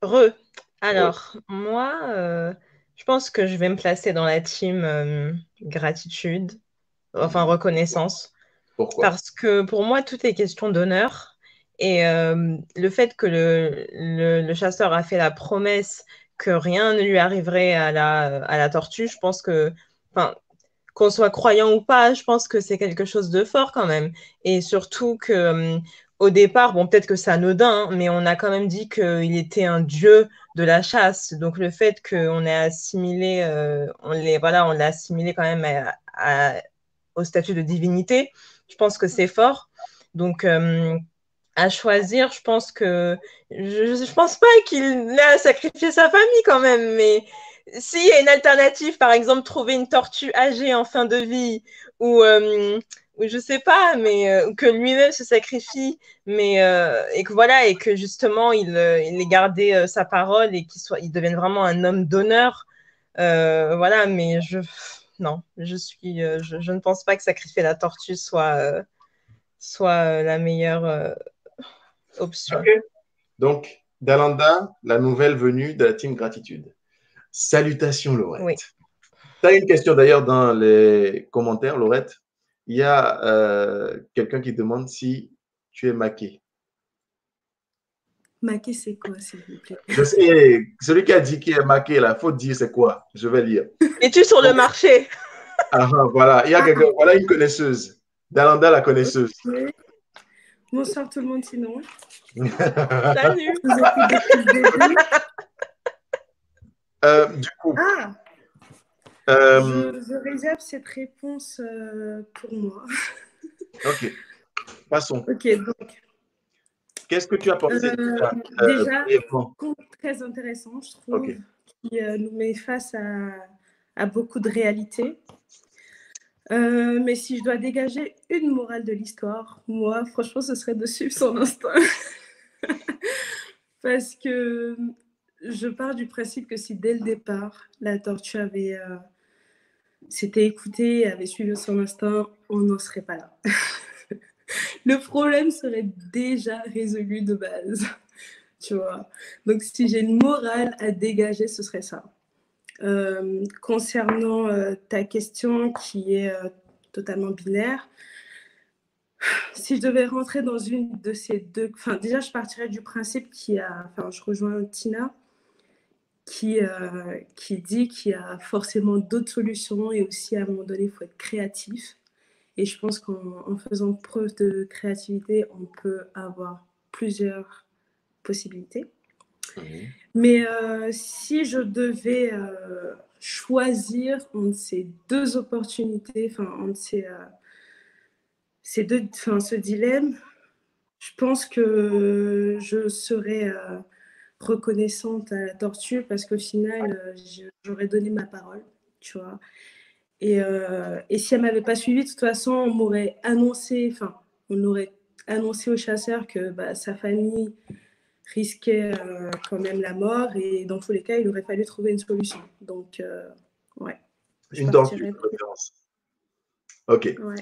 Re. Alors, moi, euh, je pense que je vais me placer dans la team euh, gratitude, enfin reconnaissance, Pourquoi? parce que pour moi, tout est question d'honneur. Et euh, le fait que le, le, le chasseur a fait la promesse que rien ne lui arriverait à la, à la tortue, je pense que, qu'on soit croyant ou pas, je pense que c'est quelque chose de fort quand même. Et surtout que, euh, au départ, bon, peut-être que c'est anodin, hein, mais on a quand même dit qu'il était un dieu de la chasse. Donc le fait qu'on ait assimilé, euh, on l'ait, voilà, on l'a assimilé quand même à- à- au statut de divinité, je pense que c'est fort. Donc euh, à choisir, je pense que je, je pense pas qu'il a sacrifié sa famille quand même, mais s'il y a une alternative, par exemple, trouver une tortue âgée en fin de vie, ou, euh, ou je sais pas, mais euh, que lui-même se sacrifie, mais euh, et que voilà, et que justement il, euh, ait gardé sa parole et qu'il soit, il devienne vraiment un homme d'honneur. Voilà, mais je non, je suis, je, ne pense pas que sacrifier la tortue soit, la meilleure option. Donc, Dalanda, la nouvelle venue de la team Gratitude. Salutations, Laurette. Oui. Tu as une question d'ailleurs dans les commentaires, Laurette. Il y a euh, quelqu'un qui demande si tu es maquée. Maquet, c'est quoi, s'il vous plaît? Je sais, celui qui a dit qu'il est maqué, là, il faut dire c'est quoi. Je vais lire. Es-tu sur le marché? Ah, ah, voilà, il y a quelqu'un, voilà une connaisseuse. Dalanda, la connaisseuse. Bonsoir tout le monde, sinon. Salut. Je vous écoute depuis le début. Euh, du coup, Ah, euh, je, je réserve cette réponse euh, pour moi. ok, passons. Ok, donc, Qu'est-ce que tu as pensé déjà, très intéressant, je trouve, qui nous met face à, à beaucoup de réalités. Euh, mais si je dois dégager une morale de l'histoire, moi, franchement, ce serait de suivre son instinct. Parce que je pars du principe que si dès le départ, la tortue avait euh, s'était écoutée, avait suivi son instinct, on n'en serait pas là. le problème serait déjà résolu de base. Tu vois. Donc, si j'ai une morale à dégager, ce serait ça. Euh, concernant euh, ta question qui est euh, totalement binaire, si je devais rentrer dans une de ces deux, déjà je partirais du principe qu'il y a, enfin je rejoins Tina qui, euh, qui dit qu'il y a forcément d'autres solutions et aussi à un moment donné il faut être créatif. Et je pense qu'en en faisant preuve de créativité, on peut avoir plusieurs possibilités. Mais euh, si je devais euh, choisir entre ces deux opportunités, enfin entre ces, ces deux, enfin, ce dilemme, je pense que je serais reconnaissante à la tortue parce qu'au final, euh, j'aurais donné ma parole, tu vois. Et, euh, et si elle m'avait pas suivi, de toute façon, on m'aurait annoncé, enfin, on aurait annoncé au chasseur que bah, sa famille risquait euh, quand même la mort et dans tous les cas, il aurait fallu trouver une solution. Donc, euh, ouais. Une tortue. Ok. Ouais.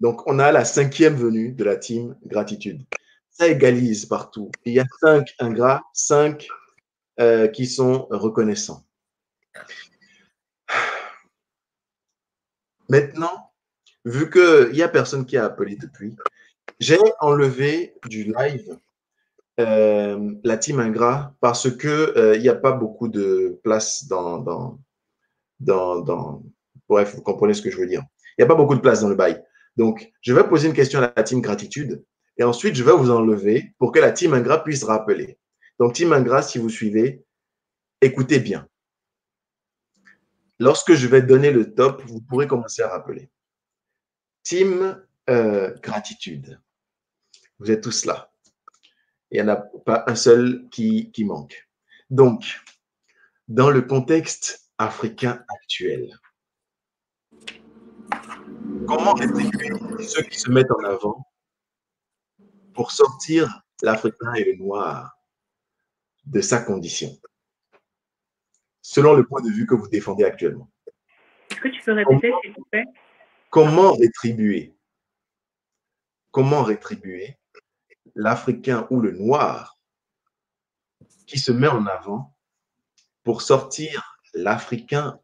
Donc, on a la cinquième venue de la team Gratitude. Ça égalise partout. Il y a cinq ingrats, cinq euh, qui sont reconnaissants. Maintenant, vu qu'il n'y a personne qui a appelé depuis, j'ai enlevé du live euh, la team ingrat parce que euh, il n'y a pas beaucoup de place dans, dans, dans, dans- Bref, vous comprenez ce que je veux dire. Il n'y a pas beaucoup de place dans le bail. Donc, je vais poser une question à la team gratitude et ensuite, je vais vous enlever pour que la team ingrat puisse rappeler. Donc, team ingrat, si vous suivez, écoutez bien. Lorsque je vais donner le top, vous pourrez commencer à rappeler. Team euh, gratitude. Vous êtes tous là. Il n'y en a pas un seul qui, qui manque. Donc, dans le contexte africain actuel, comment rétribuer ceux qui se mettent en avant pour sortir l'Africain et le Noir de sa condition, selon le point de vue que vous défendez actuellement. Est-ce que tu peux répéter, s'il te plaît? Comment rétribuer Comment rétribuer l'Africain ou le Noir qui se met en avant pour sortir l'Africain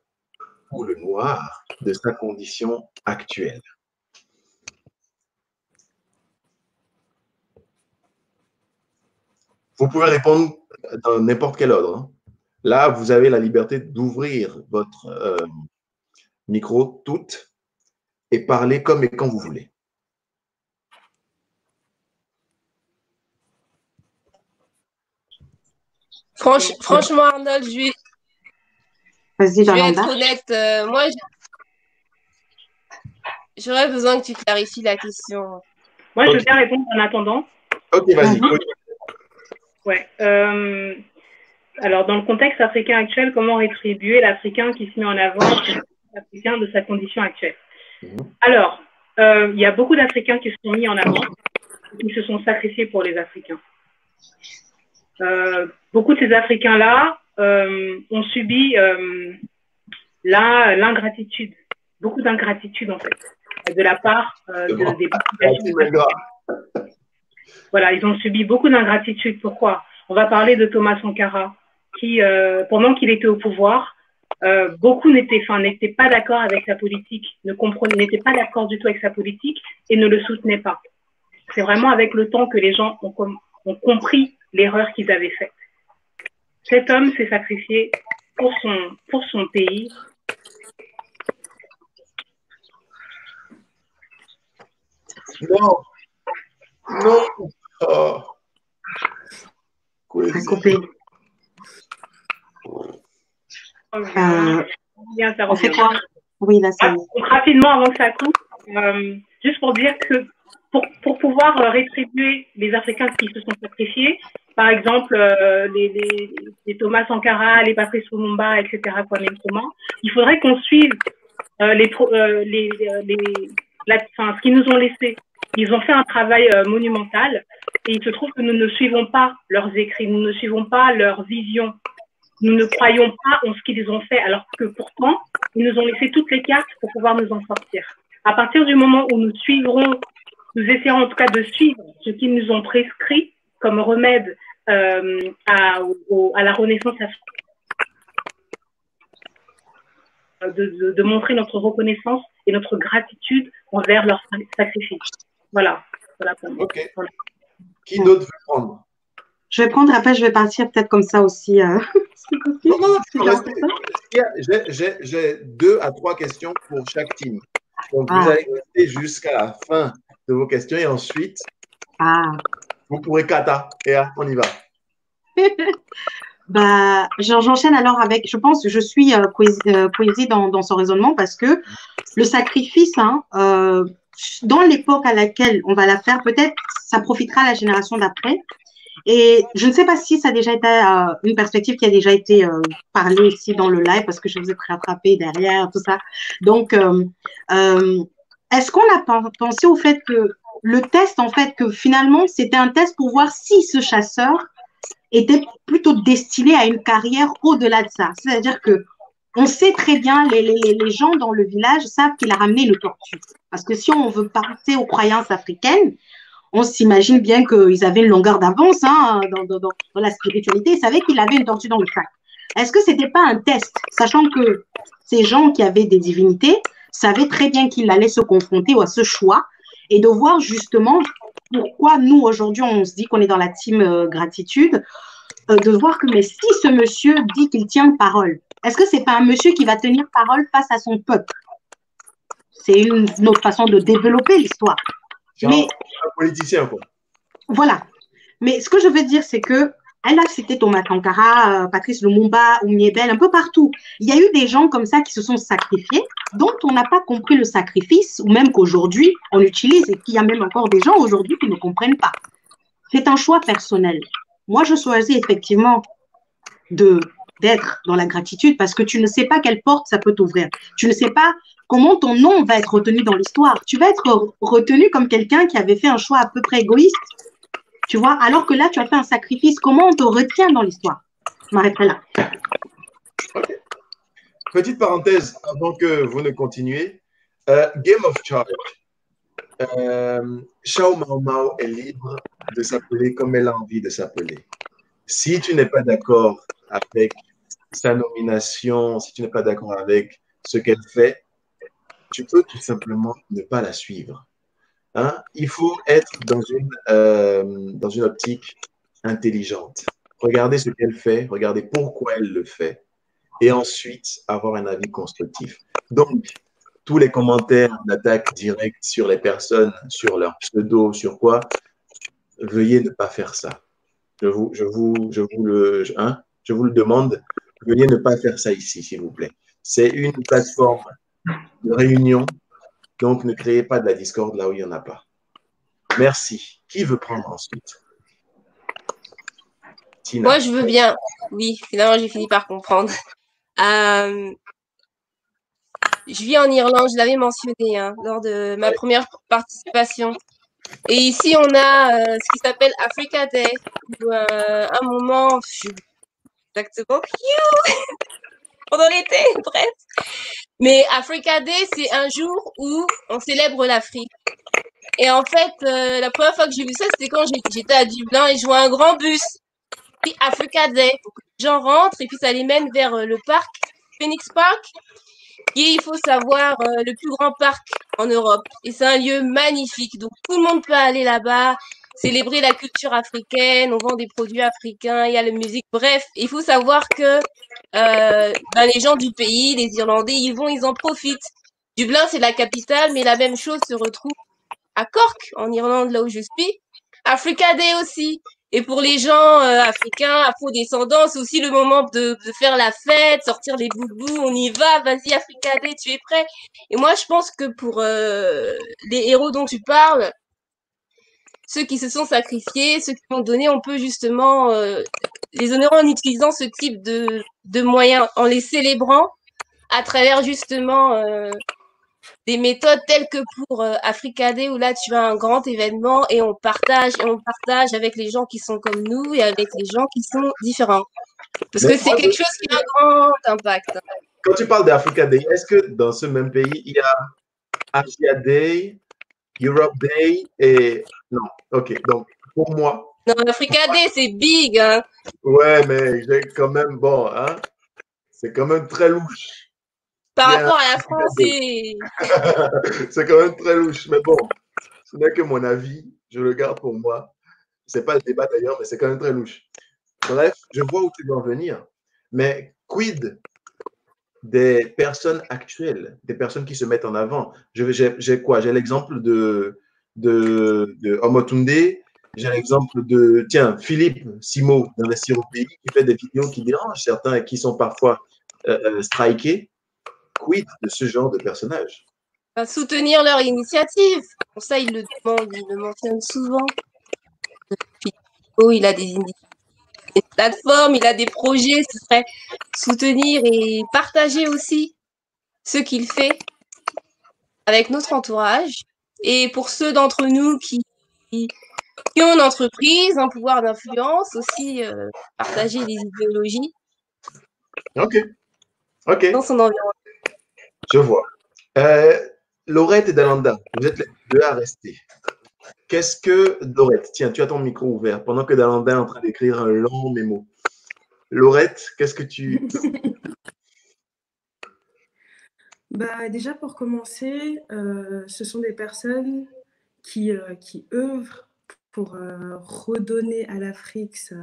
ou le Noir de sa condition actuelle? Vous pouvez répondre dans n'importe quel ordre. hein. Là, vous avez la liberté d'ouvrir votre euh, micro toutes et parler comme et quand vous voulez. Franch- franchement, Arnold, je vais, je vais être honnête. euh, moi, j'aurais besoin que tu clarifies la question. Moi, je veux bien répondre en attendant. Ok, vas-y. Ouais. euh, alors, dans le contexte africain actuel, comment rétribuer l'Africain qui se met en avant l'Africain de sa condition actuelle? Mhm. Alors, euh, il y a beaucoup d'Africains qui se sont mis en avant, qui se sont sacrifiés pour les Africains. Euh, beaucoup de ces Africains-là ont subi l'ingratitude, beaucoup d'ingratitude en fait, de la part de- des populations. Voilà, ils ont subi beaucoup d'ingratitude. Pourquoi? On va parler de Thomas Sankara, qui, euh, pendant qu'il était au pouvoir, euh, beaucoup n'étaient, pas d'accord avec sa politique, n'étaient pas d'accord du tout avec sa politique et ne le soutenaient pas. C'est vraiment avec le temps que les gens ont compris l'erreur qu'ils avaient faite. Cet homme s'est sacrifié pour son, pour son pays. Non. Non. Oh. Cohésie. coupé. Euh, Bien, ça on fait quoi? Oui, là, c'est. Donc, rapidement, avant que ça coupe, euh, juste pour dire que pour, pour pouvoir euh, rétribuer les Africains qui se sont sacrifiés, par exemple euh, les, les, les Thomas Sankara, les Patrice Lumumba, etc., Nkrumah, il faudrait qu'on suive euh, les, euh, les, les, la- enfin, ce qu'ils nous ont laissé. Ils ont fait un travail euh, monumental et il se trouve que nous ne suivons pas leurs écrits, nous ne suivons pas leur vision. Nous ne croyons pas en ce qu'ils ont fait, alors que pourtant, ils nous ont laissé toutes les cartes pour pouvoir nous en sortir. À partir du moment où nous suivrons, nous essaierons en tout cas de suivre ce qu'ils nous ont prescrit comme remède euh, à, la renaissance africaine, de, de, de montrer notre reconnaissance et notre gratitude envers leur sacrifice. Voilà. voilà pour moi. Voilà. Qui d'autre veut prendre? Je vais prendre, après, je vais partir peut-être comme ça aussi. euh. Non, non, j'ai- deux à trois questions pour chaque team. Donc, vous Ah. allez rester jusqu'à la fin de vos questions et ensuite, Ah. vous pourrez kata. Et on y va. Bah, j'en- j'enchaîne alors avec, je pense que je suis euh, poésie, euh, poésie dans, dans son raisonnement parce que le sacrifice, hein, euh, dans l'époque à laquelle on va la faire, peut-être ça profitera à la génération d'après. Et je ne sais pas si ça a déjà été euh, une perspective qui a déjà été euh, parlée ici dans le live parce que je vous ai rattrapé derrière, tout ça. Donc, euh, euh, est-ce qu'on a pen- pensé au fait que le test, en fait, que finalement, c'était un test pour voir si ce chasseur était plutôt destiné à une carrière au-delà de ça? C'est-à-dire que on sait très bien, les, gens dans le village savent qu'il a ramené une tortue. Parce que si on veut passer aux croyances africaines, on s'imagine bien qu'ils avaient une longueur d'avance hein, dans, la spiritualité. Ils savaient qu'il avait une tortue dans le sac. Est-ce que c'était pas un test, sachant que ces gens qui avaient des divinités savaient très bien qu'il allait se confronter à ce choix et de voir justement pourquoi nous aujourd'hui on se dit qu'on est dans la team euh, gratitude, euh, de voir que mais si ce monsieur dit qu'il tient parole, est-ce que c'est pas un monsieur qui va tenir parole face à son peuple? C'est une, une autre façon de développer l'histoire. Mais un politicien, quoi. voilà. Mais ce que je veux dire, c'est que elle a cité Thomas Sankara, euh, Patrice Lumumba, Oumniebel, un peu partout. Il y a eu des gens comme ça qui se sont sacrifiés, dont on n'a pas compris le sacrifice, ou même qu'aujourd'hui, on utilise, et qu'il y a même encore des gens aujourd'hui qui ne comprennent pas. C'est un choix personnel. Moi, je choisis effectivement de d'être dans la gratitude parce que tu ne sais pas quelle porte ça peut t'ouvrir. Tu ne sais pas comment ton nom va être retenu dans l'histoire. Tu vas être re- retenu comme quelqu'un qui avait fait un choix à peu près égoïste, tu vois, alors que là, tu as fait un sacrifice. Comment on te retient dans l'histoire? Je m'arrêterai là. Petite parenthèse avant que vous ne continuiez. Euh, Game of Charge. Euh, Mao Mao est libre de s'appeler comme elle a envie de s'appeler. Si tu n'es pas d'accord avec sa nomination, si tu n'es pas d'accord avec ce qu'elle fait, tu peux tout simplement ne pas la suivre. Hein? Il faut être dans une, euh, dans une optique intelligente. Regardez ce qu'elle fait, regardez pourquoi elle le fait, et ensuite avoir un avis constructif. Donc, tous les commentaires d'attaque directe sur les personnes, sur leur pseudo, sur quoi, veuillez ne pas faire ça. Je vous, je vous, je vous, le, hein, je vous le demande, veuillez ne pas faire ça ici, s'il vous plaît. C'est une plateforme de réunion, donc ne créez pas de la discorde là où il n'y en a pas. Merci. Qui veut prendre ensuite? Tina. Moi, je veux bien. Oui, finalement, j'ai fini par comprendre. Euh, je vis en Irlande, je l'avais mentionné hein, lors de ma première participation. Et ici, on a euh, ce qui s'appelle Africa Day, où euh, un moment, je exactement, pendant l'été, bref. Mais Africa Day, c'est un jour où on célèbre l'Afrique. Et en fait, euh, la première fois que j'ai vu ça, c'était quand j'étais à Dublin et je vois un grand bus. Puis Africa Day. Gens rentrent et puis ça les mène vers euh, le parc, Phoenix Park, qui est, il faut savoir, euh, le plus grand parc en Europe. Et c'est un lieu magnifique. Donc, tout le monde peut aller là-bas, célébrer la culture africaine. On vend des produits africains, il y a la musique. Bref, il faut savoir que euh, ben, les gens du pays, les Irlandais, ils vont, ils en profitent. Dublin, c'est la capitale, mais la même chose se retrouve à Cork, en Irlande, là où je suis. Africa Day aussi. Et pour les gens euh, africains, afro-descendants, c'est aussi le moment de, de faire la fête, sortir les boubous, on y va, vas-y Africa Day, tu es prêt. Et moi, je pense que pour euh, les héros dont tu parles, ceux qui se sont sacrifiés, ceux qui ont donné, on peut justement euh, les honorer en utilisant ce type de, de moyens, en les célébrant à travers justement euh, des méthodes telles que pour euh, Africa Day où là tu as un grand événement et on partage et on partage avec les gens qui sont comme nous et avec les gens qui sont différents. Parce Mais que c'est quelque chose qui a un grand impact. Quand tu parles d'Africa Day, est-ce que dans ce même pays, il y a Asia Day, Europe Day et... Non, ok. Donc, pour moi, Non, Africa Day, c'est big. Hein. ouais, mais j'ai quand même... Bon, hein, c'est quand même très louche. Par rapport à la France, c'est... c'est quand même très louche. Mais bon, ce n'est que mon avis. Je le garde pour moi. C'est pas le débat d'ailleurs, mais c'est quand même très louche. Bref, je vois où tu veux en venir. Mais quid des personnes actuelles, des personnes qui se mettent en avant? J'ai quoi? J'ai l'exemple de, de, de Omotunde. J'ai l'exemple de, tiens, Philippe Simo d'Investir au pays, qui fait des vidéos qui dérangent certains et qui sont parfois euh, euh, strikés. Quid de ce genre de personnages Enfin, soutenir leur initiative. Pour ça, ils le demandent, ils le mentionnent souvent. Oh, il a des, indi- des plateformes, il a des projets, ce serait soutenir et partager aussi ce qu'il fait avec notre entourage. Et pour ceux d'entre nous qui, ont une entreprise, un pouvoir d'influence, aussi euh, partager des idéologies Ok. Ok. dans son environnement. Je vois. Euh, Laurette et Dalanda, vous êtes les deux à rester. Qu'est-ce que Laurette Tiens, tu as ton micro ouvert pendant que Dalanda est en train d'écrire un long mémo. Laurette, qu'est-ce que tu. Bah, déjà, pour commencer, euh, ce sont des personnes qui, euh, qui œuvrent pour euh, redonner à l'Afrique sa,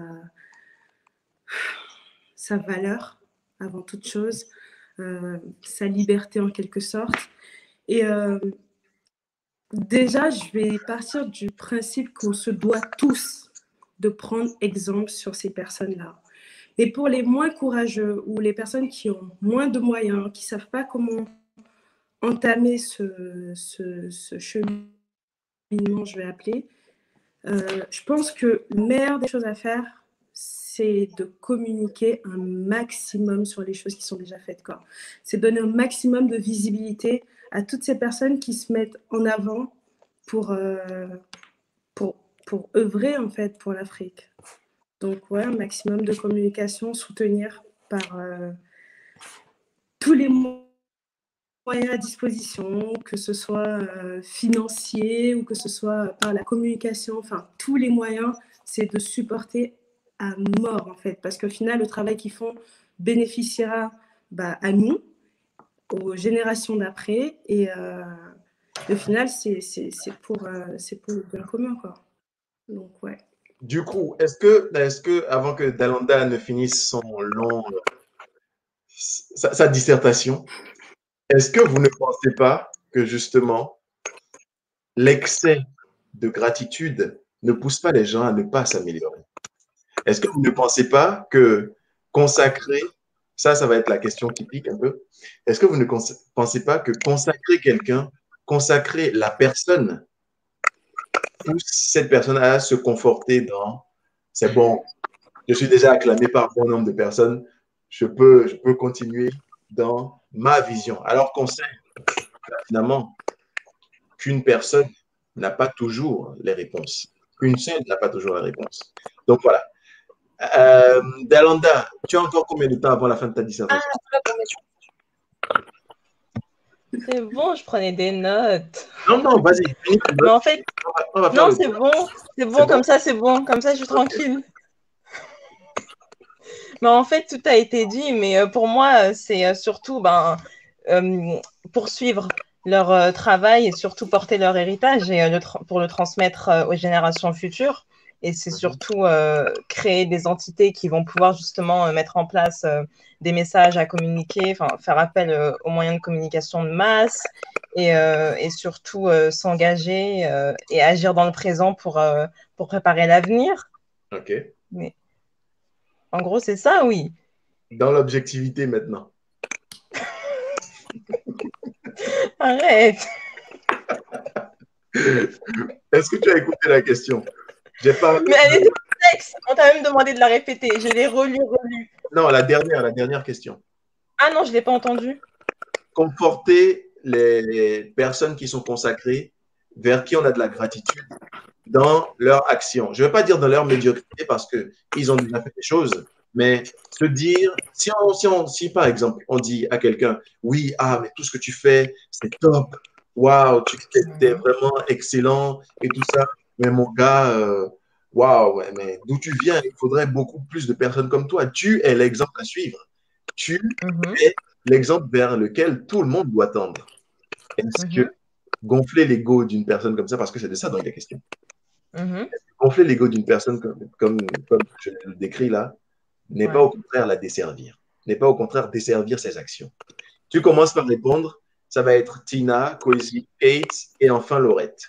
sa valeur, avant toute chose, sa liberté en quelque sorte. Et déjà, je vais partir du principe qu'on se doit tous de prendre exemple sur ces personnes-là. Et pour les moins courageux ou les personnes qui ont moins de moyens, qui ne savent pas comment entamer ce, ce, ce cheminement, je vais appeler, euh, je pense que la meilleure des choses à faire, c'est de communiquer un maximum sur les choses qui sont déjà faites. C'est donner un maximum de visibilité à toutes ces personnes qui se mettent en avant pour, euh, pour, pour œuvrer en fait pour l'Afrique. Donc ouais, un maximum de communication, soutenir par euh, tous les mo- moyens à disposition, que ce soit euh, financier ou que ce soit par la communication, enfin tous les moyens, c'est de supporter à mort en fait, parce qu'au final, le travail qu'ils font bénéficiera bah, à nous, aux générations d'après, et euh, au final, c'est pour, euh, pour le bien commun quoi. Donc ouais. Du coup, est-ce que, est que, avant que Dalanda ne finisse son long, euh, sa dissertation, est-ce que vous ne pensez pas que justement l'excès de gratitude ne pousse pas les gens à ne pas s'améliorer? Est-ce que vous ne pensez pas que consacrer, ça, ça va être la question qui pique un peu, est-ce que vous ne pensez pas que consacrer quelqu'un, consacrer la personne, pousse cette personne à se conforter dans c'est bon, je suis déjà acclamé par bon nombre de personnes, je peux, je peux continuer dans ma vision. Alors qu'on sait finalement qu'une personne n'a pas toujours les réponses, qu'une seule n'a pas toujours les réponses. Donc voilà. Euh, Dalanda, tu as encore combien de temps avant la fin de ta dissertation? C'est bon, je prenais des notes. Non, non, vas-y. en fait, On va- on va faire non, c'est bon. C'est bon, bon comme ça, c'est bon. Comme ça, je suis tranquille. Mais en fait, tout a été dit. Mais euh, pour moi, euh, c'est euh, surtout ben, euh, poursuivre leur euh, travail et surtout porter leur héritage et euh, le pour le transmettre aux générations futures. Et c'est surtout euh, créer des entités qui vont pouvoir justement mettre en place des messages à communiquer, faire appel aux moyens de communication de masse et, et surtout s'engager et agir dans le présent pour, pour préparer l'avenir. Ok. Mais en gros, c'est ça, oui. Dans l'objectivité maintenant. Arrête. Est-ce que tu as écouté la question? J'ai pas. Mais elle était complexe. On t'a même demandé de la répéter. Je l'ai relue, relue. Non, la dernière, la dernière question. Ah non, je ne l'ai pas entendue. Conforter les personnes qui sont consacrées, vers qui on a de la gratitude, dans leur action. Je ne vais pas dire dans leur médiocrité parce qu'ils ont déjà fait des choses, mais se dire, si, on, si, on, si par exemple on dit à quelqu'un, oui, ah, mais tout ce que tu fais, c'est top, waouh, tu es vraiment excellent et tout ça, mais mon gars, euh, waouh, ouais, mais d'où tu viens, il faudrait beaucoup plus de personnes comme toi. Tu es l'exemple à suivre. Tu es l'exemple vers lequel tout le monde doit tendre. Est-ce que gonfler l'ego d'une personne comme ça, parce que c'est de ça dont il est question, Mhm. gonfler l'ego d'une personne comme, comme, comme je le décris là, n'est Ouais. pas au contraire la desservir, n'est pas au contraire desservir ses actions. Tu commences par répondre, ça va être Tina, Cozy, Kate et enfin Laurette.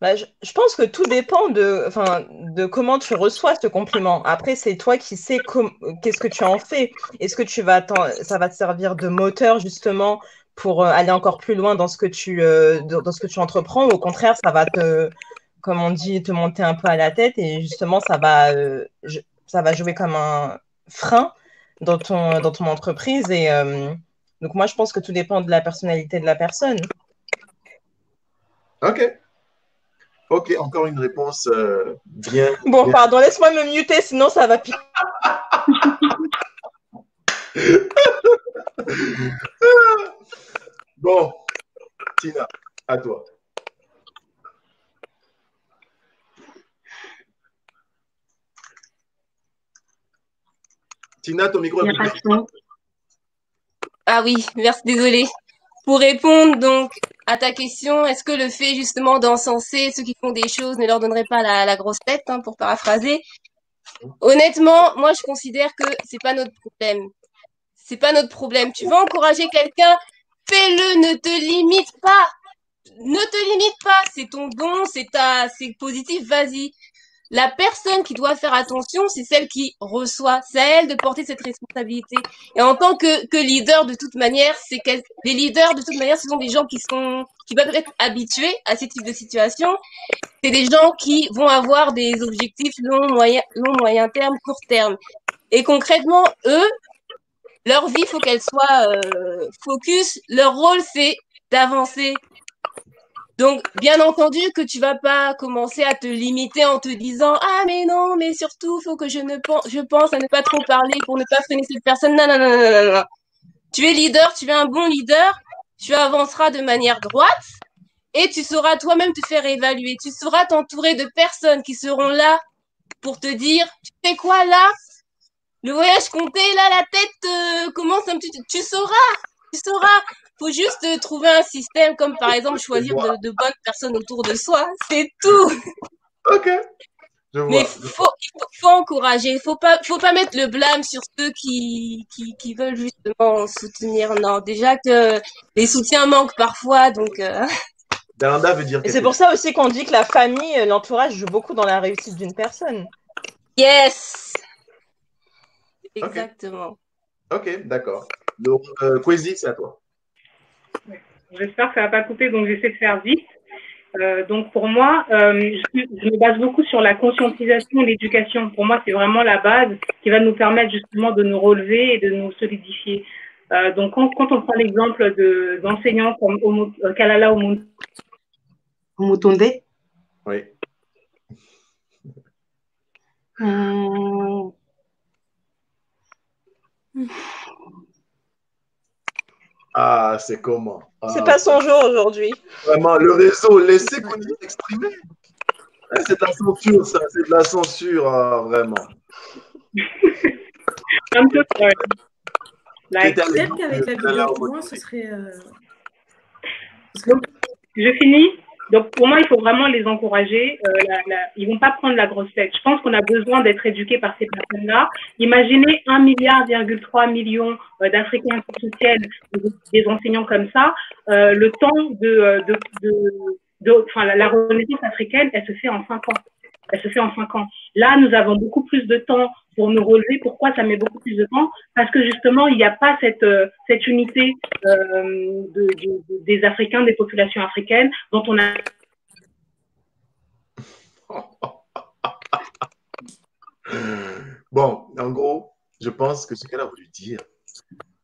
Bah, je, je pense que tout dépend de, comment tu reçois ce compliment. Après, c'est toi qui sais qu'est-ce que tu en fais. Est-ce que tu vas ça va te servir de moteur justement pour euh, aller encore plus loin dans ce que tu, euh, dans ce que tu entreprends, ou au contraire, ça va te, comme on dit, te monter un peu à la tête et justement, ça va, euh, je- ça va jouer comme un frein dans ton, dans ton entreprise. Et euh, donc, moi, je pense que tout dépend de la personnalité de la personne. Ok. Ok, encore une réponse euh, bien. Bon, bien- pardon, laisse-moi me muter, sinon ça va piquer. Bon, Tina, à toi. Tina, ton micro est Il y a pas de son. Ah oui, merci, désolé. Pour répondre donc à ta question, est-ce que le fait justement d'encenser ceux qui font des choses ne leur donnerait pas la, la grosse tête, hein, pour paraphraser? Honnêtement, moi je considère que c'est pas notre problème. C'est pas notre problème. Tu veux encourager quelqu'un, fais-le, ne te limite pas. Ne te limite pas, c'est ton don, c'est ta, c'est positif, vas-y. La personne qui doit faire attention, c'est celle qui reçoit. C'est à elle de porter cette responsabilité. Et en tant que, leader, de toute manière, c'est les leaders, de toute manière, ce sont des gens qui sont, qui peuvent être habitués à ce type de situation. C'est des gens qui vont avoir des objectifs long, moyen, long, moyen terme, court terme. Et concrètement, eux, leur vie, faut qu'elle soit euh, focus. Leur rôle, c'est d'avancer. Donc, bien entendu que tu vas pas commencer à te limiter en te disant ah mais non mais surtout faut que je ne pense je pense à ne pas trop parler pour ne pas freiner cette personne. Non non non non non non. Tu es leader, tu es un bon leader, tu avanceras de manière droite et tu sauras toi-même te faire évaluer. Tu sauras t'entourer de personnes qui seront là pour te dire tu fais quoi là? Le voyage compté là la tête euh, commence un petit tu sauras tu sauras faut juste trouver un système comme par exemple choisir de, de bonnes personnes autour de soi c'est tout Ok. Je vois. mais faut, il faut, faut encourager faut pas faut pas mettre le blâme sur ceux qui, qui, qui veulent justement soutenir non déjà que les soutiens manquent parfois donc euh, Dalanda veut dire Et c'est pour ça aussi qu'on dit que la famille, euh, l'entourage joue beaucoup dans la réussite d'une personne. yes exactement Ok, d'accord. Donc, euh, c'est à toi. J'espère que ça va pas couper, donc j'essaie de faire vite. Euh, donc pour moi, euh, je, me base beaucoup sur la conscientisation et l'éducation. Pour moi, c'est vraiment la base qui va nous permettre justement de nous relever et de nous solidifier. Euh, donc quand, on prend l'exemple d'enseignants comme Omo, Kalala Omutunde. Oui. Hum. Ah, c'est comment? Ah, C'est pas son jour aujourd'hui. Vraiment, le réseau, laissez qu'on exprimer. Ah, C'est de la censure, ça, c'est de la censure, ah, vraiment. Like, C'était Peut-être qu'avec la vidéo ce serait. euh, Donc, je finis. Donc, pour moi, il faut vraiment les encourager. Euh, la- ils vont pas prendre la grosse tête. Je pense qu'on a besoin d'être éduqués par ces personnes-là. Imaginez 1 milliard, 3 millions euh, d'Africains qui soutiennent des, des enseignants comme ça. Euh, le temps de, euh, de, de, de- enfin, la, la renaissance africaine, elle se fait en 5 ans. Elle se fait en 5 ans. Là, nous avons beaucoup plus de temps pour nous relever. Pourquoi ça met beaucoup plus de temps? Parce que justement, il n'y a pas cette, euh, cette unité euh, de- de- de- des Africains, des populations africaines, dont on a Bon, en gros, je pense que ce qu'elle a voulu dire,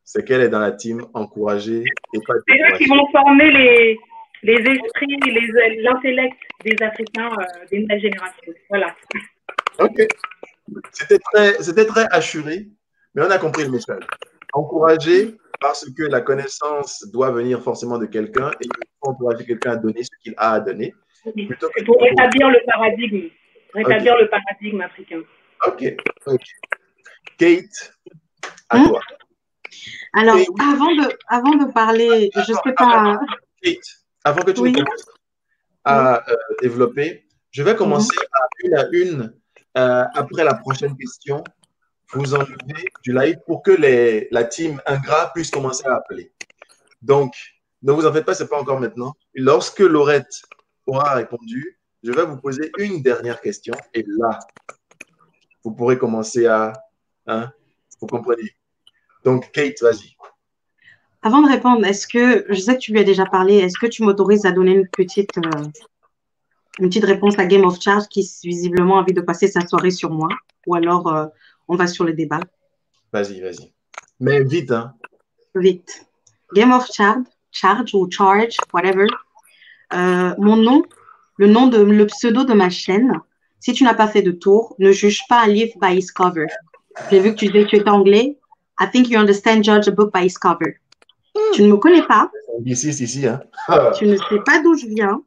c'est qu'elle est dans la team encouragée et pas C'est eux qui vont former les, les esprits, les- l'intellect des Africains euh, des nouvelles générations. Voilà. Ok. C'était très, c'était très assuré, mais on a compris le message. Encourager parce que la connaissance doit venir forcément de quelqu'un et il faut encourager quelqu'un à donner ce qu'il a à donner. Plutôt que C'est pour rétablir le paradigme, rétablir le paradigme africain. Ok, ok. Kate, à Hmm? toi. Alors, avant de, avant de parler, je sais pas. Kate, avant que tu Oui. commences à euh, développer, je vais commencer à une à une euh, après la prochaine question. Vous enlevez du live pour que les, la team ingrat puisse commencer à appeler. Donc, ne vous en faites pas, ce n'est pas encore maintenant. Lorsque Laurette aura répondu, je vais vous poser une dernière question et là, vous pourrez commencer à. Hein, vous comprenez? Donc, Kate, vas-y. Avant de répondre, est-ce que, je sais que tu lui as déjà parlé, est-ce que tu m'autorises à donner une petite, euh, une petite réponse à Game of Charge qui visiblement a envie de passer sa soirée sur moi? Ou alors euh, on va sur le débat? Vas-y, vas-y. Mais vite, hein. Vite. Game of Charge, Charge ou Charge, whatever. Euh, mon nom, le nom de le pseudo de ma chaîne. Si tu n'as pas fait de tour, ne juge pas un livre by its cover. J'ai vu que tu disais que tu étais anglais. I think you understand judge a book by its cover. Tu ne me connais pas. Ici, ici, hein. Tu ne sais pas d'où je viens.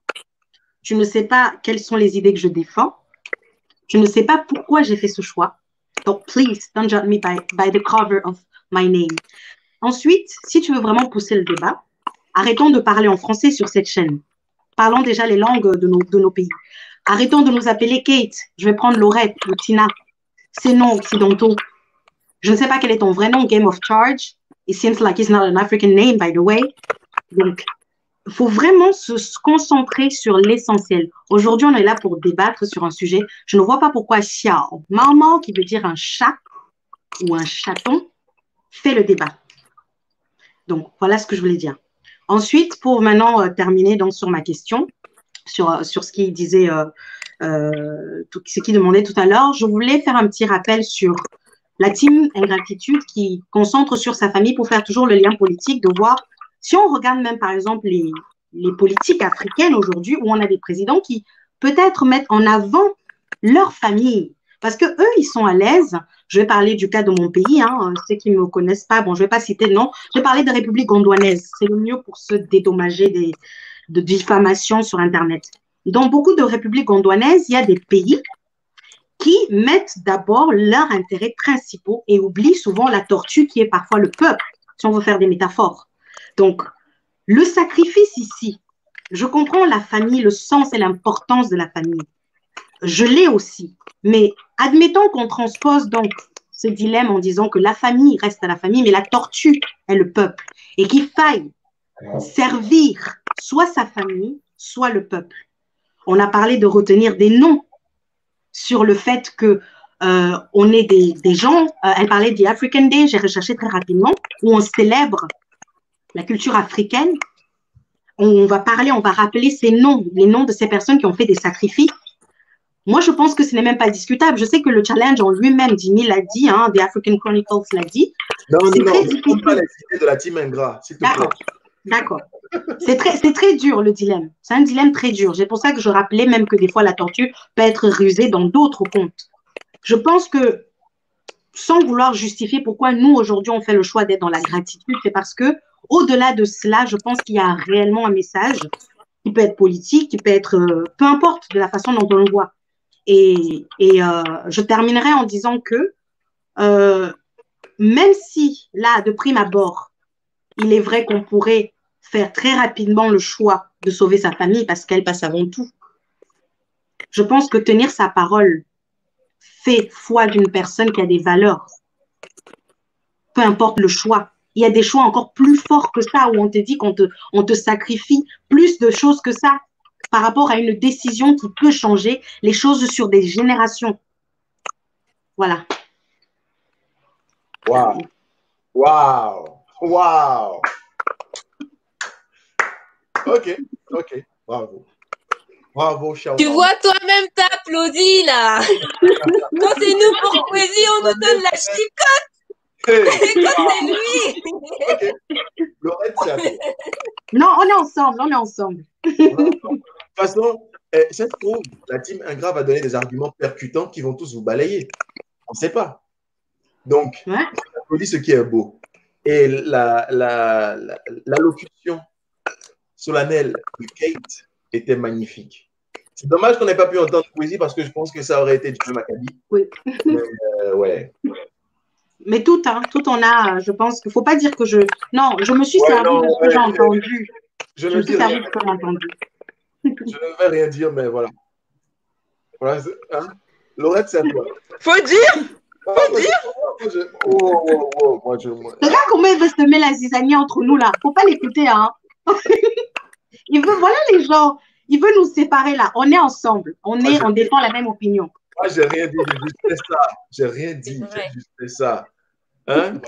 Tu ne sais pas quelles sont les idées que je défends. Tu ne sais pas pourquoi j'ai fait ce choix. Donc, please, don't judge me by, by the cover of my name. Ensuite, si tu veux vraiment pousser le débat, arrêtons de parler en français sur cette chaîne. Parlons déjà les langues de nos, de nos pays. Arrêtons de nous appeler Kate. Je vais prendre Laurette ou Tina. Ces noms occidentaux. Je ne sais pas quel est ton vrai nom, Game of Charge. It seems like it's not an African name, by the way. Donc, il faut vraiment se concentrer sur l'essentiel. Aujourd'hui, on est là pour débattre sur un sujet. Je ne vois pas pourquoi Xiao, maman, qui veut dire un chat ou un chaton, fait le débat. Donc, voilà ce que je voulais dire. Ensuite, pour maintenant euh, terminer donc, sur ma question, sur, euh, sur ce qu'il disait, euh, euh, ce qu'il demandait tout à l'heure, je voulais faire un petit rappel sur la team ingratitude qui concentre sur sa famille pour faire toujours le lien politique, de voir si on regarde même par exemple les, les politiques africaines aujourd'hui, où on a des présidents qui peut-être mettent en avant leur famille. Parce que eux, ils sont à l'aise. Je vais parler du cas de mon pays. Hein, ceux qui ne me connaissent pas, bon, je ne vais pas citer nom. Je vais parler de République gondouanaise. C'est le mieux pour se dédommager des, de diffamation sur Internet. Dans beaucoup de républiques gondouanaises, il y a des pays qui mettent d'abord leurs intérêts principaux et oublient souvent la tortue qui est parfois le peuple, si on veut faire des métaphores. Donc, le sacrifice ici, je comprends la famille, le sens et l'importance de la famille. Je l'ai aussi. Mais admettons qu'on transpose donc ce dilemme en disant que la famille reste à la famille, mais la tortue est le peuple. Et qu'il faille servir soit sa famille, soit le peuple. On a parlé de retenir des noms sur le fait que euh, on est des, des gens, euh, elle parlait du African Day, j'ai recherché très rapidement, où on célèbre la culture africaine. On va parler, on va rappeler ces noms, les noms de ces personnes qui ont fait des sacrifices. Moi, je pense que ce n'est même pas discutable. Je sais que le challenge en lui-même, Jimmy l'a dit, hein, The African Chronicles l'a dit. Non, non, non, ne pas idées de la team s'il te plaît. D'accord. C'est très, c'est très dur le dilemme. C'est un dilemme très dur. C'est pour ça que je rappelais même que des fois la tortue peut être rusée dans d'autres comptes. Je pense que sans vouloir justifier pourquoi nous aujourd'hui on fait le choix d'être dans la gratitude, c'est parce que au-delà de cela, je pense qu'il y a réellement un message qui peut être politique, qui peut être, euh, peu importe de la façon dont on le voit. Et, et euh, je terminerai en disant que euh, même si là, de prime abord, il est vrai qu'on pourrait faire très rapidement le choix de sauver sa famille parce qu'elle passe avant tout, je pense que tenir sa parole fait foi d'une personne qui a des valeurs. Peu importe le choix. Il y a des choix encore plus forts que ça où on te dit qu'on te, sacrifie plus de choses que ça par rapport à une décision qui peut changer les choses sur des générations. Voilà. Waouh! Waouh! Waouh! Ok, ok, bravo. Bravo, cher. Tu vois, toi-même, t'applaudis là. Quand c'est nous pour poésie, on nous donne la chicotte. Et quand c'est lui? Laurette, c'est à toi. Non, on est ensemble, on est ensemble. De toute façon, eh, ça se trouve, la team Ingrat va donner des arguments percutants qui vont tous vous balayer. On ne sait pas. Donc, on applaudit ce qui est beau. Et la, la, la, l'allocution solennelle de Kate était magnifique. C'est dommage qu'on n'ait pas pu entendre poésie parce que je pense que ça aurait été du même acabit. Oui. Mais, euh, ouais. Mais tout, hein, tout on a, je pense qu'il ne faut pas dire que je. Non, je me suis Ouais, servi non, de ce que j'ai entendu. Je me suis servi de ce que j'ai entendu. Je ne vais rien dire, mais voilà. voilà c'est- hein? Laurette, c'est à toi. Faut dire Faut dire Oh, oh, oh, moi, je. moi- Regarde comment il veut semer la zizanie entre nous là. Faut pas l'écouter, hein. il veut, voilà les gens. Il veut nous séparer là. On est ensemble. On est, on défend la même opinion. Moi, j'ai rien dit, j'ai juste fait ça. J'ai rien dit, j'ai juste fait ça. Hein?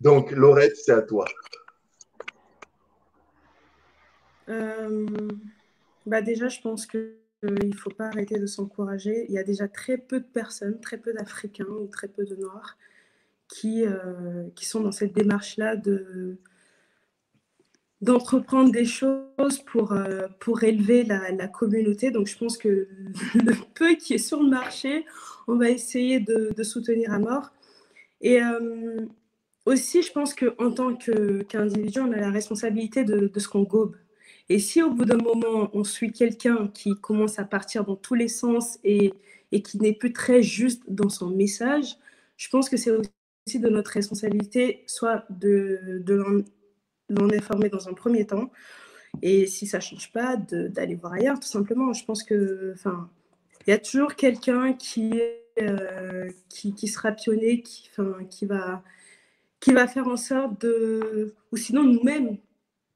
Donc, Laurette, c'est à toi. Euh, bah déjà, je pense que euh, il faut pas arrêter de s'encourager. Il y a déjà très peu de personnes, très peu d'Africains ou très peu de Noirs qui, euh, qui sont dans cette démarche-là de d'entreprendre des choses pour, euh, pour élever la, la communauté. Donc, je pense que le peu qui est sur le marché, on va essayer de, soutenir à mort. Et euh, aussi, je pense qu'en tant qu'individu, on a la responsabilité de, de ce qu'on gobe. Et si au bout d'un moment, on suit quelqu'un qui commence à partir dans tous les sens et, et qui n'est plus très juste dans son message, je pense que c'est aussi de notre responsabilité, soit de, de l'en l'en informer dans un premier temps, et si ça ne change pas, d'aller voir ailleurs, tout simplement. Je pense que, il y a toujours quelqu'un qui, euh, sera pionnier, qui, va, faire en sorte de. Ou sinon, nous-mêmes,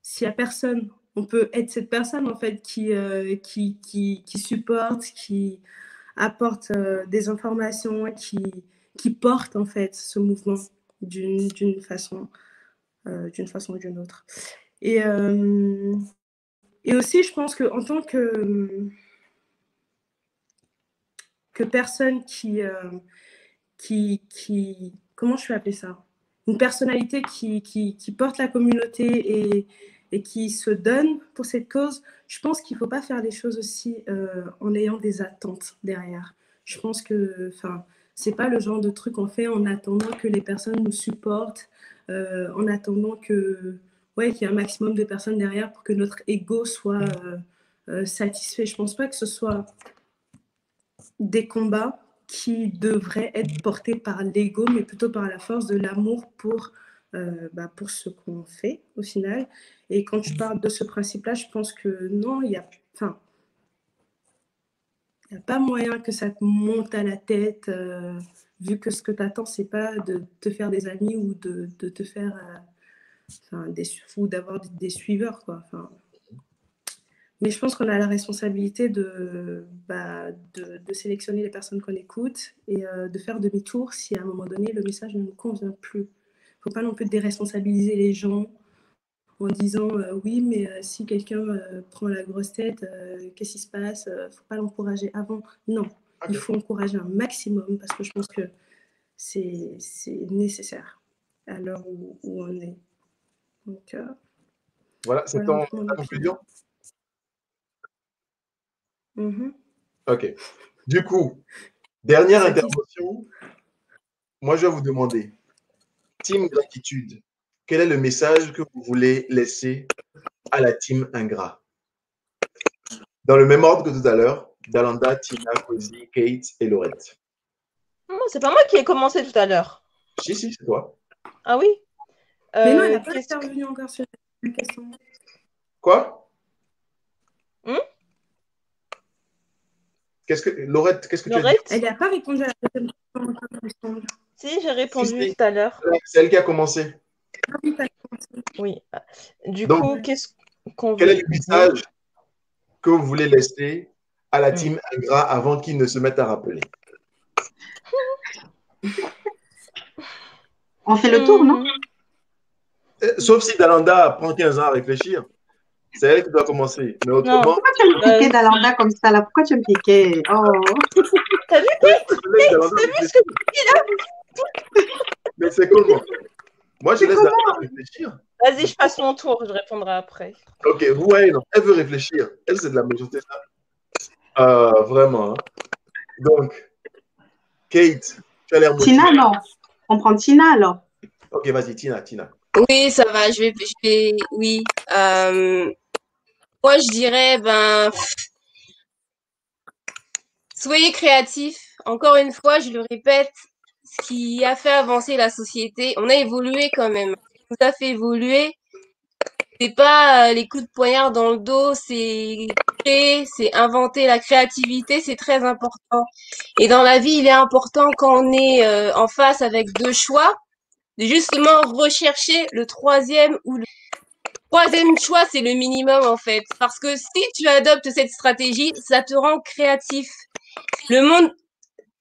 s'il n'y a personne, on peut être cette personne, en fait, qui, euh, qui, qui, supporte, qui apporte euh, des informations, qui, qui porte, en fait, ce mouvement d'une façon, d'une façon ou d'une autre. Et, euh, et aussi, je pense qu'en tant que, que personne qui, euh, qui, qui, comment je vais appeler ça? Une personnalité qui, qui, qui porte la communauté et, et qui se donne pour cette cause, je pense qu'il ne faut pas faire les choses aussi euh, en ayant des attentes derrière. Je pense que, enfin, c'est pas le genre de truc qu'on fait en attendant que les personnes nous supportent, euh, en attendant que, ouais, qu'il y ait un maximum de personnes derrière pour que notre ego soit euh, euh, satisfait. Je pense pas que ce soit des combats qui devraient être portés par l'ego, mais plutôt par la force de l'amour pour, bah, pour ce qu'on fait au final. Et quand tu parles de ce principe-là, je pense que non, il y a, il n'y a pas moyen que ça te monte à la tête, vu que ce que tu attends, c'est pas de te faire des amis ou de, de te faire, euh, d'avoir des, suiveurs, quoi. Mais je pense qu'on a la responsabilité de, bah, de, sélectionner les personnes qu'on écoute et euh, de faire demi-tour si à un moment donné le message ne nous convient plus. Il ne faut pas non plus déresponsabiliser les gens en disant euh, oui, mais si quelqu'un prend la grosse tête, qu'est-ce qui se passe Il ne faut pas l'encourager avant. Non, il faut encourager un maximum parce que je pense que c'est c'est nécessaire à l'heure où, où on est. Donc, euh, Voilà, c'est Voilà, ton conclusion? mhm. Ok. Du coup, dernière intervention. Moi, je vais vous demander, team gratitude, quel est le message que vous voulez laisser à la team ingrat? Dans le même ordre que tout à l'heure, Dalanda, Tina, Cozy, Kate et Laurette. Non, c'est pas moi qui ai commencé tout à l'heure. Si, si, c'est toi. Ah oui Mais non, elle Euh, n'a pas intervenu encore sur la question. Quoi? Hmm? Qu'est-ce que Laurette, qu'est-ce que tu as dit? Laurette? Elle n'a pas répondu à la deuxième question. Si, j'ai répondu Si, tout à l'heure. C'est elle qui a commencé. Ah oui, t'as commencé. Oui. Du Donc, coup, qu'est-ce qu'on Quel est veut le message que vous voulez laisser à la team ingrat avant qu'ils ne se mettent à rappeler On fait le tour, non? Euh, Sauf si Dalanda prend 15 ans à réfléchir. C'est elle qui doit commencer. Mais autrement, Pourquoi tu me piquais Euh, Dalanda comme ça là? Pourquoi tu me piquais Oh T'as vu, Kate laisse Dalanda T'as vu ce que tu dis là mais c'est comment? Moi, je laisse comment? Dalanda réfléchir. Vas-y, je passe mon tour, je répondrai après. Ok, vous voyez, non. Elle veut réfléchir. Elle, c'est de la méchanceté, ça. Euh, vraiment. hein. Donc, Kate, tu as l'air motivée. Tina, non. On prend Tina alors. Ok, vas-y, Tina, Tina. Oui, ça va, je vais, je vais, oui. Euh, moi, je dirais, ben, soyez créatifs. Encore une fois, je le répète, ce qui a fait avancer la société, on a évolué quand même. Nous a fait évoluer, c'est pas euh, les coups de poignard dans le dos, c'est créer, c'est inventer. La créativité, c'est très important. Et dans la vie, il est important quand on est euh, en face avec deux choix, de justement rechercher le troisième ou le troisième choix, c'est le minimum en fait. Parce que si tu adoptes cette stratégie, ça te rend créatif. Le monde,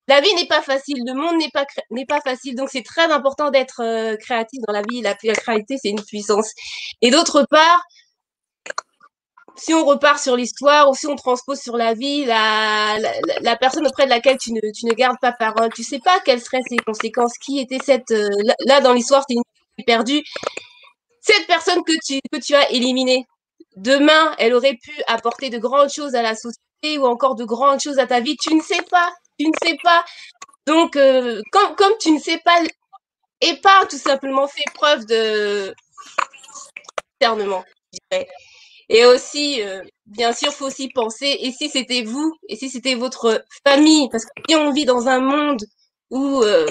la vie n'est pas facile, le monde n'est pas n'est pas facile, donc c'est très important d'être euh, créatif dans la vie. La, créativité, c'est une puissance. Et d'autre part, si on repart sur l'histoire ou si on transpose sur la vie, la, personne auprès de laquelle tu ne, tu ne gardes pas parole, tu sais pas quelles seraient ses conséquences, qui était cette, euh, là, dans l'histoire, une fille perdue, cette personne que tu, que tu as éliminée. Demain, elle aurait pu apporter de grandes choses à la société ou encore de grandes choses à ta vie. Tu ne sais pas, tu ne sais pas. Donc, euh, comme, comme tu ne sais pas, et pas tout simplement fait preuve de discernement, je dirais. Et aussi, euh, bien sûr, faut aussi penser, et si c'était vous, et si c'était votre famille, parce que on vit dans un monde où, euh,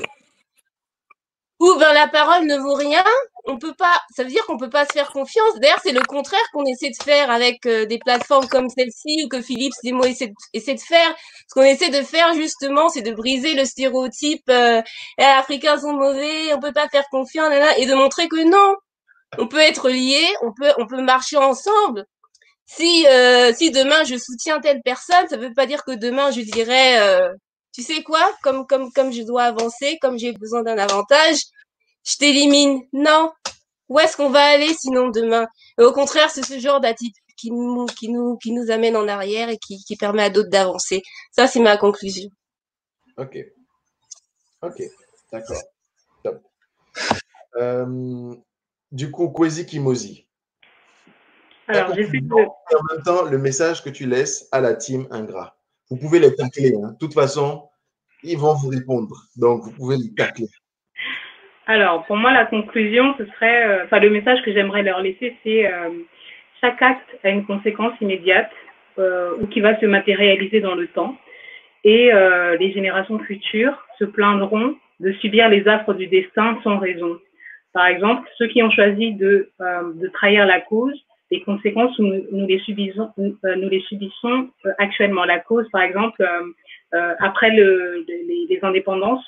où ben, la parole ne vaut rien, on peut pas, ça veut dire qu'on peut pas se faire confiance. D'ailleurs, c'est le contraire qu'on essaie de faire avec euh, des plateformes comme celle-ci ou que Philippe Simo essaie, essaie de faire. Ce qu'on essaie de faire justement, c'est de briser le stéréotype euh, les Africains sont mauvais, on peut pas faire confiance, et de montrer que non, on peut être liés, on peut, on peut marcher ensemble. Si, euh, si demain je soutiens telle personne, ça veut pas dire que demain je dirais, euh, tu sais quoi, comme, comme, comme je dois avancer, comme j'ai besoin d'un avantage, je t'élimine. Non. Où est-ce qu'on va aller sinon demain? Et Au contraire, c'est ce genre d'attitude qui nous, qui nous, qui nous amène en arrière et qui, qui permet à d'autres d'avancer. Ça, c'est ma conclusion. Ok. Ok. D'accord. Top. Euh, du coup, Kwesi Kimozi. Alors, de. Et en même temps, le message que tu laisses à la team ingrat. Vous pouvez les tacler. hein. De toute façon, ils vont vous répondre. Donc, vous pouvez les tacler. Alors, pour moi, la conclusion, ce serait, euh, enfin, le message que j'aimerais leur laisser, c'est euh, chaque acte a une conséquence immédiate euh, ou qui va se matérialiser dans le temps. Et les générations futures se plaindront de subir les affres du destin sans raison. Par exemple, ceux qui ont choisi de, euh, de trahir la cause, les conséquences, nous, nous les subissons, nous, les subissons actuellement. La cause, par exemple, après le, les, indépendances,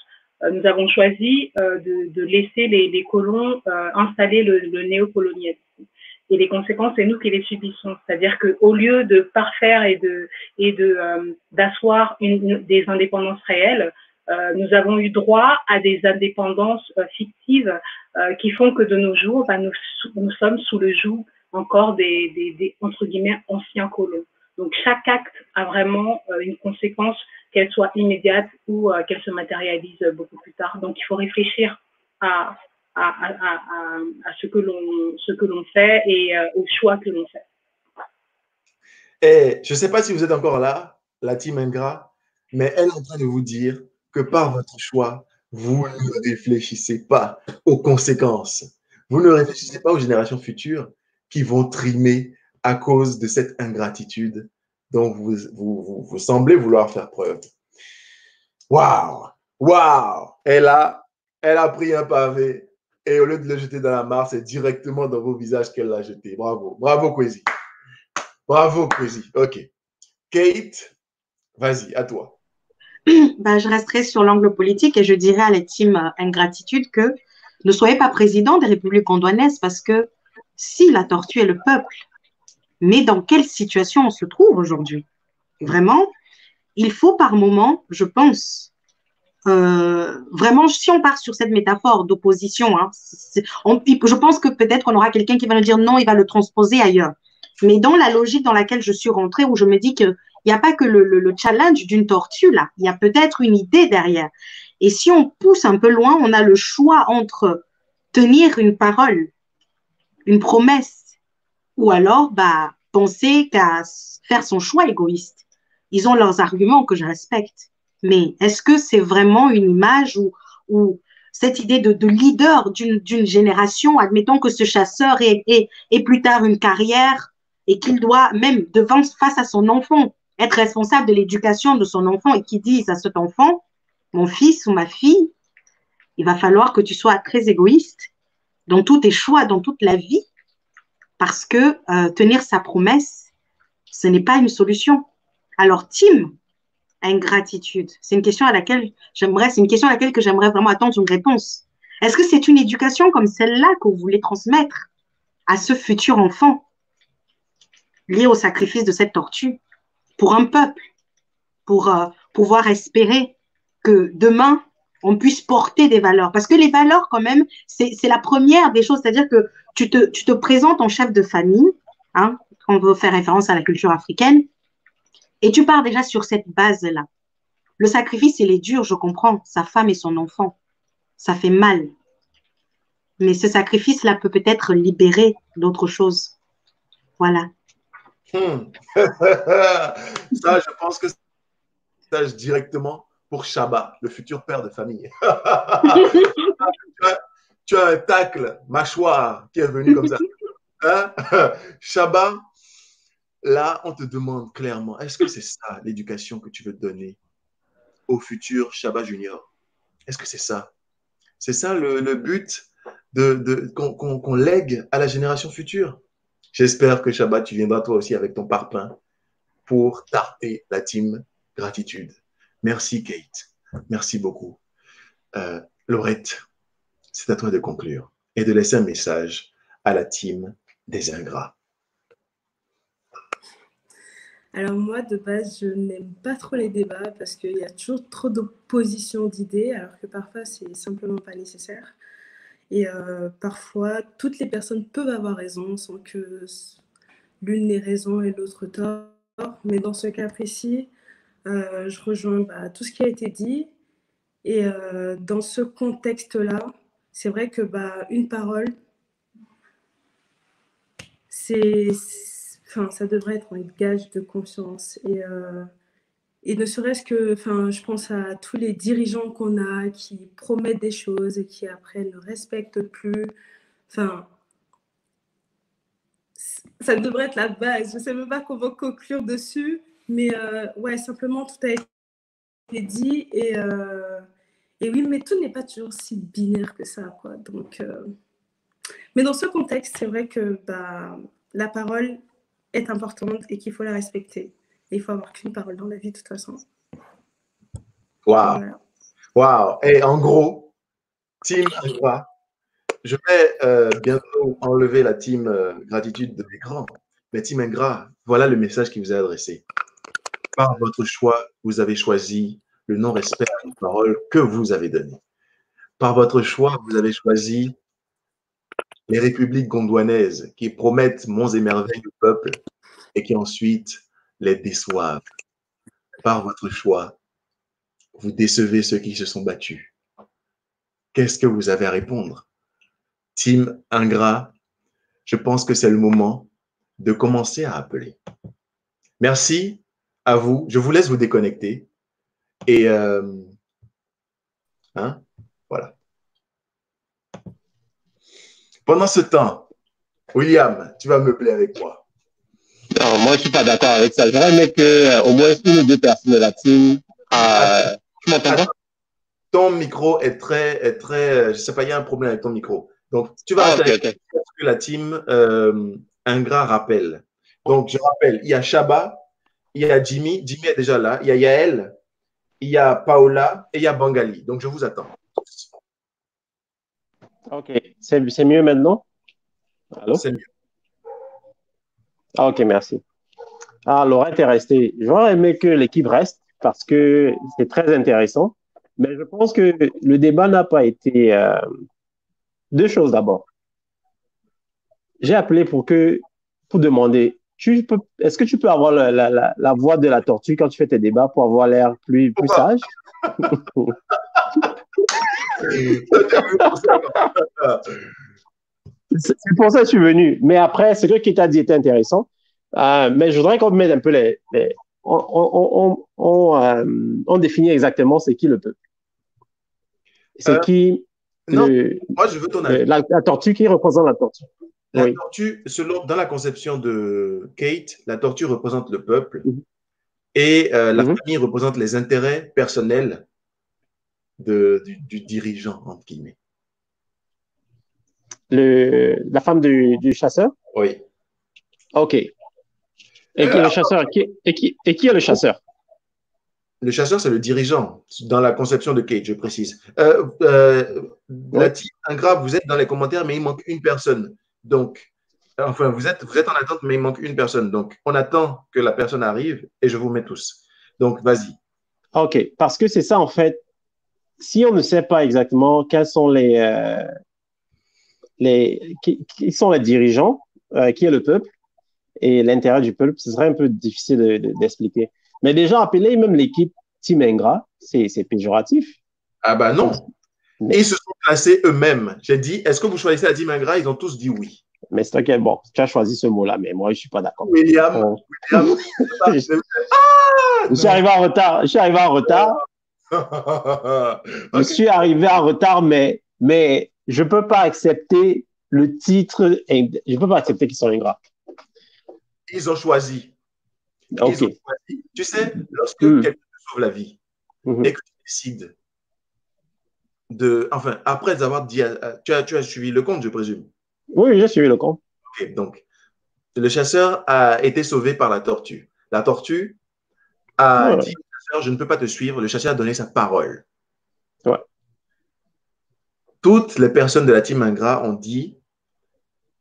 nous avons choisi euh, de, de laisser les, les colons euh, installer le, le néocolonialisme. Et les conséquences, c'est nous qui les subissons. C'est-à-dire qu'au lieu de parfaire et de et de euh, d'asseoir des indépendances réelles, euh, nous avons eu droit à des indépendances euh, fictives euh, qui font que de nos jours, bah, nous, nous sommes sous le joug encore des, des, des entre guillemets anciens colons. Donc chaque acte a vraiment euh, une conséquence, qu'elle soit immédiate ou euh, qu'elle se matérialise euh, beaucoup plus tard. Donc il faut réfléchir à, ce que l'on fait et euh, aux choix que l'on fait. Et je ne sais pas si vous êtes encore là, la team ingrat, mais elle est en train de vous dire que par votre choix, vous ne réfléchissez pas aux conséquences. Vous ne réfléchissez pas aux générations futures qui vont trimer à cause de cette ingratitude dont vous, vous, semblez vouloir faire preuve. Waouh! Waouh! Elle a, elle a pris un pavé et au lieu de le jeter dans la mare, c'est directement dans vos visages qu'elle l'a jeté. Bravo. Bravo, Kwesi. Bravo, Kwesi. OK. Kate, vas-y, à toi. Ben, je resterai sur l'angle politique et je dirais à la team ingratitude que ne soyez pas président des républiques condouanaises parce que si la tortue est le peuple, mais dans quelle situation on se trouve aujourd'hui? Vraiment, il faut par moment, je pense, euh, vraiment, si on part sur cette métaphore d'opposition, hein, je pense que peut-être qu'on aura quelqu'un qui va nous dire non, il va le transposer ailleurs. Mais dans la logique dans laquelle je suis rentrée, où je me dis qu'il n'y a pas que le, le challenge d'une tortue là, il y a peut-être une idée derrière. Et si on pousse un peu loin, on a le choix entre tenir une parole, une promesse, ou alors bah, penser qu'à faire son choix égoïste. Ils ont leurs arguments que je respecte. Mais est-ce que c'est vraiment une image ou, cette idée de, de leader d'une génération, admettons que ce chasseur ait, ait, plus tard une carrière et qu'il doit même devant face à son enfant être responsable de l'éducation de son enfant et qui dise à cet enfant, mon fils ou ma fille, il va falloir que tu sois très égoïste dans tous tes choix, dans toute la vie, parce que euh, tenir sa promesse, ce n'est pas une solution. Alors, Tim, ingratitude, c'est une question à laquelle j'aimerais, c'est une question à laquelle que j'aimerais vraiment attendre une réponse. Est-ce que c'est une éducation comme celle-là que vous voulez transmettre à ce futur enfant lié au sacrifice de cette tortue pour un peuple, pour euh, pouvoir espérer que demain, on puisse porter des valeurs. Parce que les valeurs, quand même, c'est la première des choses. C'est-à-dire que tu te, présentes en chef de famille, hein, on veut faire référence à la culture africaine, et tu pars déjà sur cette base-là. Le sacrifice, il est dur, je comprends. Sa femme et son enfant, ça fait mal. Mais ce sacrifice-là peut peut-être libérer d'autres choses. Voilà. Hmm. ça, je pense que ça directement pour Shabba, le futur père de famille. tu, as, un tacle, mâchoire, qui est venu comme ça. Hein? Shabba, là, on te demande clairement, est-ce que c'est ça l'éducation que tu veux donner au futur Shabba Junior? Est-ce que c'est ça? C'est ça le, but de, qu'on lègue à la génération future? J'espère que Shabba, tu viendras toi aussi avec ton parpaing pour tarter la team gratitude. Merci Kate. Merci beaucoup. Euh, Laurette, c'est à toi de conclure et de laisser un message à la team des ingrats. Alors moi, de base, je n'aime pas trop les débats parce qu'il y a toujours trop d'opposition d'idées, alors que parfois, c'est simplement pas nécessaire. Et euh, parfois, toutes les personnes peuvent avoir raison sans que l'une n'ait raison et l'autre tort. Mais dans ce cas précis, euh, je rejoins bah, tout ce qui a été dit. Et euh, dans ce contexte-là, c'est vrai que bah, une parole, c'est, enfin, ça devrait être un gage de confiance. Et, euh, et ne serait-ce que, enfin, je pense à tous les dirigeants qu'on a qui promettent des choses et qui après ne respectent plus. Enfin, ça devrait être la base. Je ne sais même pas comment conclure dessus, mais euh, ouais, simplement, tout a été dit. Et, euh, et oui, mais tout n'est pas toujours si binaire que ça. Quoi. Donc, euh, Mais dans ce contexte, c'est vrai que bah, la parole est importante et qu'il faut la respecter. Et il faut avoir qu'une parole dans la vie, de toute façon. Waouh! Waouh! Et en gros, team je vais bientôt enlever la team gratitude de l'écran. Mais team ingrat, voilà le message qui vous est adressé par votre choix, vous avez choisi le non-respect à la parole que vous avez donnée. Par votre choix, vous avez choisi les républiques gondouanaises qui promettent monts et merveilles au peuple et qui ensuite les déçoivent. Par votre choix, vous décevez ceux qui se sont battus. Qu'est-ce que vous avez à répondre? Team ingrat, je pense que c'est le moment de commencer à appeler. Merci à vous. Je vous laisse vous déconnecter. Et euh, hein, voilà. Pendant ce temps, William, tu vas me plaire avec moi. Non, moi, je suis pas d'accord avec ça. J'aurais aimé que euh, au moins une ou deux personnes de la team. Euh, tu m'entends pas? Ton micro est très, est très, euh, je sais pas, il y a un problème avec ton micro. Donc, tu vas Ah, que la team euh, Ingrat rappelle. Donc, je rappelle, il y a Shaba, il y a Jimmy, Jimmy est déjà là, il y a Yael, il y a Paola et il y a Bangali. Donc, je vous attends. Ok, c'est mieux maintenant? Allô? C'est mieux. Ah, ok, merci. Ah, Laurette est restée. J'aurais aimé que l'équipe reste parce que c'est très intéressant. Mais je pense que le débat n'a pas été. euh, Deux choses d'abord. J'ai appelé pour que pour demander. Tu peux, est-ce que tu peux avoir la, la, la, la voix de la tortue quand tu fais tes débats pour avoir l'air plus, plus sage? C'est pour ça que je suis venu. Mais après, ce que Kita dit était intéressant. Euh, mais je voudrais qu'on mette un peu les. les- on, on, on, on, euh, on définit exactement c'est qui le peuple. C'est Euh, qui non, le- moi, je veux ton avis. la, la tortue qui représente la tortue. La Oui. tortue, selon, dans la conception de Kate, la tortue représente le peuple Mhm. et euh, la famille représente les intérêts personnels de, du, du dirigeant, entre guillemets. Le, la femme du, du chasseur? Oui. OK. Et qui est le chasseur? Qui, et, qui, et qui est le chasseur? Le chasseur, c'est le dirigeant, dans la conception de Kate, je précise. Euh, euh, vous êtes dans les commentaires, mais il manque une personne. Donc, enfin, vous êtes, vous êtes en attente, mais il manque une personne. Donc, on attend que la personne arrive et je vous mets tous. Donc, vas-y. OK. Parce que c'est ça, en fait. Si on ne sait pas exactement quels sont les, euh, les qui, qui sont les dirigeants, euh, qui est le peuple et l'intérêt du peuple, ce serait un peu difficile de- de- d'expliquer. Mais déjà, appeler même l'équipe Team Ingrat, c'est c'est péjoratif. Ah bah non. Et ils se sont classés eux-mêmes. J'ai dit, est-ce que vous choisissez la team Ingrat Ils ont tous dit oui. Mais c'est ok, bon, tu as choisi ce mot-là, mais moi, je suis pas d'accord. William, On- William. Je suis arrivé en retard. Je suis arrivé en retard. Je suis arrivé en retard, mais, mais je peux pas accepter le titre. Je peux pas accepter qu'ils sont ingrats. Ils ont choisi. Ils ont choisi. Tu sais, lorsque Hmm. quelqu'un te sauve la vie Mhm. et que tu décides de. Enfin, après avoir dit. tu, as, tu as suivi le compte, je présume. Oui, j'ai suivi le compte. Ok, donc, le chasseur a été sauvé par la tortue. La tortue a Ouais. dit au chasseur Je ne peux pas te suivre. Le chasseur a donné sa parole. Ouais. Toutes les personnes de la team Ingrat ont dit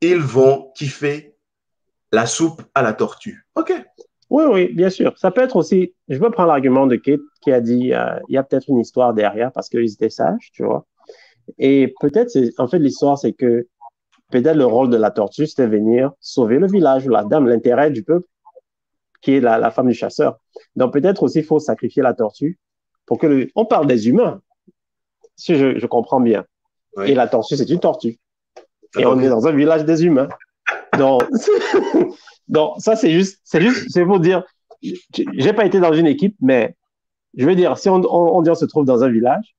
Ils vont kiffer la soupe à la tortue. Ok. Oui, oui, bien sûr. Ça peut être aussi. Je peux prendre l'argument de Kate qui a dit euh, il y a peut-être une histoire derrière parce qu'ils étaient sages, tu vois. Et peut-être, en fait, l'histoire, c'est que peut-être le rôle de la tortue, c'était venir sauver le village ou la dame, l'intérêt du peuple, qui est la, la femme du chasseur. Donc peut-être aussi, il faut sacrifier la tortue pour que le. On parle des humains, si je, je comprends bien. Et la tortue, c'est une tortue. Et on est dans un village des humains. Donc, donc ça, c'est juste, c'est juste, c'est pour dire, j'ai pas été dans une équipe, mais je veux dire, si on, on, on dit on se trouve dans un village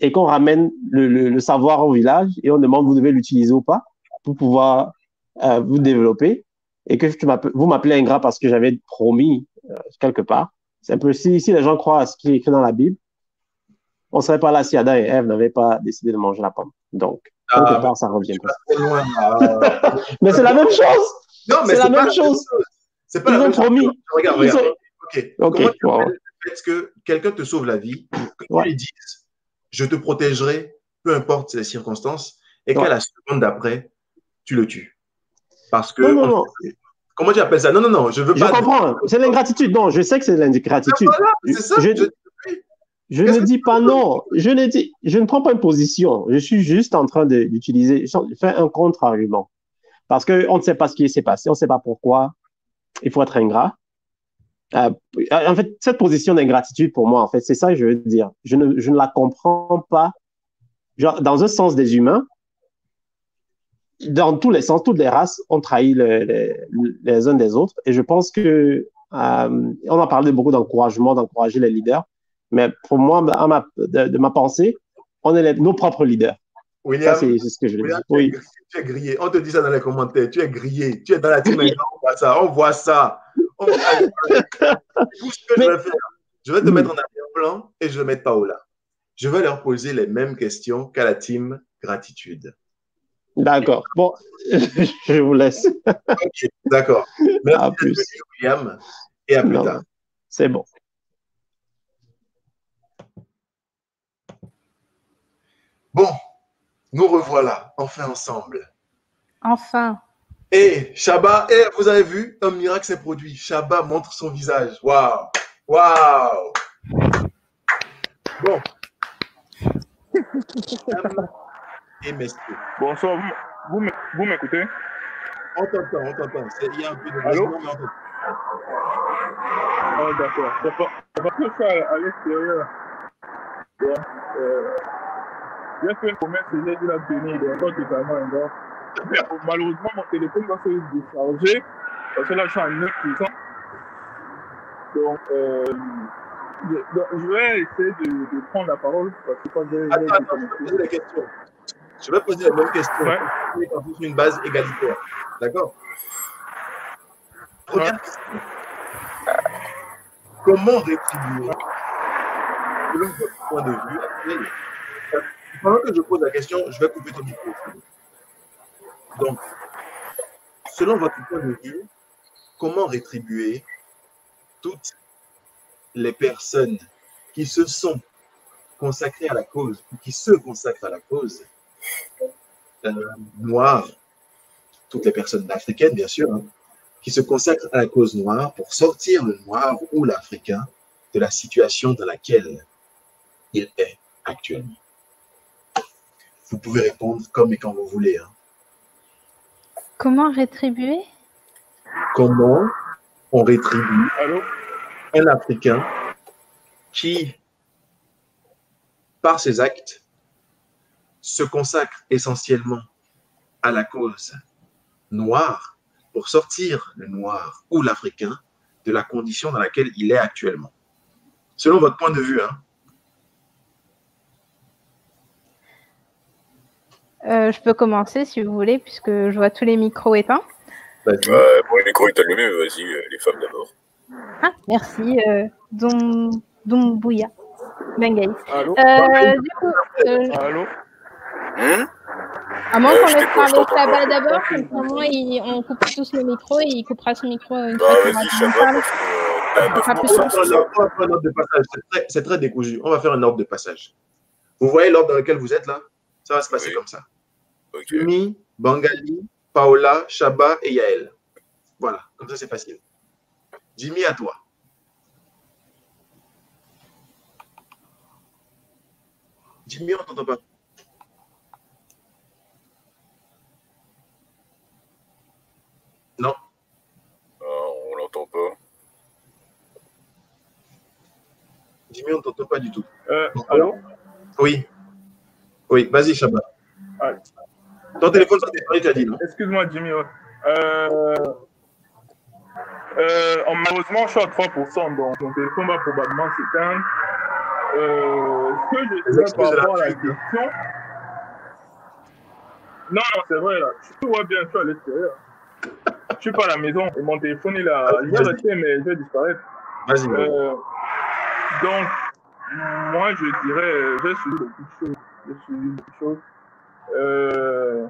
et qu'on ramène le, le, le savoir au village et on demande vous devez l'utiliser ou pas pour pouvoir euh, vous développer et que tu vous m'appelez ingrat parce que j'avais promis euh, quelque part. C'est un peu si, si les gens croient à ce qui est écrit dans la Bible, on serait pas là si Adam et Ève n'avaient pas décidé de manger la pomme. Donc, Ah, part, ça revient pas. Trop loin. Ah. Mais c'est la même chose. Non, mais c'est la même chose. C'est pas Ils la ont même chose. promis. Regarde, Ils regarde. ont- Ok. Comment wow. que quelqu'un te sauve la vie, que tu lui dises je te protégerai, peu importe les circonstances, et qu'à la seconde d'après, tu le tues. Parce que. Non, non, non. Comment tu appelles ça? Non, non, non, je veux Je pas. comprends. C'est l'ingratitude. Non, je sais que c'est l'ingratitude. Voilà, c'est ça. Je, je- ne dis pas non. Je ne dis, je ne prends pas une position. Je suis juste en train d'utiliser, fais un contre-argument. Parce que on ne sait pas ce qui s'est passé, on ne sait pas pourquoi. Il faut être ingrat. Euh, en fait, cette position d'ingratitude, pour moi, en fait, c'est ça que je veux dire. Je ne, je ne la comprends pas. Genre, dans un sens des humains, dans tous les sens, toutes les races ont trahi le- le- les uns des autres. Et je pense que euh, on a parlé beaucoup d'encouragement, d'encourager les leaders. Mais pour moi, à ma- de, de ma pensée, on est les- nos propres leaders. William, Ça, c'est c'est ce que je veux dire. Tu, es grillé, tu es grillé. On te dit ça dans les commentaires. Tu es grillé. Tu es dans la team. On voit ça. On voit ça. On voit ça. Tout ce que je vais faire, je vais te mettre en arrière-plan et je vais mettre Paola. Je vais leur poser les mêmes questions qu'à la team gratitude. D'accord. Bon, je vous laisse. D'accord. Merci À plus. William. Et à plus Non, tard. C'est bon. Bon, nous revoilà, enfin ensemble. Enfin. Et Shabba, et vous avez vu, un miracle s'est produit. Shabba montre son visage. Waouh! Waouh! Bon. Et messieurs, Bonsoir, vous, vous m'é- vous m'écoutez? On t'entend, on t'entend. Il y a un peu de Allô? mais on. Ah, d'accord. C'est parce que suis à, l'extérieur. Euh, j'ai fait une promesse que j'ai dû la tenir, pas totalement encore. Mais euh, malheureusement, mon téléphone va se décharger, parce que là, je suis à 9%. Donc, euh, je, donc, je vais essayer de, de prendre la parole, parce que quand j'ai... Attends, attends, je vais poser la question. Je vais poser la même question. Ouais. On est parti sur une base égalitaire. D'accord? Première question. Comment rétribuer, selon votre point de vue actuel, pendant que je pose la question, je vais couper ton micro. Donc, selon votre point de vue, comment rétribuer toutes les personnes qui se sont consacrées à la cause, ou qui se consacrent à la cause euh, noire, toutes les personnes africaines, bien sûr, hein, qui se consacrent à la cause noire pour sortir le noir ou l'africain de la situation dans laquelle il est actuellement. Vous pouvez répondre comme et quand vous voulez. hein. Comment rétribuer? Comment on rétribue Allô? un Africain qui, par ses actes, se consacre essentiellement à la cause noire pour sortir le noir ou l'Africain de la condition dans laquelle il est actuellement. Selon votre point de vue, hein, Je peux commencer si vous voulez, puisque je vois tous les micros éteints. Euh, pour les micros est allumé, mais vas-y, euh, les femmes d'abord. Ah, merci, euh, Dom, Dombouya. Bengaï. Allô Euh, du coup, euh, Allô Hum à moins Euh, qu'on laisse parler pas. d'abord, comme ça, on coupe tous le micro et il coupera son micro une Bah, fois qu'il vas-y, aura Shabba, parlé. parce que t'as Ça sera 9 plus On va c'est très décousu. On va faire un ordre de passage. Vous voyez l'ordre dans lequel vous êtes là? Ça va se passer Oui. comme ça. Ok. Jimmy, Bangali, Paola, Shaba et Yael. Voilà, comme ça c'est facile. Jimmy, à toi. Jimmy, on t'entend pas. Non, on l'entend pas. Jimmy, on t'entend pas du tout. euh, Allô? Oui. Oui, vas-y, Shaba. Ah, Ton téléphone, ça dépend, tu as dit, non Excuse-moi, Jimmy. Euh, euh, en- malheureusement, je suis à 3%, donc mon téléphone va probablement s'éteindre. Euh, ce que je excuses par rapport à la question. Non, non, c'est vrai, là. Je vois bien, je suis à l'extérieur. Je suis pas à la maison et mon téléphone, il a. Va vas-y. rester, mais il va disparaître. Vas-y. Euh, donc, moi, je dirais, j'ai suivi beaucoup de choses. J'ai suivi beaucoup de choses. Euh,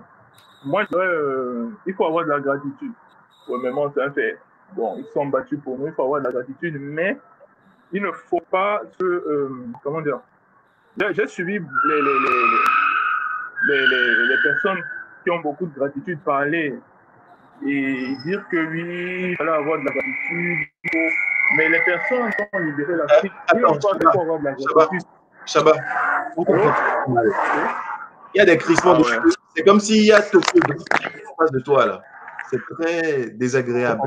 moi, je dirais, euh, il faut avoir de la gratitude. Premièrement, c'est un fait. Bon, ils sont battus pour nous, il faut avoir de la gratitude, mais il ne faut pas se. euh, comment dire J'ai suivi les, les, les, les, les- les personnes qui ont beaucoup de gratitude parler et dire que oui, il fallait avoir de la gratitude. il Mais les personnes qui ont libéré l'Afrique, Shabba, faut avoir de la Shabba. gratitude. Très mal. Il y a des crissements Ah de ouais. cheveux. C'est comme s'il y a Tokyo en face de toi, là. C'est très désagréable.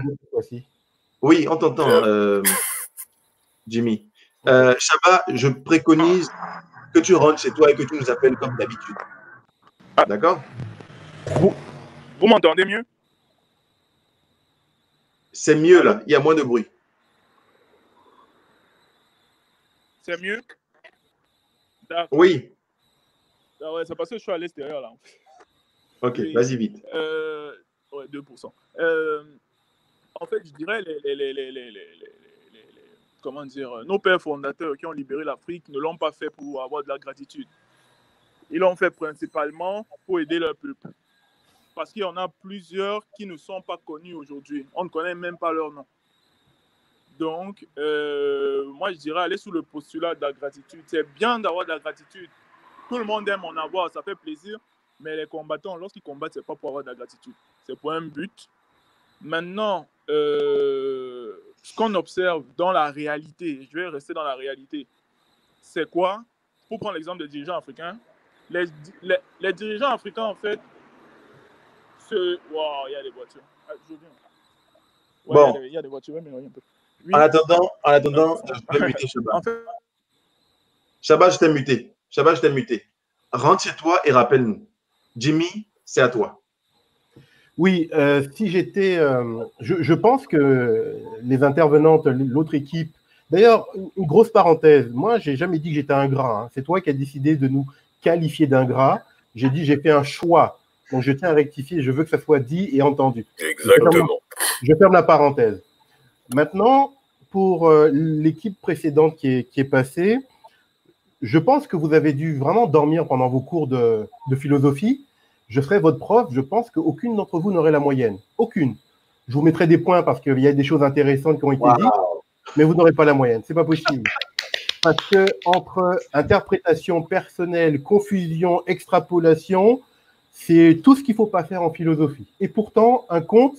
Oui, on t'entend, euh, Jimmy. Euh, Shaba, je préconise que tu rentres chez toi et que tu nous appelles comme d'habitude. D'accord? Vous, vous m'entendez mieux? C'est mieux, là. Il y a moins de bruit. C'est mieux? Oui. Ah ouais, c'est parce que je suis à l'extérieur là. Ok, vas-y vite. euh, ouais, 2%. Euh, en fait, je dirais les- les- les- les- comment dire, nos pères fondateurs qui ont libéré l'Afrique ne l'ont pas fait pour avoir de la gratitude. Ils l'ont fait principalement pour aider leur peuple. Parce qu'il y en a plusieurs qui ne sont pas connus aujourd'hui. On ne connaît même pas leur nom. Donc, euh, moi, je dirais aller sous le postulat de la gratitude. C'est bien d'avoir de la gratitude. Tout le monde aime en avoir, ça fait plaisir. Mais les combattants, lorsqu'ils combattent, c'est pas pour avoir de la gratitude. C'est pour un but. Maintenant, euh, ce qu'on observe dans la réalité, je vais rester dans la réalité, c'est quoi? Pour prendre l'exemple des dirigeants africains, les, les, les dirigeants africains, en fait, se... Wow, il y a des voitures. Ah, je viens. Ouais, Bon. il y a des- il y, a voitures, mais un peu. En attendant, en attendant, je t'ai muté, Shabba. En fait, Shabba, je t'ai muté. Shabba, je t'ai muté. Rentre chez toi et rappelle-nous. Jimmy, c'est à toi. Oui, euh, si j'étais. euh, je, je pense que les intervenantes, l'autre équipe. D'ailleurs, une grosse parenthèse. Moi, j'ai jamais dit que j'étais ingrat. hein. C'est toi qui as décidé de nous qualifier d'ingrat. J'ai dit j'ai fait un choix. Donc, je tiens à rectifier. Je veux que ça soit dit et entendu. Exactement. Je ferme la parenthèse. Maintenant, pour euh, l'équipe précédente qui est, qui est passée, je pense que vous avez dû vraiment dormir pendant vos cours de, de philosophie. Je serai votre prof. Je pense qu'aucune d'entre vous n'aurait la moyenne. Aucune. Je vous mettrai des points parce qu'il y a des choses intéressantes qui ont été dites, mais vous n'aurez pas la moyenne. C'est pas possible. Parce que entre interprétation personnelle, confusion, extrapolation, c'est tout ce qu'il faut pas faire en philosophie. Et pourtant, un conte,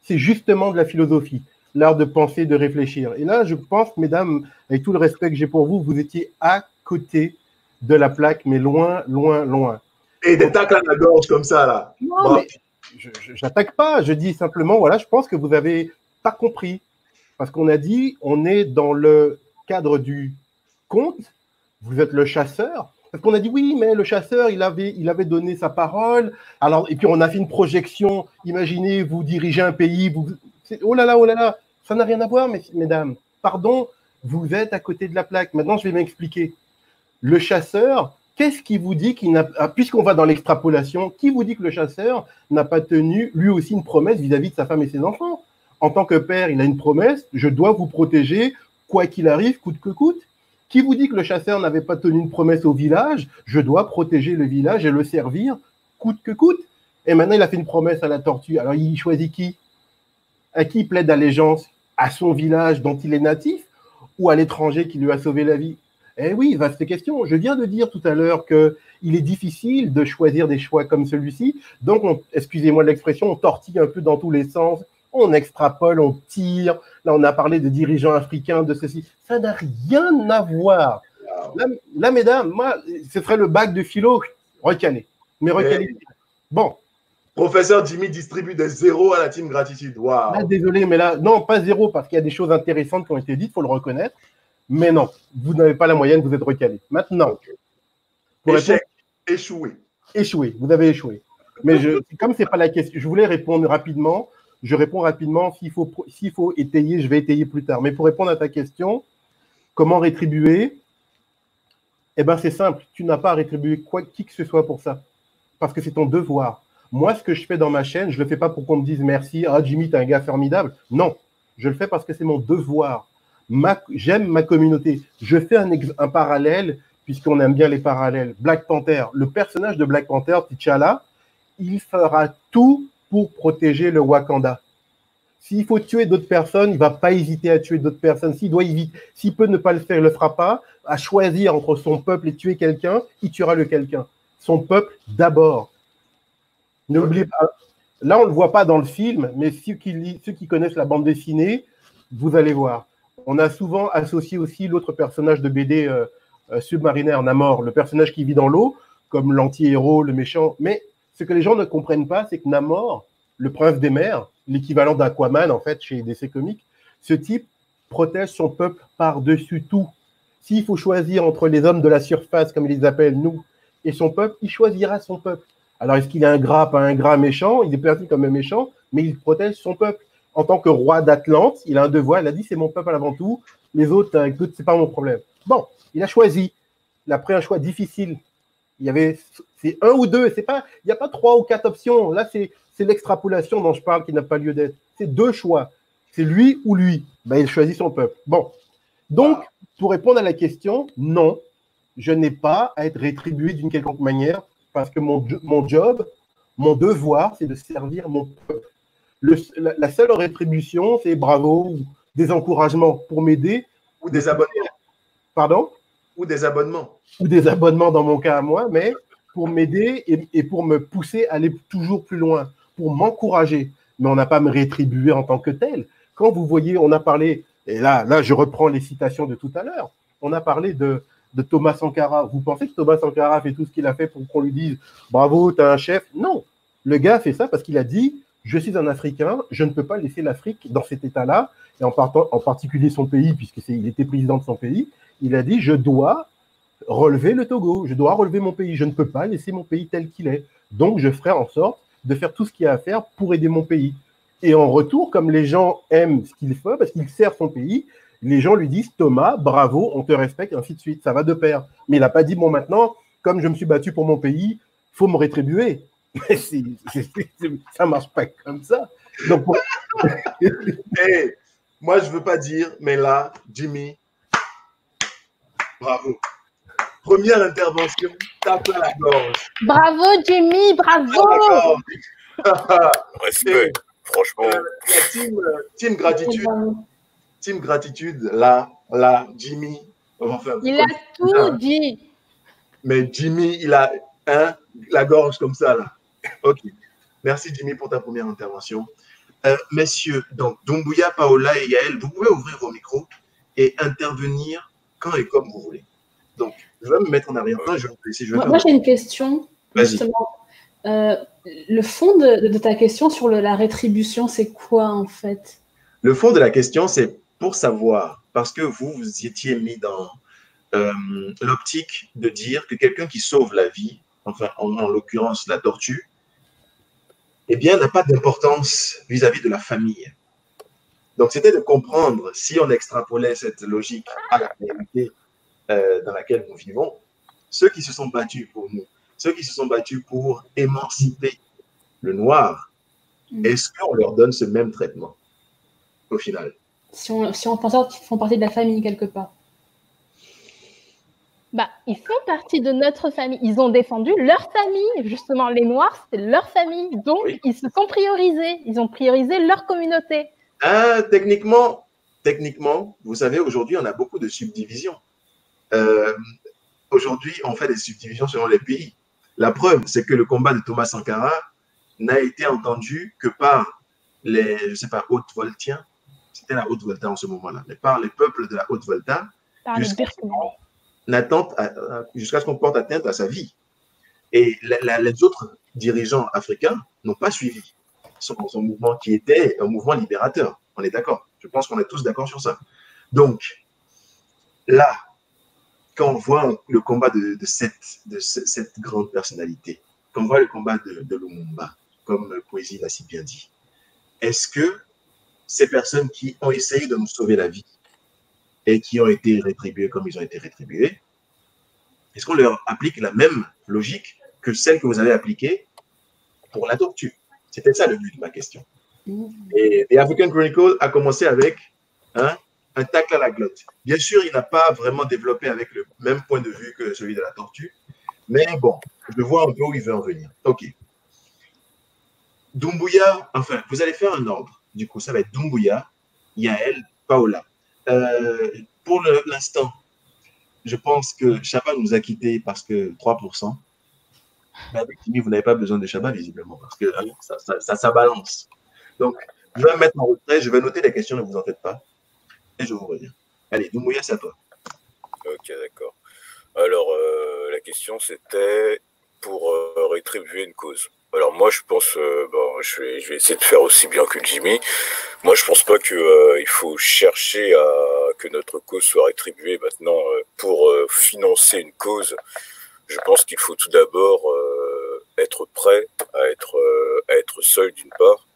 c'est justement de la philosophie, l'art de penser, de réfléchir. Et là, je pense, mesdames, avec tout le respect que j'ai pour vous, vous étiez à côté de la plaque, mais loin, loin, loin. Et des tacles à la gorge comme ça, là. Non, mais je je- j'attaque pas. Je dis simplement, voilà, je pense que vous avez pas compris. Parce qu'on a dit, on est dans le cadre du conte. Vous êtes le chasseur. Parce qu'on a dit, oui, mais le chasseur, il avait, il avait donné sa parole. Alors, et puis on a fait une projection. Imaginez, vous dirigez un pays. Vous, oh là là, oh là là. Ça n'a rien à voir, mes- mesdames. Pardon, vous êtes à côté de la plaque. Maintenant, je vais m'expliquer. Le chasseur, qu'est-ce qui vous dit qu'il n'a ah, puisqu'on va dans l'extrapolation, qui vous dit que le chasseur n'a pas tenu lui aussi une promesse vis-à-vis de sa femme et ses enfants? En tant que père, il a une promesse, je dois vous protéger quoi qu'il arrive, coûte que coûte. Qui vous dit que le chasseur n'avait pas tenu une promesse au village Je dois protéger le village et le servir coûte que coûte. Et maintenant, il a fait une promesse à la tortue. Alors, il choisit qui? À qui il plaide allégeance À son village dont il est natif ou à l'étranger qui lui a sauvé la vie? Eh oui, vaste question. Je viens de dire tout à l'heure que il est difficile de choisir des choix comme celui-ci. Donc, on- excusez-moi de l'expression, on tortille un peu dans tous les sens. On extrapole, on tire. Là, on a parlé de dirigeants africains, de ceci. Ça n'a rien à voir. Là, là, mesdames, moi, ce serait le bac de philo recané. Mais recané. Bon, Professeur Jimmy distribue des zéros à la team gratitude. Waouh. Là, désolé, mais là, non, pas zéro, parce qu'il y a des choses intéressantes qui ont été dites, il faut le reconnaître. Mais non, vous n'avez pas la moyenne, vous êtes recalé. Maintenant, pour Échec. répondre- Échoué. échoué, vous avez échoué. Mais je, comme c'est pas la question, je voulais répondre rapidement. Je réponds rapidement. S'il faut, s'il faut étayer, je vais étayer plus tard. Mais pour répondre à ta question, comment rétribuer? Eh ben, c'est simple. Tu n'as pas à rétribuer quoi, qui que ce soit pour ça, parce que c'est ton devoir. Moi, ce que je fais dans ma chaîne, je le fais pas pour qu'on me dise merci. Ah, Jimmy, t'es un gars formidable. Non, je le fais parce que c'est mon devoir. J'aime ma communauté. Je fais un, parallèle, puisqu'on aime bien les parallèles. Black Panther, le personnage de Black Panther, T'Challa, il fera tout pour protéger le Wakanda. S'il faut tuer d'autres personnes, il va pas hésiter à tuer d'autres personnes. S'il doit éviter, s'il peut ne pas le faire, il le fera pas. À choisir entre son peuple et tuer quelqu'un, il tuera le quelqu'un. Son peuple d'abord. N'oubliez pas. Là, on ne le voit pas dans le film, mais ceux qui, connaissent la bande dessinée, vous allez voir. On a souvent associé aussi l'autre personnage de BD euh, euh, Submarinaire, Namor, le personnage qui vit dans l'eau, comme l'anti-héros, le méchant. Mais ce que les gens ne comprennent pas, c'est que Namor, le prince des mers, l'équivalent d'Aquaman en fait chez DC Comics, ce type protège son peuple par-dessus tout. S'il faut choisir entre les hommes de la surface, comme ils les appellent nous, et son peuple, il choisira son peuple. Alors est-ce qu'il est ingrat, pas ingrat, méchant? Il est perçu comme un méchant, mais il protège son peuple. En tant que roi d'Atlante, il a un devoir, il a dit c'est mon peuple avant tout, les autres, euh, écoute, c'est pas mon problème. Bon, il a choisi. Il a pris un choix difficile. Il y avait, c'est un ou deux, c'est pas, il n'y a pas trois ou quatre options. Là, c'est, c'est l'extrapolation dont je parle qui n'a pas lieu d'être. C'est deux choix. C'est lui ou lui. Ben, il choisit son peuple. Bon. Donc, pour répondre à la question, non, je n'ai pas à être rétribué d'une quelconque manière parce que mon, mon job, mon devoir, c'est de servir mon peuple. Le- la, la seule rétribution, c'est bravo ou des encouragements pour m'aider. Ou des abonnements. Pardon? Ou des abonnements. Ou des abonnements dans mon cas à moi, mais pour m'aider et, et pour me pousser à aller toujours plus loin, pour m'encourager. Mais on n'a pas à me rétribuer en tant que tel. Quand vous voyez, on a parlé, et là, là, je reprends les citations de tout à l'heure, on a parlé de, de Thomas Sankara. Vous pensez que Thomas Sankara fait tout ce qu'il a fait pour qu'on lui dise bravo, t'es un chef? Non. Le gars fait ça parce qu'il a dit je suis un Africain, je ne peux pas laisser l'Afrique dans cet état-là, et en, partant, en particulier son pays, puisqu'il était président de son pays. Il a dit je dois relever le Togo, je dois relever mon pays, je ne peux pas laisser mon pays tel qu'il est. Donc je ferai en sorte de faire tout ce qu'il y a à faire pour aider mon pays. Et en retour, comme les gens aiment ce qu'il fait, parce qu'il sert son pays, les gens lui disent Thomas, bravo, on te respecte, et ainsi de suite. Ça va de pair. Mais il n'a pas dit bon, maintenant, comme je me suis battu pour mon pays, il faut me rétribuer. Mais c'est- c'est- c'est- ça marche pas comme ça. Donc, pour- Eh, moi, je veux pas dire, mais là, Jimmy, bravo. Première intervention, tape à la gorge. Bravo Jimmy, bravo. Respect, franchement. Euh, la team, euh, team gratitude, team gratitude, là, là, Jimmy, enfin, Il a tout dit. mais Jimmy, il a hein, la gorge comme ça, là. Ok. Merci, Jimmy, pour ta première intervention. Euh, messieurs, donc, Doumbouya, Paola et Yael, vous pouvez ouvrir vos micros et intervenir quand et comme vous voulez. Donc, je vais me mettre en arrière-plan je vais vous laisser. Je vais Moi, j'ai une question. Vas-y. Euh, le fond de, de ta question sur le- la rétribution, c'est quoi en fait? Le fond de la question, c'est pour savoir, parce que vous, vous étiez mis dans euh, l'optique de dire que quelqu'un qui sauve la vie, enfin, en, en l'occurrence la tortue, eh bien, n'a pas d'importance vis-à-vis de la famille. Donc, c'était de comprendre, si on extrapolait cette logique à la réalité euh, dans laquelle nous vivons, ceux qui se sont battus pour nous, ceux qui se sont battus pour émanciper le noir, est-ce qu'on leur donne ce même traitement au final? Si on, si on pense qu'ils font partie de la famille quelque part. Bah, ils font partie de notre famille. Ils ont défendu leur famille. Justement, les Noirs, c'est leur famille. Donc, ils se sont priorisés. Ils ont priorisé leur communauté. Ah, techniquement, techniquement, vous savez, aujourd'hui, on a beaucoup de subdivisions. Euh, aujourd'hui, on fait des subdivisions selon les pays. La preuve, c'est que le combat de Thomas Sankara n'a été entendu que par les, je sais pas, Haute-Voltiens. C'était la Haute-Volta en ce moment-là, mais par les peuples de la Haute-Volta, Par les jusqu'à jusqu'à ce qu'on porte atteinte à sa vie. Et la- la- les autres dirigeants africains n'ont pas suivi son, son mouvement qui était un mouvement libérateur. On est d'accord. Je pense qu'on est tous d'accord sur ça. Donc, là, quand on voit le combat de, de cette, de ce- cette grande personnalité, quand on voit le combat de, de Lumumba, comme Poésie l'a si bien dit, est-ce que ces personnes qui ont essayé de nous sauver la vie et qui ont été rétribués comme ils ont été rétribués, est-ce qu'on leur applique la même logique que celle que vous avez appliquée pour la tortue? C'était ça le but de ma question. Et The African Chronicle a commencé avec hein, un tacle à la glotte. Bien sûr, il n'a pas vraiment développé avec le même point de vue que celui de la tortue, mais bon, je vois un peu où il veut en venir. Ok. Doumbouya, enfin, vous allez faire un ordre. Du coup, ça va être Doumbouya, Yael, Paola. Euh, pour l'instant, je pense que Chabat nous a quittés parce que 3%. Mais avec Timmy, vous n'avez pas besoin de Chabat, visiblement, parce que hein, ça, ça, balance. Donc, je vais me mettre en retrait, je vais noter les questions, ne vous en faites pas. Et je vous reviens. Allez, Doumbouya, c'est à toi. Ok, d'accord. Alors, euh, la question c'était pour euh, rétribuer une cause. Alors moi, je pense, euh, bon, je vais, je vais essayer de faire aussi bien que Jimmy. Moi, je pense pas que euh, il faut chercher à que notre cause soit rétribuée maintenant euh, pour euh, financer une cause. Je pense qu'il faut tout d'abord euh, être prêt à être euh, à être seul d'une part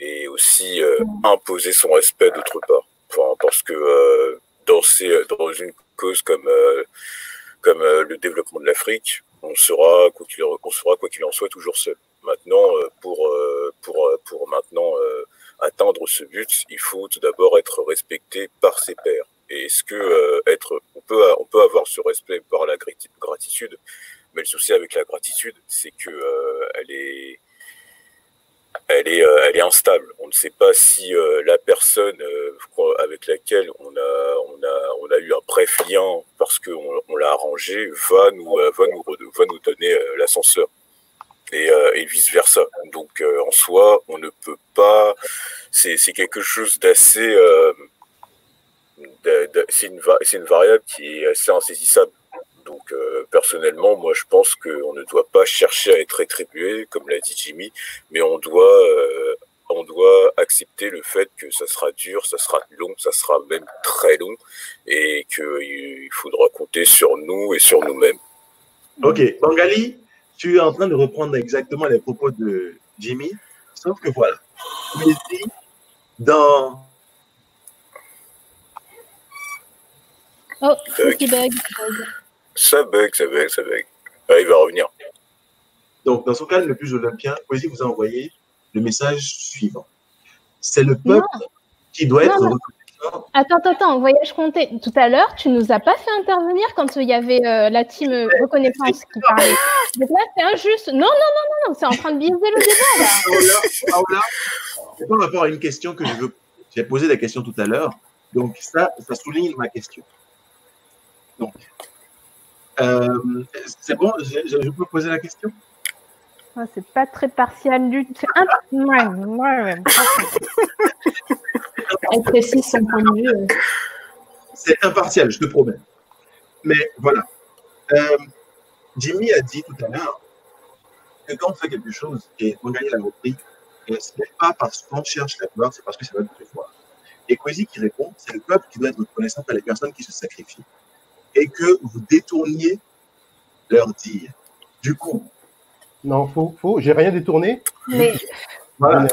et aussi imposer son respect d'autre part. Enfin, parce que dans ces dans une cause comme comme le développement de l'Afrique, on sera quoi qu'il en soit toujours seul. Maintenant, euh, pour euh, pour euh, pour maintenant atteindre ce but, il faut tout d'abord être respecté par ses pairs. Et est-ce que être, on peut on peut avoir ce respect par la grati- gratitude, mais le souci avec la gratitude, c'est que euh, elle est elle est, elle est instable. On ne sait pas si euh, la personne avec laquelle on a, on a, on a eu un bref lien parce qu'on on l'a arrangé va nous, va nous, va nous donner l'ascenseur et, euh, et vice versa. Donc euh, en soi, on ne peut pas. C'est, quelque chose d'assez. euh, c'est une, une variable qui est assez insaisissable. Donc euh, personnellement, moi je pense qu'on ne doit pas chercher à être rétribué, comme l'a dit Jimmy, mais on doit, euh, on doit accepter le fait que ça sera dur, ça sera long, ça sera même très long, et qu'il faudra compter sur nous et sur nous-mêmes. Ok, Bangali, tu es en train de reprendre exactement les propos de Jimmy, sauf que voilà, dans Oh, Bug. Ça bug, ça bug, ça bug. Ah, il va revenir. Donc, dans son cadre le plus olympien, Poésie vous a envoyé le message suivant. C'est le peuple qui doit être Non, reconnaissant. Attends, attends, attends, voyage compté. Tout à l'heure, tu nous as pas fait intervenir quand il y avait euh, la team euh, reconnaissance qui parlait. Donc là, c'est injuste. Non, non, non, non, non, c'est en train de biaiser le débat là. Paola, Paola, c'est par rapport à une question que je veux. J'ai posé la question tout à l'heure. Donc, ça, ça souligne ma question. Donc, euh, c'est bon, je peux poser la question? Ah, c'est pas très partial du tout. C'est un... ouais, ouais, ouais. Elle précise son point de vue. C'est impartial, je te promets. Mais voilà. Euh, Jimmy a dit tout à l'heure que quand on fait quelque chose et on gagne la repris, euh, ce n'est pas parce qu'on cherche la gloire, c'est parce que ça va nous voir. Et Kwesi qui répond, c'est le peuple qui doit être reconnaissant à les personnes qui se sacrifient. Et que vous détourniez leur dire. Du coup, Non, faux, faux. J'ai rien détourné. Mais voilà, voilà,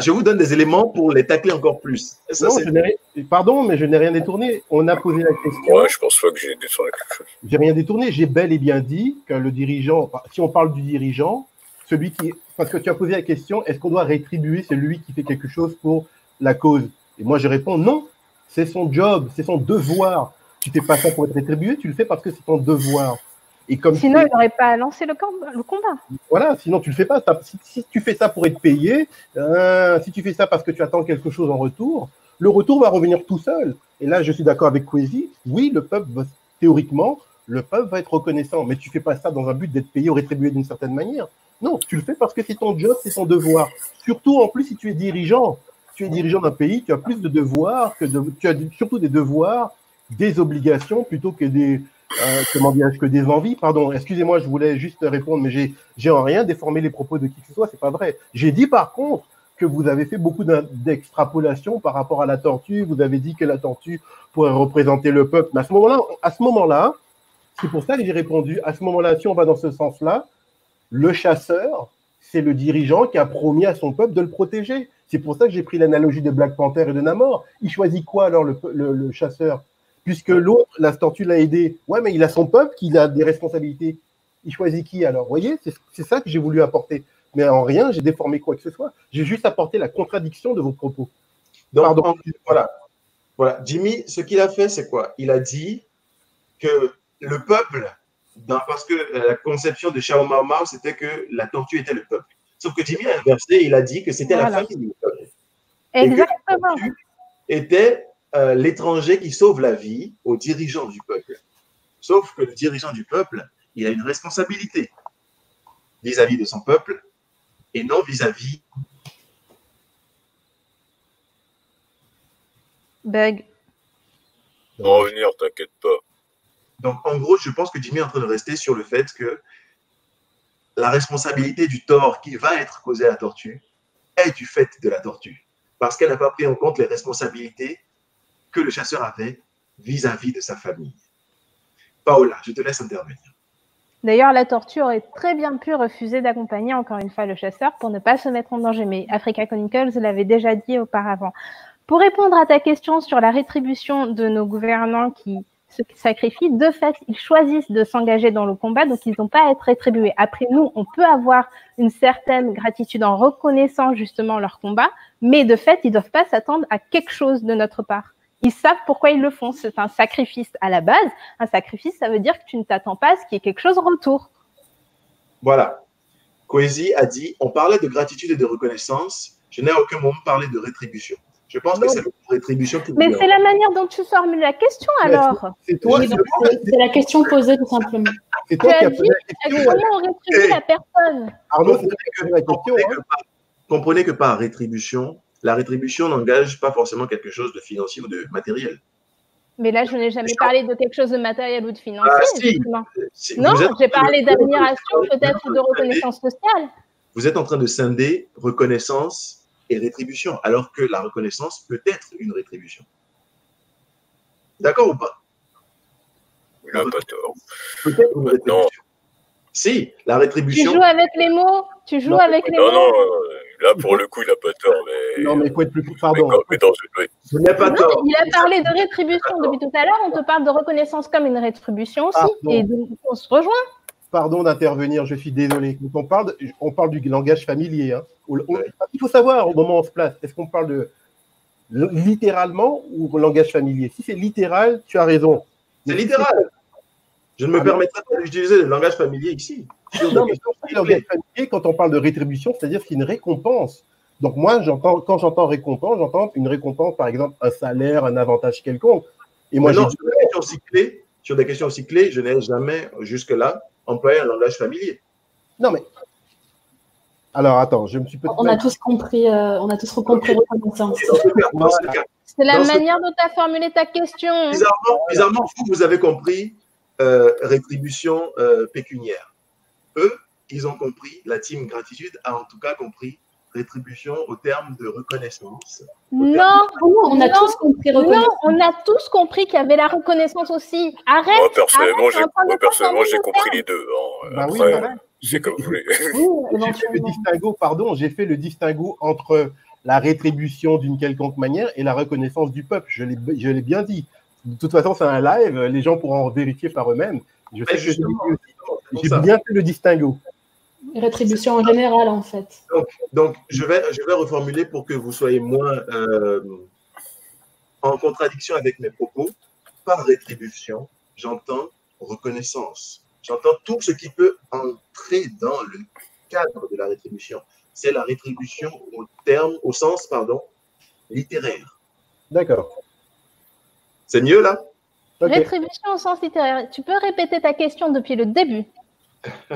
je vous donne des éléments pour les tacler encore plus. Et ça, Non, c'est- je n'ai rien- Pardon, mais je n'ai rien détourné. On a posé la question. Ouais, je pense pas que j'ai détourné quelque chose. J'ai rien détourné. J'ai bel et bien dit que le dirigeant, si on parle du dirigeant, celui qui, parce que tu as posé la question, est-ce qu'on doit rétribuer celui qui fait quelque chose pour la cause? Et moi, je réponds non. C'est son job, c'est son devoir. Tu fais pas ça pour être rétribué, tu le fais parce que c'est ton devoir. Et comme sinon, il n'aurait pas lancé le, le combat. voilà, sinon tu le fais pas. Si, si tu fais ça pour être payé, euh, si tu fais ça parce que tu attends quelque chose en retour, le retour va revenir tout seul. Et là, je suis d'accord avec Kwesi. Oui, le peuple, va- théoriquement, le peuple va être reconnaissant, mais tu fais pas ça dans un but d'être payé ou rétribué d'une certaine manière. Non, tu le fais parce que c'est ton job, c'est ton devoir. Surtout en plus si tu es dirigeant. Tu es dirigeant d'un pays, tu as plus de devoirs que de, tu as surtout des devoirs, des obligations plutôt que des, euh, comment dirais-je, que des envies. Pardon, excusez-moi, je voulais juste répondre, mais j'ai, en rien déformé les propos de qui que ce soit, c'est pas vrai. J'ai dit par contre que vous avez fait beaucoup d'extrapolations par rapport à la tortue. Vous avez dit que la tortue pourrait représenter le peuple. Mais à ce moment-là, c'est pour ça que j'ai répondu. À ce moment-là, si on va dans ce sens-là, le chasseur, c'est le dirigeant qui a promis à son peuple de le protéger. C'est pour ça que j'ai pris l'analogie de Black Panther et de Namor. Il choisit quoi alors le chasseur? Puisque l'autre, la tortue l'a aidé. Ouais, mais il a son peuple qui a des responsabilités. Il choisit qui alors? Vous voyez, c'est c'est ça que j'ai voulu apporter. Mais en rien, j'ai déformé quoi que ce soit. J'ai juste apporté la contradiction de vos propos. Donc, Pardon. en- voilà. Voilà. Jimmy, ce qu'il a fait, c'est quoi? Il a dit que le peuple, dans- parce que la conception de Shao Mao Mao, c'était que la tortue était le peuple. Sauf que Jimmy a inversé, il a dit que c'était la famille du peuple. Et que la Exactement. tortue était euh, l'étranger qui sauve la vie au dirigeant du peuple. Sauf que le dirigeant du peuple, il a une responsabilité vis-à-vis de son peuple et non vis-à-vis Bug. On va revenir, t'inquiète pas. Donc, en gros, je pense que Jimmy est en train de rester sur le fait que la responsabilité du tort qui va être causé à la tortue est du fait de la tortue. Parce qu'elle n'a pas pris en compte les responsabilités que le chasseur avait vis-à-vis de sa famille. Paola, je te laisse intervenir. D'ailleurs, la tortue aurait très bien pu refuser d'accompagner encore une fois le chasseur pour ne pas se mettre en danger. Mais Africa Chronicles l'avait déjà dit auparavant. Pour répondre à ta question sur la rétribution de nos gouvernants qui se sacrifient, de fait, ils choisissent de s'engager dans le combat, donc ils n'ont pas à être rétribués. Après, nous, on peut avoir une certaine gratitude en reconnaissant justement leur combat, mais de fait, ils ne doivent pas s'attendre à quelque chose de notre part. Ils savent pourquoi ils le font. C'est un sacrifice à la base. Un sacrifice, ça veut dire que tu ne t'attends pas à ce qu'il y ait quelque chose en retour. Voilà. Coésie a dit on parlait de gratitude et de reconnaissance. Je n'ai à aucun moment parlé de rétribution. Je pense que c'est la rétribution qui Mais c'est la manière dont tu formules la question alors. C'est toi, Oui, c'est la question posée tout simplement. c'est Tu toi qui as posé la question. comment on rétribue la personne. Arnaud, posé la question. comprenez, hein. que par, comprenez que par rétribution, la rétribution n'engage pas forcément quelque chose de financier ou de matériel. Mais là, je n'ai jamais parlé de quelque chose de matériel ou de financier. Ah, si. Si- Non, j'ai parlé d'admiration, peut-être de reconnaissance sociale. Vous êtes en train de scinder reconnaissance et rétribution, alors que la reconnaissance peut être une rétribution. D'accord ou pas? Il n'a pas tort. Peut-être une rétribution. Si, la Tu rétribution. joues avec les mots. Tu joues Non, avec les Non, non, mots. Là, pour le coup, il n'a pas tort, mais, Non, mais il faut être plus. mais Pardon. quand- mais dans une oui. Je n'ai pas Non, tort. il a parlé de rétribution depuis tout à l'heure. On te parle de reconnaissance comme une rétribution aussi. Pardon. Et donc, on se rejoint. Pardon d'intervenir, je suis désolé. Quand on parle, de- on parle du langage familier. hein. On- on- il faut savoir au moment où on se place, est-ce qu'on parle de littéralement ou langage familier? Si c'est littéral, tu as raison. C'est littéral. Je ne me Ah, permettrai pas d'utiliser le langage familier ici. Non, mais quand on parle de rétribution, c'est-à-dire qu'il y a une récompense. Donc moi, j'entends, quand j'entends récompense, j'entends une récompense, par exemple, un salaire, un avantage quelconque. Et moi, non, sur des questions aussi clés, sur des questions aussi clés, je n'ai jamais jusque-là employé un langage familier. Non, mais. Alors, attends, je me suis peut-être. On a tous compris, euh, on a tous compris reconnaissance. Dans ce cas- dans ce cas, C'est la Dans ce- manière dont tu as formulé ta question. bizarrement, bizarrement, vous, vous avez compris euh, rétribution euh, pécuniaire. Eux, ils ont compris, la team gratitude a en tout cas compris rétribution au terme de reconnaissance. Non, on a non, tous compris Non, on a tous compris qu'il y avait la reconnaissance aussi. Arrête. Moi, personnellement, j'ai moi, personnellement, j'ai compris les deux. hein. Bah oui, c'est comme vous voulez. Oui, J'ai fait le distinguo, pardon, j'ai fait le distinguo entre la rétribution d'une quelconque manière et la reconnaissance du peuple. Je l'ai, je l'ai bien dit. De toute façon, c'est un live, les gens pourront en vérifier par eux-mêmes. Je sais que j'ai, c'est j'ai bien fait le distinguo. Rétribution en général, en fait. Donc, donc, je, vais, je vais reformuler pour que vous soyez moins euh, en contradiction avec mes propos. Par rétribution, j'entends reconnaissance. J'entends tout ce qui peut entrer dans le cadre de la rétribution. C'est la rétribution au terme, au sens, pardon, littéraire. D'accord. C'est mieux là? Rétribution au sens littéraire. Tu peux répéter ta question depuis le début.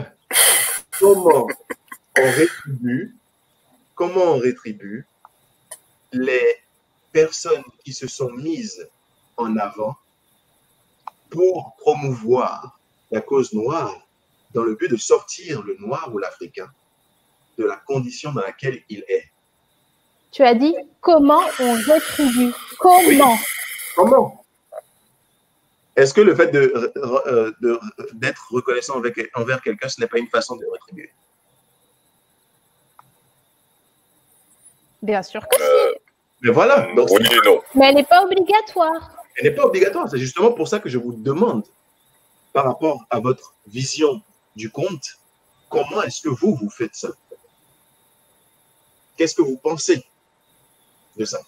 Comment on rétribue, comment on rétribue les personnes qui se sont mises en avant pour promouvoir la cause noire dans le but de sortir le noir ou l'africain de la condition dans laquelle il est? Tu as dit comment on rétribue. Comment? Comment? Est-ce que le fait de, euh, de- d'être reconnaissant avec, envers quelqu'un, ce n'est pas une façon de rétribuer? Bien sûr que si. Euh, Mais voilà, donc oui et non. Mais elle n'est pas obligatoire. elle n'est pas obligatoire. C'est justement pour ça que je vous demande, par rapport à votre vision du conte, comment est-ce que vous, vous faites ça? Qu'est-ce que vous pensez de ça?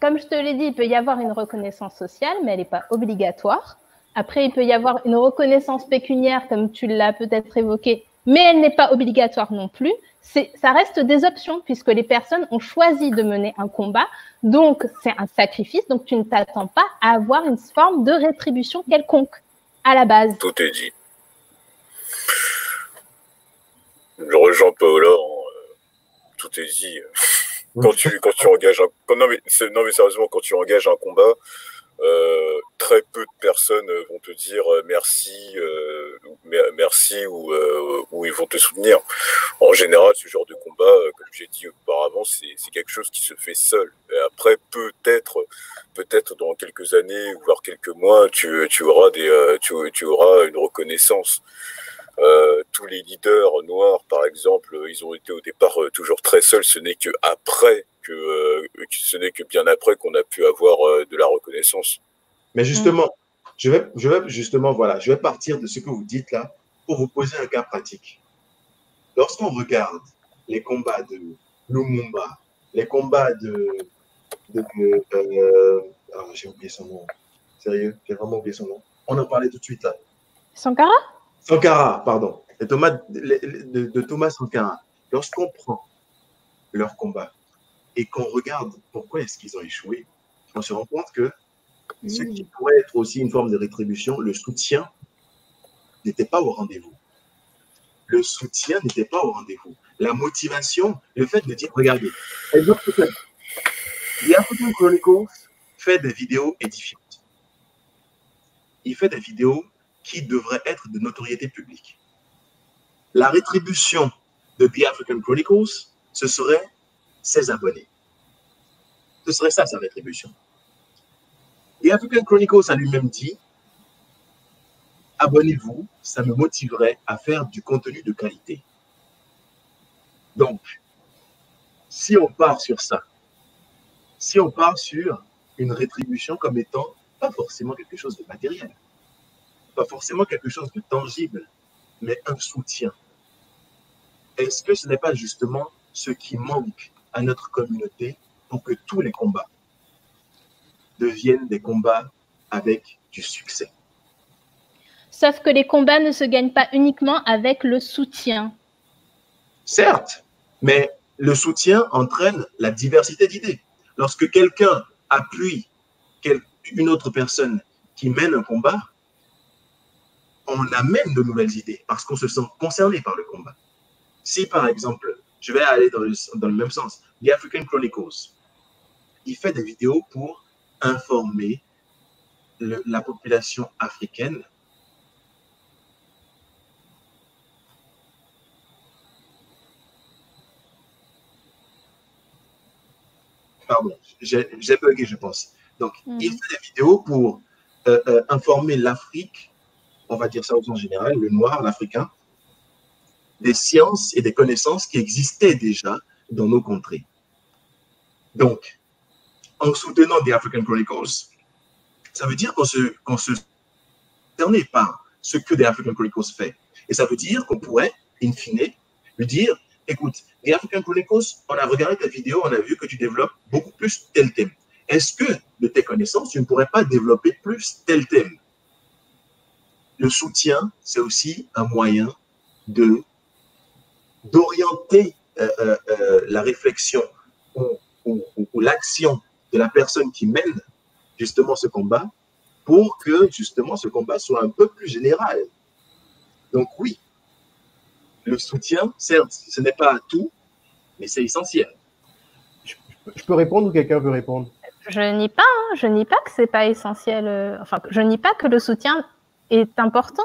Comme je te l'ai dit, il peut y avoir une reconnaissance sociale, mais elle n'est pas obligatoire. Après, il peut y avoir une reconnaissance pécuniaire, comme tu l'as peut-être évoqué, mais elle n'est pas obligatoire non plus. Ça reste des options puisque les personnes ont choisi de mener un combat. Donc, c'est un sacrifice. Donc, tu ne t'attends pas à avoir une forme de rétribution quelconque à la base. Tout est dit. Je rejoins Paola. euh, tout est dit. Quand tu, quand tu engages un. non, mais, non, mais sérieusement, quand tu engages un combat, euh, très peu de personnes vont te dire euh, merci, euh, mer- merci ou, euh, ou ils vont te soutenir. En général, ce genre de combat, euh, comme j'ai dit auparavant, c'est c'est quelque chose qui se fait seul. Et après, peut-être, peut-être dans quelques années, voire quelques mois, tu, tu auras des, euh, tu, tu auras une reconnaissance. Euh, tous les leaders noirs, par exemple, ils ont été au départ euh, toujours très seuls. Ce n'est que après que, euh, que- ce n'est que bien après qu'on a pu avoir euh, de la reconnaissance. Mais justement, je, vais, je vais justement, voilà, je vais partir de ce que vous dites là pour vous poser un cas pratique. Lorsqu'on regarde les combats de Lumumba, les combats de. de, de- euh, ah, j'ai oublié son nom. Sérieux, j'ai vraiment oublié son nom. On en parlait tout de suite là. Sankara? Sankara, pardon. De Thomas, de, de Thomas Sankara. Lorsqu'on prend leur combat et qu'on regarde pourquoi est-ce qu'ils ont échoué, on se rend compte que ce qui pourrait être aussi une forme de rétribution, le soutien n'était pas au rendez-vous. Le soutien n'était pas au rendez-vous. La motivation, le fait de dire, regardez, African Chronicles fait des vidéos édifiantes. Il fait des vidéos qui devraient être de notoriété publique. La rétribution de The African Chronicles, ce serait ses abonnés. Ce serait ça sa rétribution. The African Chronicles a lui-même dit Abonnez-vous, ça me motiverait à faire du contenu de qualité. Donc, si on part sur ça, si on part sur une rétribution comme étant pas forcément quelque chose de matériel, pas forcément quelque chose de tangible, mais un soutien, est-ce que ce n'est pas justement ce qui manque à notre communauté pour que tous les combats deviennent des combats avec du succès? Sauf que les combats ne se gagnent pas uniquement avec le soutien. Certes, mais le soutien entraîne la diversité d'idées. Lorsque quelqu'un appuie une autre personne qui mène un combat, on amène de nouvelles idées parce qu'on se sent concerné par le combat. Si par exemple, je vais aller dans le, dans le même sens, The African Chronicles, il fait des vidéos pour informer le- la population africaine pardon, j'ai bugué, je pense. Donc, il fait des vidéos pour euh, euh, informer l'Afrique, on va dire ça au sens général, le noir, l'Africain, des sciences et des connaissances qui existaient déjà dans nos contrées. Donc, en soutenant The African Chronicles, ça veut dire qu'on se, qu'on par ce que The African Chronicles fait. Et ça veut dire qu'on pourrait, in fine, lui dire, écoute, The African Chronicles, on a regardé ta vidéo, on a vu que tu développes beaucoup plus tel thème. Est-ce que, de tes connaissances, tu ne pourrais pas développer plus tel thème? Le soutien, c'est aussi un moyen de d'orienter euh, euh, euh, la réflexion ou, ou- ou- ou l'action de la personne qui mène justement ce combat pour que justement ce combat soit un peu plus général. Donc oui, le soutien, certes, ce n'est pas tout, mais c'est essentiel. Je peux répondre ou quelqu'un veut répondre? Je nie pas, hein, je nie pas que c'est pas essentiel. enfin, je nie pas que le soutien est important.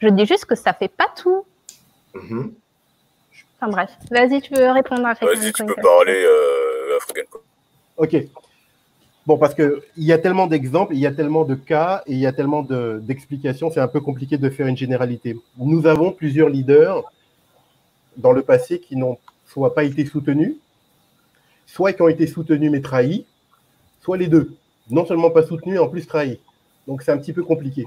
Je dis juste que ça fait pas tout. Mhm. Enfin bref, vas-y, tu veux répondre à Vas-y, tu peux parler euh, African. Ok. Bon, parce qu'il y a tellement d'exemples, il y a tellement de cas et il y a tellement de- d'explications, c'est un peu compliqué de faire une généralité. Nous avons plusieurs leaders dans le passé qui n'ont soit pas été soutenus, soit qui ont été soutenus mais trahis, soit les deux. Non seulement pas soutenus, en plus trahis. Donc c'est un petit peu compliqué.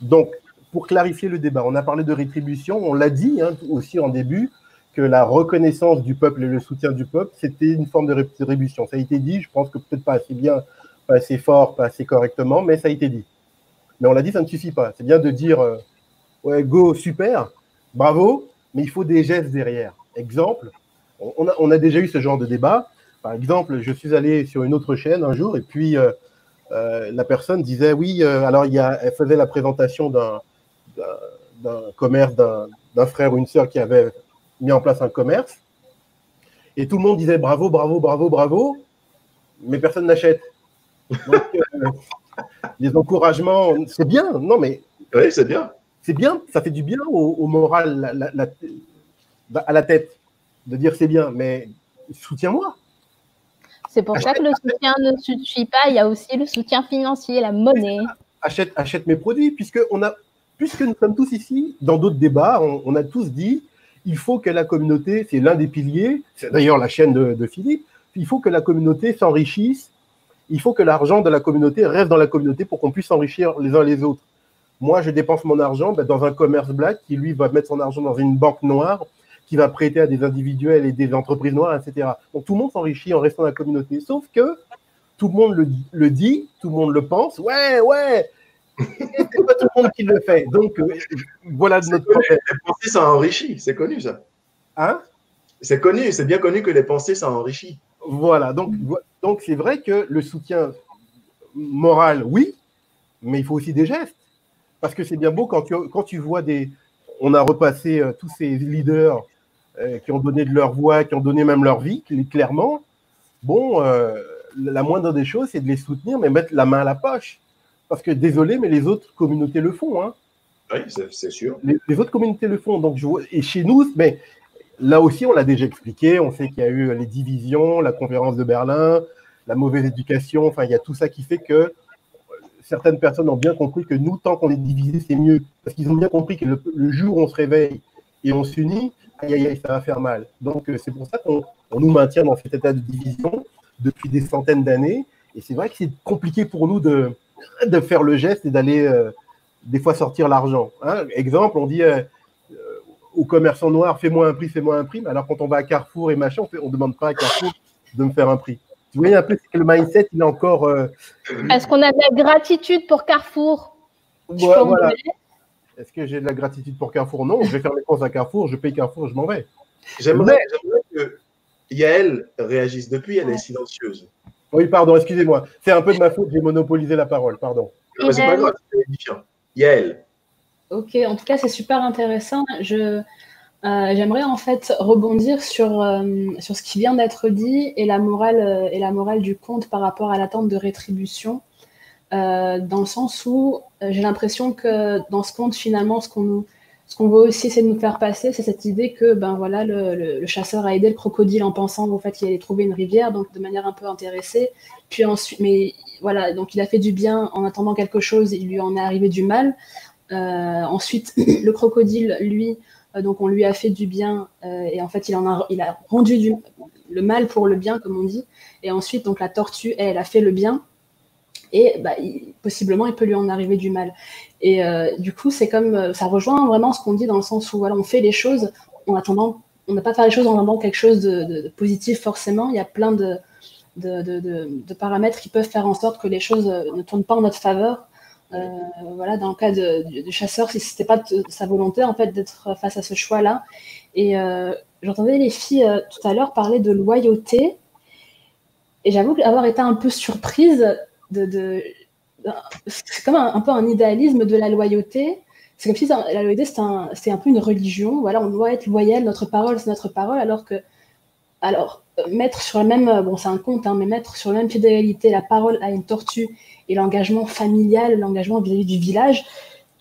Donc, pour clarifier le débat, on a parlé de rétribution, on l'a dit hein, aussi en début, que la reconnaissance du peuple et le soutien du peuple, c'était une forme de rétribution. Ça a été dit, je pense que peut-être pas assez bien, pas assez fort, pas assez correctement, mais ça a été dit. Mais on l'a dit, ça ne suffit pas. C'est bien de dire, euh, ouais, go, super, bravo, mais il faut des gestes derrière. Exemple, on a, déjà eu ce genre de débat. Par exemple, je suis allé sur une autre chaîne un jour et puis euh, la personne disait, oui, euh, alors il y a, elle faisait la présentation d'un d'un- d'un commerce, d'un d'un frère ou une sœur qui avait mis en place un commerce. Et tout le monde disait bravo, bravo, bravo, bravo, mais personne n'achète. Donc, euh, les encouragements, c'est bien, non mais. Oui, c'est bien. C'est bien, ça fait du bien au, au moral, la- la- la- à la tête, de dire c'est bien, mais soutiens-moi. C'est pour ça que le soutien ne suffit pas. Il y a aussi le soutien financier, la monnaie. achète, achète mes produits, puisque, on a, puisque nous sommes tous ici, dans d'autres débats, on, on a tous dit, il faut que la communauté, c'est l'un des piliers, c'est d'ailleurs la chaîne de, de Philippe, il faut que la communauté s'enrichisse Il faut que l'argent de la communauté reste dans la communauté pour qu'on puisse s'enrichir les uns les autres. Moi, je dépense mon argent ben, dans un commerce black qui, lui, va mettre son argent dans une banque noire, qui va prêter à des individuels et des entreprises noires, etc. Donc tout le monde s'enrichit en restant dans la communauté. Sauf que tout le monde le, le dit, tout le monde le pense. Ouais, ouais, c'est pas tout le monde qui le fait. Donc, euh, voilà notre problème. Les pensées, ça enrichit. C'est connu, ça. Hein? C'est connu. C'est bien connu que les pensées, ça enrichit. Voilà, donc donc c'est vrai que le soutien moral, oui, mais il faut aussi des gestes. Parce que c'est bien beau quand tu, quand tu vois des... On a repassé euh, tous ces leaders euh, qui ont donné de leur voix, qui ont donné même leur vie, cl- clairement. Bon, euh, la moindre des choses, c'est de les soutenir, mais mettre la main à la poche. Parce que désolé, mais les autres communautés le font. Hein. Oui, c'est sûr. Les, les autres communautés le font. Donc, je vois, et chez nous, mais là aussi, on l'a déjà expliqué. On sait qu'il y a eu les divisions, la conférence de Berlin, la mauvaise éducation. Enfin, il y a tout ça qui fait que certaines personnes ont bien compris que nous, tant qu'on est divisés, c'est mieux. Parce qu'ils ont bien compris que le, le jour où on se réveille et on s'unit, aïe, aïe, aïe, ça va faire mal. Donc, euh, c'est pour ça qu'on on nous maintient dans cet état de division depuis des centaines d'années. Et c'est vrai que c'est compliqué pour nous de, de faire le geste et d'aller euh, des fois sortir l'argent. hein. Exemple, on dit euh, aux commerçants noirs, fais-moi un prix, fais-moi un prix. Mais alors quand on va à Carrefour et machin, on ne demande pas à Carrefour de me faire un prix. Vous voyez un peu, que le mindset, il est encore... euh, Est-ce qu'on a de la gratitude pour Carrefour? Voilà, Est-ce que j'ai de la gratitude pour Carrefour? Non, je vais faire mes courses à Carrefour, je paye Carrefour, je m'en vais. J'aimerais que Yael réagisse. Depuis, elle est silencieuse. Oui, pardon, excusez-moi. C'est un peu de ma faute, j'ai monopolisé la parole, pardon. Mais c'est pas grave, c'est édifiant. Yael. Ok, en tout cas, c'est super intéressant. Je, euh, j'aimerais en fait rebondir sur, euh, sur ce qui vient d'être dit et la morale, euh, et la morale du conte par rapport à l'attente de rétribution, euh, dans le sens où j'ai l'impression que dans ce conte, finalement, ce qu'on veut aussi essayer de nous faire passer, c'est cette idée que ben voilà, le, le- chasseur a aidé le crocodile en pensant au fait qu'il allait trouver une rivière, donc de manière un peu intéressée. Puis ensuite, mais voilà, donc il a fait du bien en attendant quelque chose, il lui en est arrivé du mal. Euh, ensuite, le crocodile, lui, euh, donc on lui a fait du bien euh, et en fait il en a, il a rendu du, le mal pour le bien, comme on dit. Et ensuite, donc la tortue, elle a fait le bien et bah, possiblement il peut lui en arriver du mal. Et euh, du coup, c'est comme euh, ça rejoint vraiment ce qu'on dit dans le sens où voilà, on fait les choses en attendant, on n'a pas fait les choses en attendant quelque chose de, positif forcément. Il y a plein de, de, paramètres qui peuvent faire en sorte que les choses euh, ne tournent pas en notre faveur. Voilà, dans le cas du, chasseur, si c'était pas sa volonté en fait d'être face à ce choix-là. Et j'entendais les filles tout à l'heure parler de loyauté, et j'avoue avoir été un peu surprise de, de- de- c'est comme un, un peu un idéalisme de la loyauté. C'est comme si ça- la loyauté c'est un, c'est un peu une religion. Voilà, on doit être loyal, notre parole c'est notre parole, alors que alors, euh, mettre sur le même, euh, bon, c'est un conte, hein, mais mettre sur le même pied d'égalité la parole à une tortue et l'engagement familial, l'engagement vis-à-vis du village,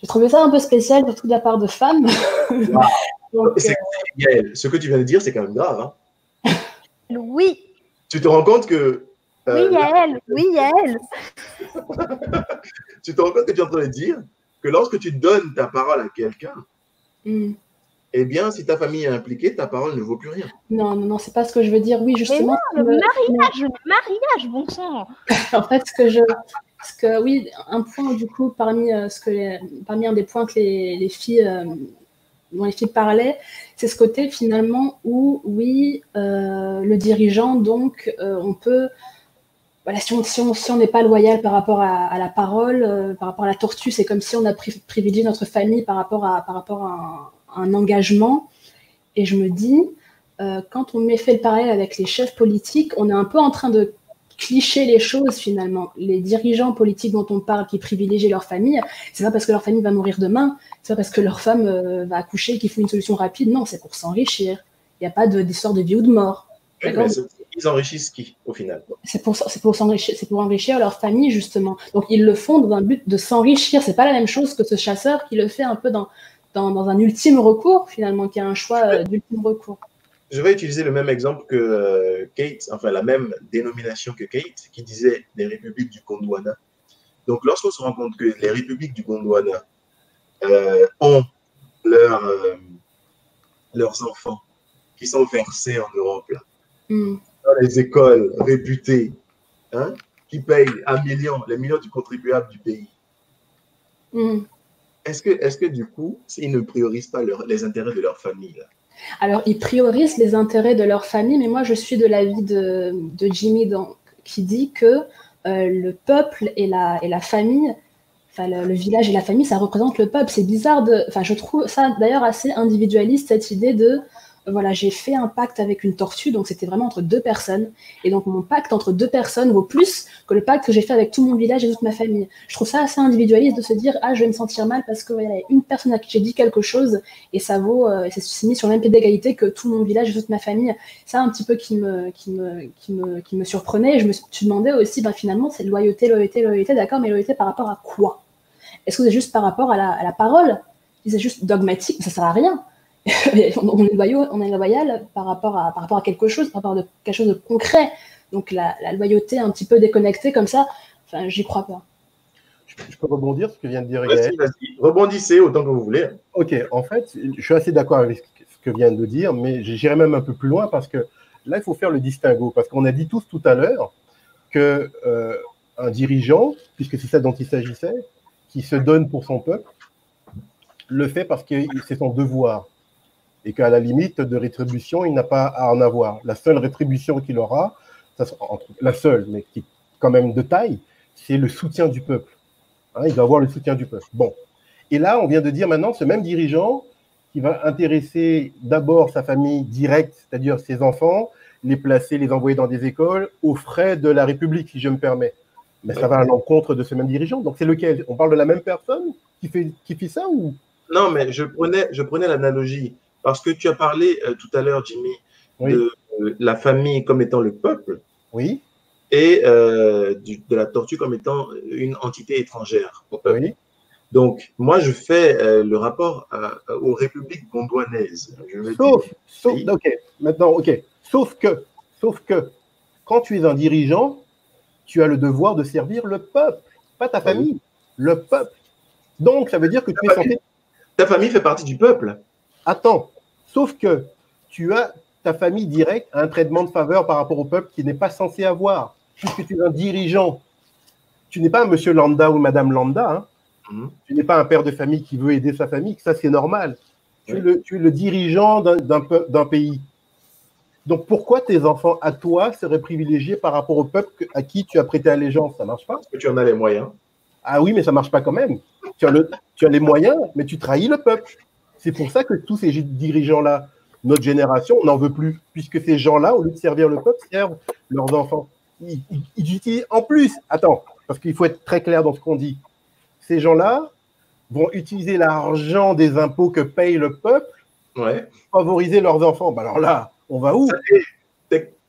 j'ai trouvé ça un peu spécial, surtout de la part de femmes. Donc, C'est- euh, ce que tu viens de dire, c'est quand même grave. hein. Oui, Tu te rends compte que. Euh, oui, Yael, oui, Yael. tu te rends compte que tu es en train de dire que lorsque tu donnes ta parole à quelqu'un, hmm. eh bien, si ta famille est impliquée, ta parole ne vaut plus rien. Non, non, non, c'est pas ce que je veux dire. Oui, Mais justement. non, le me- mariage, le mariage, bon sang. en fait, ce que je, ce que oui, un point du coup parmi euh, ce que les- parmi un des points que les, les filles euh, dont les filles parlaient, c'est ce côté finalement où oui, euh, le dirigeant donc euh, on peut voilà, si on si on si on n'est pas loyal par rapport à, à la parole, euh, par rapport à la tortue, c'est comme si on a pri- privilégié notre famille par rapport à par rapport à un, un engagement. Et je me dis, euh, quand on met fait le parallèle avec les chefs politiques, on est un peu en train de clicher les choses finalement. Les dirigeants politiques dont on parle qui privilégient leur famille, c'est pas parce que leur famille va mourir demain, c'est pas parce que leur femme euh, va accoucher qu'il faut une solution rapide. Non, c'est pour s'enrichir. Il n'y a pas d'histoire de vie ou de mort. Oui, ils enrichissent qui, au final c'est pour, s'enrichir, c'est pour enrichir leur famille justement. Donc ils le font dans un but de s'enrichir. C'est pas la même chose que ce chasseur qui le fait un peu dans, dans, dans un ultime recours finalement, qui a un choix euh, d'ultime recours. Je vais utiliser le même exemple que euh, Kate, enfin la même dénomination que Kate, qui disait les républiques du Gondwana. Donc, lorsqu'on se rend compte que les républiques du Gondwana euh, ont leurs, euh, leurs enfants qui sont versés en Europe, là, Hmm. Dans les écoles réputées, hein, qui payent un million, les millions du contribuable du pays. Hmm. Est-ce que, est que du coup, ils ne priorisent pas leur- les intérêts de leur famille là? Alors, ils priorisent les intérêts de leur famille, mais moi, je suis de l'avis de, de Jimmy dans- qui dit que euh, le peuple et la, et la famille, enfin, le, le village et la famille, ça représente le peuple. C'est bizarre de. Enfin, je trouve ça d'ailleurs assez individualiste, cette idée de. Voilà, j'ai fait un pacte avec une tortue, donc c'était vraiment entre deux personnes. Et donc, mon pacte entre deux personnes vaut plus que le pacte que j'ai fait avec tout mon village et toute ma famille. Je trouve ça assez individualiste de se dire, ah, je vais me sentir mal parce que voilà, il y a une personne à qui j'ai dit quelque chose et ça vaut, euh, c'est mis sur le même pied d'égalité que tout mon village et toute ma famille. C'est un petit peu qui me, qui me, qui me, qui me surprenait. Et je me suis demandé aussi, ben, finalement, c'est loyauté, loyauté, loyauté, d'accord, mais loyauté par rapport à quoi? Est-ce que c'est juste par rapport à la, à la parole? C'est juste dogmatique, ça sert à rien. on est loyaux, on est loyal par rapport à, par rapport à quelque chose, par rapport à de- quelque chose de concret. Donc la, la loyauté un petit peu déconnectée comme ça, enfin, j'y crois pas. Je peux rebondir sur ce que vient de dire Gaël vas-y. Rebondissez autant que vous voulez. Ok, en fait, je suis assez d'accord avec ce que vient de dire, mais j'irai même un peu plus loin parce que là, il faut faire le distinguo. Parce qu'on a dit tous tout à l'heure que euh, un dirigeant, puisque c'est ça dont il s'agissait, qui se donne pour son peuple, le fait parce que c'est son devoir. Et qu'à la limite de rétribution, il n'a pas à en avoir. La seule rétribution qu'il aura, la seule, mais qui quand même de taille, c'est le soutien du peuple. Hein, il doit avoir le soutien du peuple. Bon. Et là, on vient de dire maintenant, ce même dirigeant qui va intéresser d'abord sa famille directe, c'est-à-dire ses enfants, les placer, les envoyer dans des écoles, aux frais de la République, si je me permets. Mais ça va à l'encontre de ce même dirigeant. Donc c'est lequel? On parle de la même personne qui fait, qui fait ça ou? Non, mais je prenais, je prenais l'analogie parce que tu as parlé euh, tout à l'heure, Jimmy, Oui. de euh, la famille comme étant le peuple Oui, et euh, du- de la tortue comme étant une entité étrangère au peuple. oui, Donc, moi, je fais le rapport à- aux républiques gondouanaises. Dis- Sauf, sauf, ok, maintenant, ok, sauf que, sauf que, quand tu es un dirigeant, tu as le devoir de servir le peuple, pas ta famille, le peuple. Donc, ça veut dire que tu es censé. Ta famille fait partie du peuple. Attends, sauf que tu as ta famille directe a un traitement de faveur par rapport au peuple qui n'est pas censé avoir, puisque tu es un dirigeant. Tu n'es pas un monsieur lambda ou madame lambda, hein. Mhm. tu n'es pas un père de famille qui veut aider sa famille, ça c'est normal. Tu, es le, tu es le dirigeant d'un- pays. Donc pourquoi tes enfants à toi seraient privilégiés par rapport au peuple à qui tu as prêté allégeance? Ça marche pas Que tu en as les moyens. Ah oui, mais ça marche pas quand même. Tu as, le, tu as les moyens, mais tu trahis le peuple. C'est pour ça que tous ces dirigeants-là, notre génération, on n'en veut plus, puisque ces gens-là, au lieu de servir le peuple, servent leurs enfants. Ils, ils- ils utilisent en plus, attends, parce qu'il faut être très clair dans ce qu'on dit. Ces gens-là vont utiliser l'argent des impôts que paye le peuple Ouais. pour favoriser leurs enfants. Ben alors là, on va où?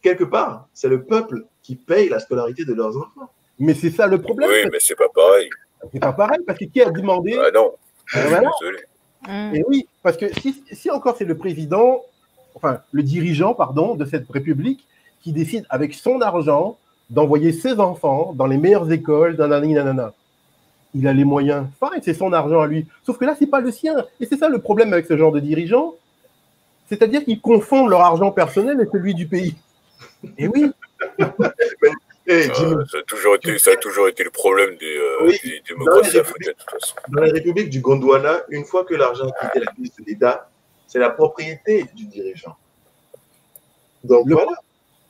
Quelque part, c'est le peuple qui paye la scolarité de leurs enfants. Mais c'est ça le problème. Oui, mais c'est pas pareil. C'est pas pareil, parce que qui a demandé? Ah non, Ben voilà. désolé. Et oui, parce que si, si encore c'est le président, enfin le dirigeant, pardon, de cette république qui décide avec son argent d'envoyer ses enfants dans les meilleures écoles, nanani, nanana. Il a les moyens, fine, c'est son argent à lui. Sauf que là, c'est pas le sien. Et c'est ça le problème avec ce genre de dirigeants. C'est-à-dire qu'ils confondent leur argent personnel et celui du pays. Et oui. Jimmy, ça, a toujours été, ça a toujours été le problème des, euh, Oui. des démocraties africaines, de toute façon. dans la République du Gondwana, une fois que l'argent a quitté la caisse de l'État, c'est la propriété du dirigeant. Donc Le- voilà.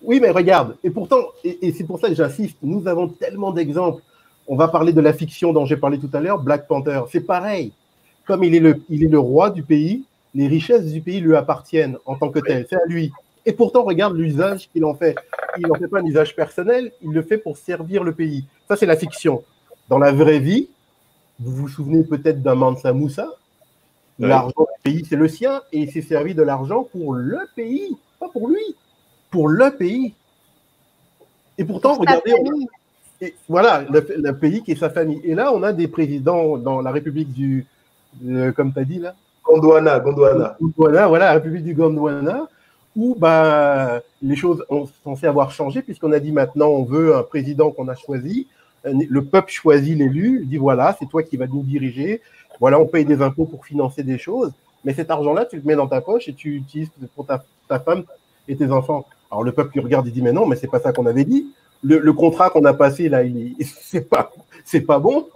Oui, mais regarde, et pourtant, et, et c'est pour ça que j'insiste, nous avons tellement d'exemples. On va parler de la fiction dont j'ai parlé tout à l'heure, Black Panther. C'est pareil. Comme il est, le, il est le roi du pays, les richesses du pays lui appartiennent en tant que tel. C'est à lui. Et pourtant, regarde l'usage qu'il en fait. Il n'en fait pas un usage personnel, il le fait pour servir le pays. Ça, c'est la fiction. Dans la vraie vie, vous vous souvenez peut-être d'un Mansa Moussa. Ouais. L'argent du pays, c'est le sien, et il s'est servi de l'argent pour le pays, pas pour lui, pour le pays. Et pourtant, regardez, on a- famille. et voilà, le, le pays qui est sa famille. Et là, on a des présidents dans la République du, euh, comme tu as dit là, Gondwana, Gondwana. Gondwana, voilà, la République du Gondwana, où bah, les choses ont censé avoir changé, puisqu'on a dit maintenant on veut un président qu'on a choisi. Un- Le peuple choisit l'élu, dit voilà, c'est toi qui vas nous diriger. Voilà, on paye des impôts pour financer des choses, mais cet argent-là, tu le mets dans ta poche et tu l'utilises pour ta, ta femme et tes enfants. Alors le peuple lui regarde et dit mais non, mais c'est pas ça qu'on avait dit. le, le contrat qu'on a passé là, il est- c'est pas, c'est pas bon.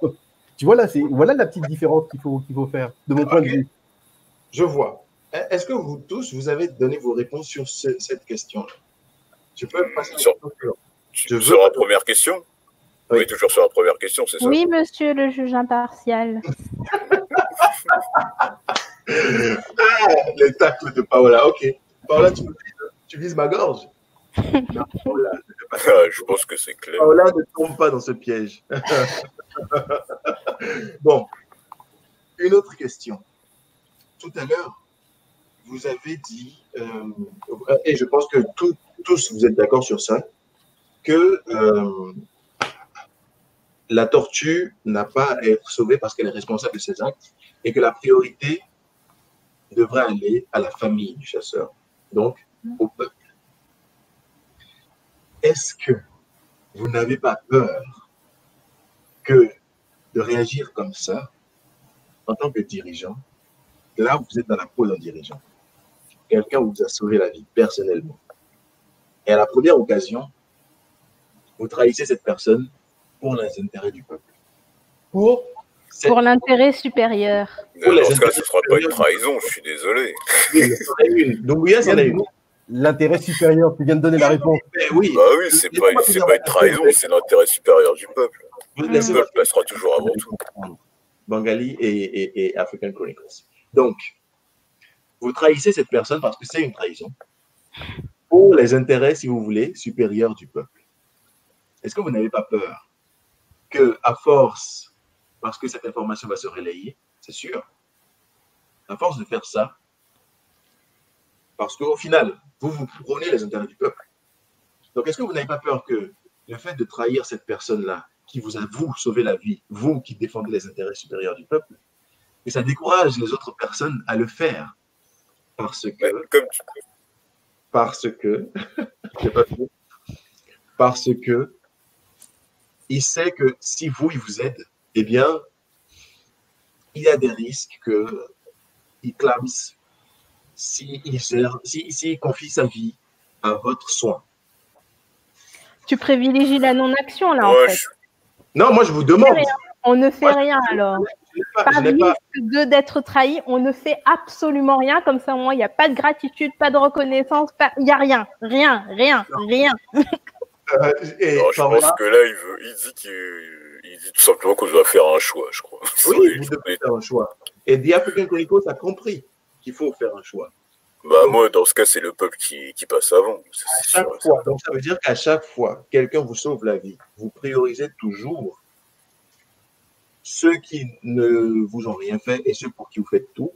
Tu vois là, c'est voilà la petite différence qu'il faut qu'il faut faire de mon point de vue. Je vois. Est-ce que vous tous, vous avez donné vos réponses sur ce- cette question Je peux passer Sur- Je veux- Sur la première question? Oui, toujours sur la première question, c'est ça Oui, monsieur le juge impartial. Ah, le tacle de Paola, ok. Paola, tu, tu vises ma gorge? Non, Paola, Je pense que c'est clair. Paola ne tombe pas dans ce piège. bon, une autre question. Tout à l'heure, vous avez dit, euh, et je pense que tous vous êtes d'accord sur ça, que euh, la tortue n'a pas à être sauvée parce qu'elle est responsable de ses actes et que la priorité devrait aller à la famille du chasseur, donc au peuple. Est-ce que vous n'avez pas peur que de réagir comme ça en tant que dirigeant, là vous êtes dans la peau d'un dirigeant. Quelqu'un vous a sauvé la vie personnellement. Et à la première occasion, vous trahissez cette personne pour les intérêts du peuple. Pour Pour l'intérêt supérieur. Dans ce cas, ce ne sera pas une trahison, je suis désolé. Doumbouya, s'il y en a une. L'intérêt supérieur, tu viens de donner la réponse. oui. Bah oui, c'est pas, pas une trahison, c'est l'intérêt supérieur du peuple. Le peuple passera toujours avant tout. Bengali et, et- et African Chronicles. Donc, vous trahissez cette personne parce que c'est une trahison pour les intérêts, si vous voulez, supérieurs du peuple. Est-ce que vous n'avez pas peur que, à force, parce que cette information va se relayer, c'est sûr, à force de faire ça, parce qu'au final, vous vous prenez les intérêts du peuple. Donc, est-ce que vous n'avez pas peur que le fait de trahir cette personne-là, qui vous a, vous, sauvé la vie, vous qui défendez les intérêts supérieurs du peuple, que ça décourage les autres personnes à le faire? Parce que. Parce que. j'ai pas fini. parce que. Il sait que si vous, il vous aide, eh bien, il y a des risques que il clame s'il si gère, si, s'il confie sa vie à votre soin. Tu privilégies la non-action, là, en fait. je- Non, moi, je vous On ne fait rien. Alors. pas- risque pas- de d'être trahi, on ne fait absolument rien. Comme ça, au moins, il n'y a pas de gratitude, pas de reconnaissance, pas- il n'y a rien. Rien, rien, rien. Euh, et Non, je pense que là, il, veut, il dit qu'il il dit tout simplement qu'on doit faire un choix, je crois. Oui, vous devez faire un choix. Et The African Chronicles a compris qu'il faut faire un choix. Bah moi, dans ce cas, c'est le peuple qui, qui passe avant. Ça, À c'est chaque sûr. fois. Donc, ça veut dire qu'à chaque fois, quelqu'un vous sauve la vie, vous priorisez toujours ceux qui ne vous ont rien fait et ceux pour qui vous faites tout,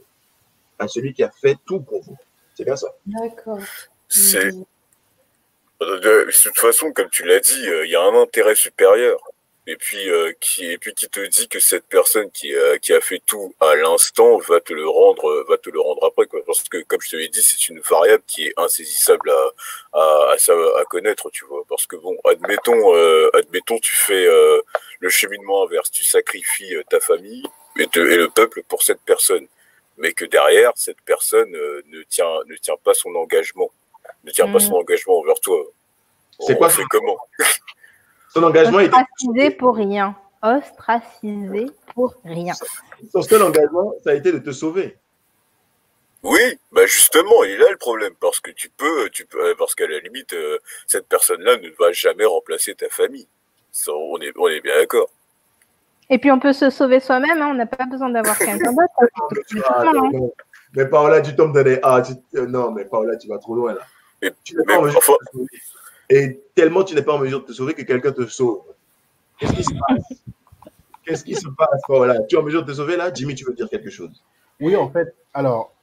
à celui qui a fait tout pour vous. C'est bien ça. D'accord. C'est de, toute façon, comme tu l'as dit, euh, il y a un intérêt supérieur. Et puis, euh, qui, et puis qui te dit que cette personne qui, a- qui a fait tout à l'instant va te le rendre, euh, va te le rendre après, quoi. Parce que, comme je te l'ai dit, c'est une variable qui est insaisissable à, à, à, connaître, tu vois. Parce que bon, admettons, euh, admettons, tu fais euh, le cheminement inverse, tu sacrifies euh, ta famille et, te- et le peuple pour cette personne, mais que derrière, cette personne euh, ne tient, ne tient pas son engagement, ne tient pas Mhm. son engagement envers toi. C'est quoi fait comment? Son engagement était. Ostracisé pour rien. Ostracisé pour rien. Son seul engagement, ça a été de te sauver. Oui, bah justement, il est là le problème parce que tu peux, tu peux, euh, parce qu'à la limite, euh, cette personne-là ne va jamais remplacer ta famille. Ça, on est, on est bien d'accord. Et puis, on peut se sauver soi-même. hein, On n'a pas besoin d'avoir quelqu'un d'autre. Ah, non, non. Mais Paola, tu tombes dans les. Ah, tu- Non, mais Paola, tu vas trop loin là. Et, Tu n'es pas. Et tellement tu n'es pas en mesure de te sauver que quelqu'un te sauve. Qu'est-ce qui se passe? Qu'est-ce qui se passe, Paola Tu es en mesure de te sauver là? Jimmy, tu veux dire quelque chose? Oui, en fait, alors,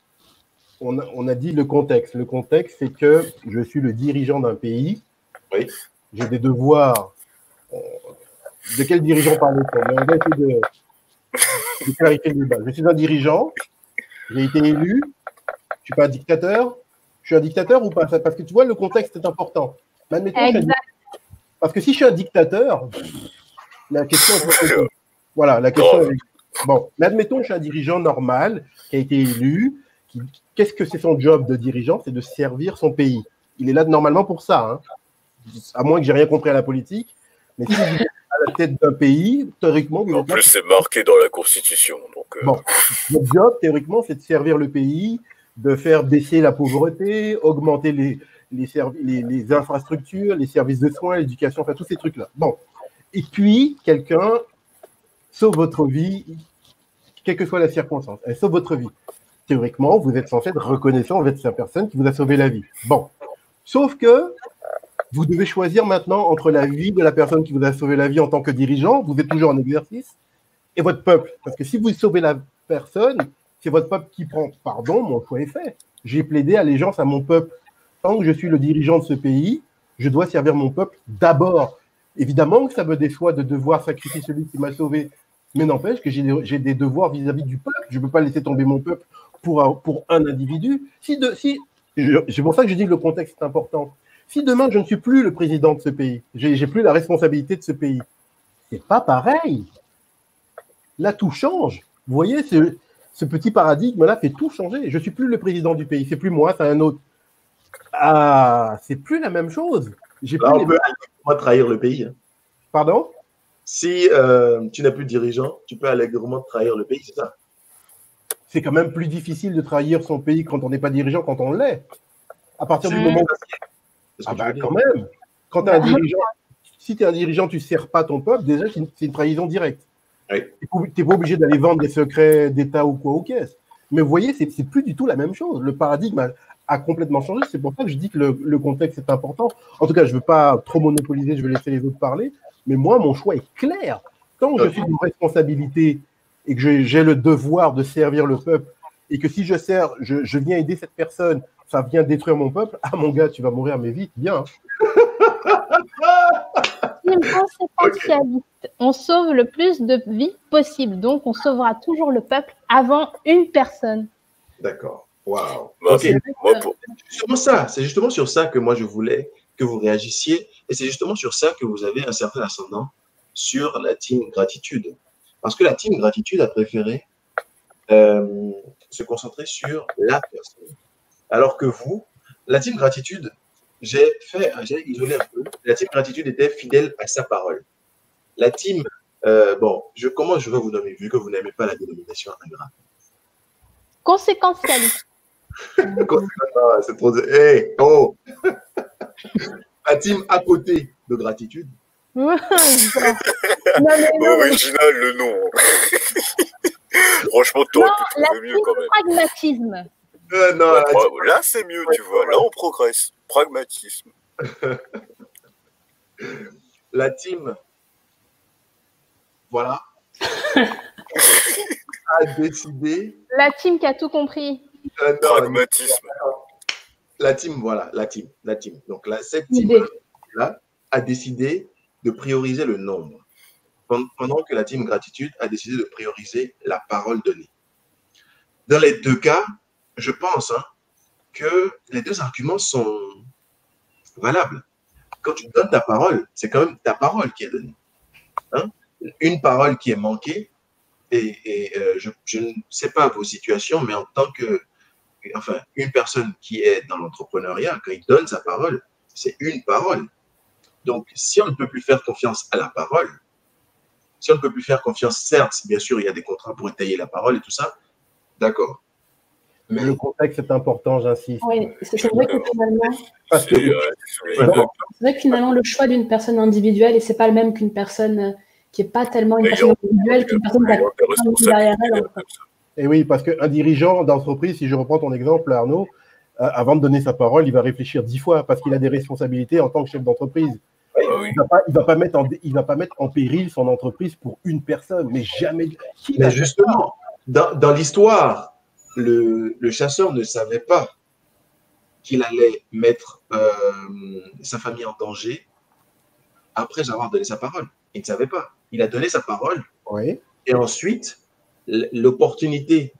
on a, on a dit le contexte. Le contexte, c'est que je suis le dirigeant d'un pays. Oui. J'ai des devoirs. euh, De quel dirigeant parle-t-on Mais on va essayer de, de clarifier le débat. Je suis un dirigeant. J'ai été élu. Je ne suis pas un dictateur. Je suis un dictateur ou pas? Parce que tu vois, le contexte est important. Mais admettons, parce que si je suis un dictateur, la question est. Voilà, la question est. Bon, mais admettons, je suis un dirigeant normal qui a été élu. qui- Qu'est-ce que c'est son job de dirigeant? C'est de servir son pays. Il est là normalement pour ça. hein. à moins que j'ai rien compris à la politique, mais si vous êtes à la tête d'un pays, théoriquement, vous En plus, c'est marqué dans la Constitution. Donc, euh, Bon, votre job, théoriquement, c'est de servir le pays, de faire baisser la pauvreté, augmenter les, les, infrastructures, les services de soins, l'éducation, enfin tous ces trucs-là. Bon. Et puis, quelqu'un sauve votre vie, quelle que soit la circonstance. Elle sauve votre vie. Théoriquement, vous êtes censé être reconnaissant envers cette personne qui vous a sauvé la vie. Bon. Sauf que vous devez choisir maintenant entre la vie de la personne qui vous a sauvé la vie en tant que dirigeant, vous êtes toujours en exercice, et votre peuple. Parce que si vous sauvez la personne, c'est votre peuple qui prend. Pardon, mon choix est fait. J'ai plaidé allégeance à mon peuple. Tant que je suis le dirigeant de ce pays, je dois servir mon peuple d'abord. Évidemment que ça me déçoit de devoir sacrifier celui qui m'a sauvé, mais n'empêche que j'ai des, devoirs vis-à-vis du peuple. Je ne peux pas laisser tomber mon peuple pour un, individu. C'est pour ça que je dis que le contexte est important. Si demain je ne suis plus le président de ce pays, j'ai plus la responsabilité de ce pays, c'est pas pareil. Là, tout change. Vous voyez, ce, ce petit paradigme-là fait tout changer. Je suis plus le président du pays, c'est plus moi, c'est un autre. Ah, c'est plus la même chose. J'ai Là, plus on les peut allègrement trahir le pays. hein. Pardon? Si euh, tu n'es plus dirigeant, tu peux allègrement trahir le pays, c'est ça? C'est quand même plus difficile de trahir son pays quand on n'est pas dirigeant, quand on l'est. À partir du moment ce Ah bah, quand même. Quand tu es un dirigeant, si tu es un dirigeant, tu ne sers pas ton peuple, déjà, c'est une, c'est une trahison directe. Oui. Tu n'es pas obligé d'aller vendre des secrets d'État ou quoi aux caisses. Mais vous voyez, c'est c'est plus du tout la même chose. Le paradigme a, a complètement changé. C'est pour ça que je dis que le, le contexte est important. En tout cas, je ne veux pas trop monopoliser, je vais laisser les autres parler. Mais moi, mon choix est clair. Tant que je suis une responsabilité et que j'ai- le devoir de servir le peuple, et que si je sers, je, je viens aider cette personne, ça vient détruire mon peuple, ah mon gars, tu vas mourir, mais vite, bien. On sauve le plus de vies possible. Donc, on sauvera toujours le peuple avant une personne. D'accord. Waouh. Bah, Ok. moi, pour- C'est justement ça. C'est justement sur ça que moi je voulais que vous réagissiez. Et c'est justement sur ça que vous avez un certain ascendant sur la team gratitude. Parce que la team gratitude a préféré euh, se concentrer sur la personne. Alors que vous, la team gratitude, j'ai fait, j'ai isolé un peu. La team gratitude était fidèle à sa parole. La team, euh, bon, je, comment je vais vous nommer vu que vous n'aimez pas la dénomination ingrat? Conséquentialiste. C'est trop. Hey, oh La team à côté de gratitude. Non, mais non. Original le nom. Franchement, t'aurais pu la trouver mieux quand même. pragmatisme. Euh, non, là, c'est mieux, tu vois. Là, on progresse. Pragmatisme. la team, voilà, a décidé. La team qui a tout compris. Euh, non, Pragmatisme. la team, voilà, la team, la team. Donc là, cette Idée. team-là a décidé de prioriser le nombre, Pen- pendant que la team gratitude a décidé de prioriser la parole donnée. Dans les deux cas, je pense hein, que les deux arguments sont valables. Quand tu donnes ta parole, c'est quand même ta parole qui est donnée. Hein? Une parole qui est manquée, et, et, euh, je, je ne sais pas vos situations, mais en tant que enfin, une personne qui est dans l'entrepreneuriat, quand il donne sa parole, c'est une parole. Donc, si on ne peut plus faire confiance à la parole, si on ne peut plus faire confiance, certes, bien sûr, il y a des contrats pour étayer la parole et tout ça, d'accord. Mais le contexte est important, j'insiste. Oui, c'est vrai que finalement, Parce que- C'est euh, c'est vrai que finalement, le choix d'une personne individuelle, et c'est pas le même qu'une personne euh, qui est pas tellement une personne individuelle qu'une personne qui a derrière elle. Et oui, parce qu'un dirigeant d'entreprise, si je reprends ton exemple, Arnaud, euh, avant de donner sa parole, il va réfléchir dix fois parce qu'il a des responsabilités en tant que chef d'entreprise. Oui. Il va pas, il va pas mettre en, il va pas mettre en péril son entreprise pour une personne, mais jamais. Qui Mais justement, dans, dans l'histoire, le, le chasseur ne savait pas qu'il allait mettre euh, sa famille en danger après avoir donné sa parole. Il ne savait pas. Il a donné sa parole Oui. et ensuite, l'opportunité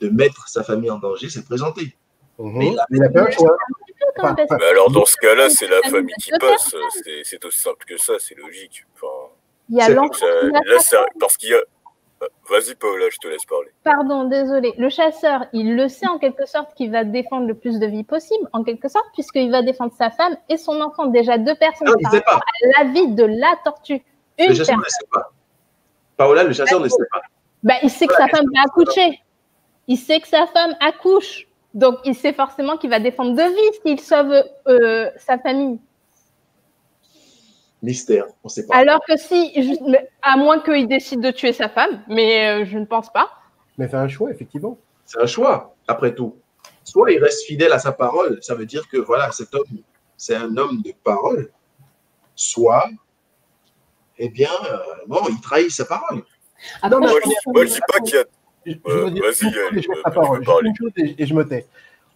de mettre sa famille en danger s'est présentée. Mhm. Mais il un choix. Mais alors, dans ce cas-là, c'est la famille qui passe. C'est- C'est aussi simple que ça, c'est logique. Enfin, Il y a l'enfant parce qu'il y a. Vas-y, Paola, je te laisse parler. Pardon, désolé. Le chasseur, il le sait en quelque sorte qu'il va défendre le plus de vie possible, en quelque sorte, puisqu'il va défendre sa femme et son enfant. Déjà deux personnes Non, il par sait pas. rapport à la vie de la tortue. Une Le chasseur personne. ne sait pas. Paola, le chasseur ne sait pas. Bah, il sait que sa femme va accoucher. Il sait que sa femme accouche. Donc, il sait forcément qu'il va défendre de vie s'il sauve euh, sa famille. Mystère, on ne sait pas. Alors que si, juste- à moins qu'il décide de tuer sa femme, mais euh, je ne pense pas. Mais c'est un choix, effectivement. C'est un choix, après tout. Soit il reste fidèle à sa parole, ça veut dire que voilà, cet homme, c'est un homme de parole. Soit, eh bien, euh, bon, il trahit sa parole. Après, Moi, je je, pense moi, je dis pas qu'il y a. Je, Euh, dire, et je la parole. et, et me tais.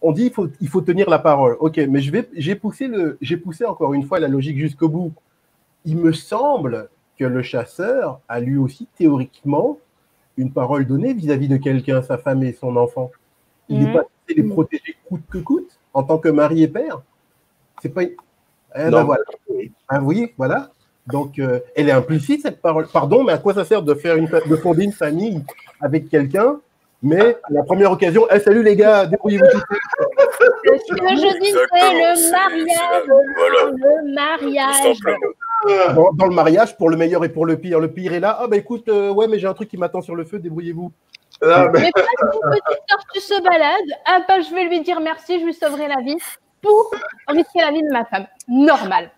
On dit il faut, il faut tenir la parole. Ok, mais je vais, j'ai poussé le, j'ai poussé encore une fois la logique jusqu'au bout. Il me semble que le chasseur a lui aussi théoriquement une parole donnée vis-à-vis de quelqu'un, sa femme et son enfant. Il n'est Mhm. pas censé les protéger coûte que coûte en tant que mari et père. C'est pas. Eh ben Non. voilà. Ah, vous voyez, voilà. Donc, euh, elle est implicite cette parole. Pardon, mais à quoi ça sert de faire une, fa- de fonder une famille avec quelqu'un, mais à la première occasion, Eh, salut les gars, débrouillez-vous tout. Ce que je dis, c'est le mariage. Voilà. Le mariage. Dans, dans le mariage, pour le meilleur et pour le pire. Le pire est là. Ah, bah écoute, euh, ouais, mais j'ai un truc qui m'attend sur le feu, débrouillez-vous. Ah, mais- Mais pas si une petite tortue se balade. Ah, bah, je vais lui dire merci, je lui sauverai la vie pour risquer la vie de ma femme. Normal.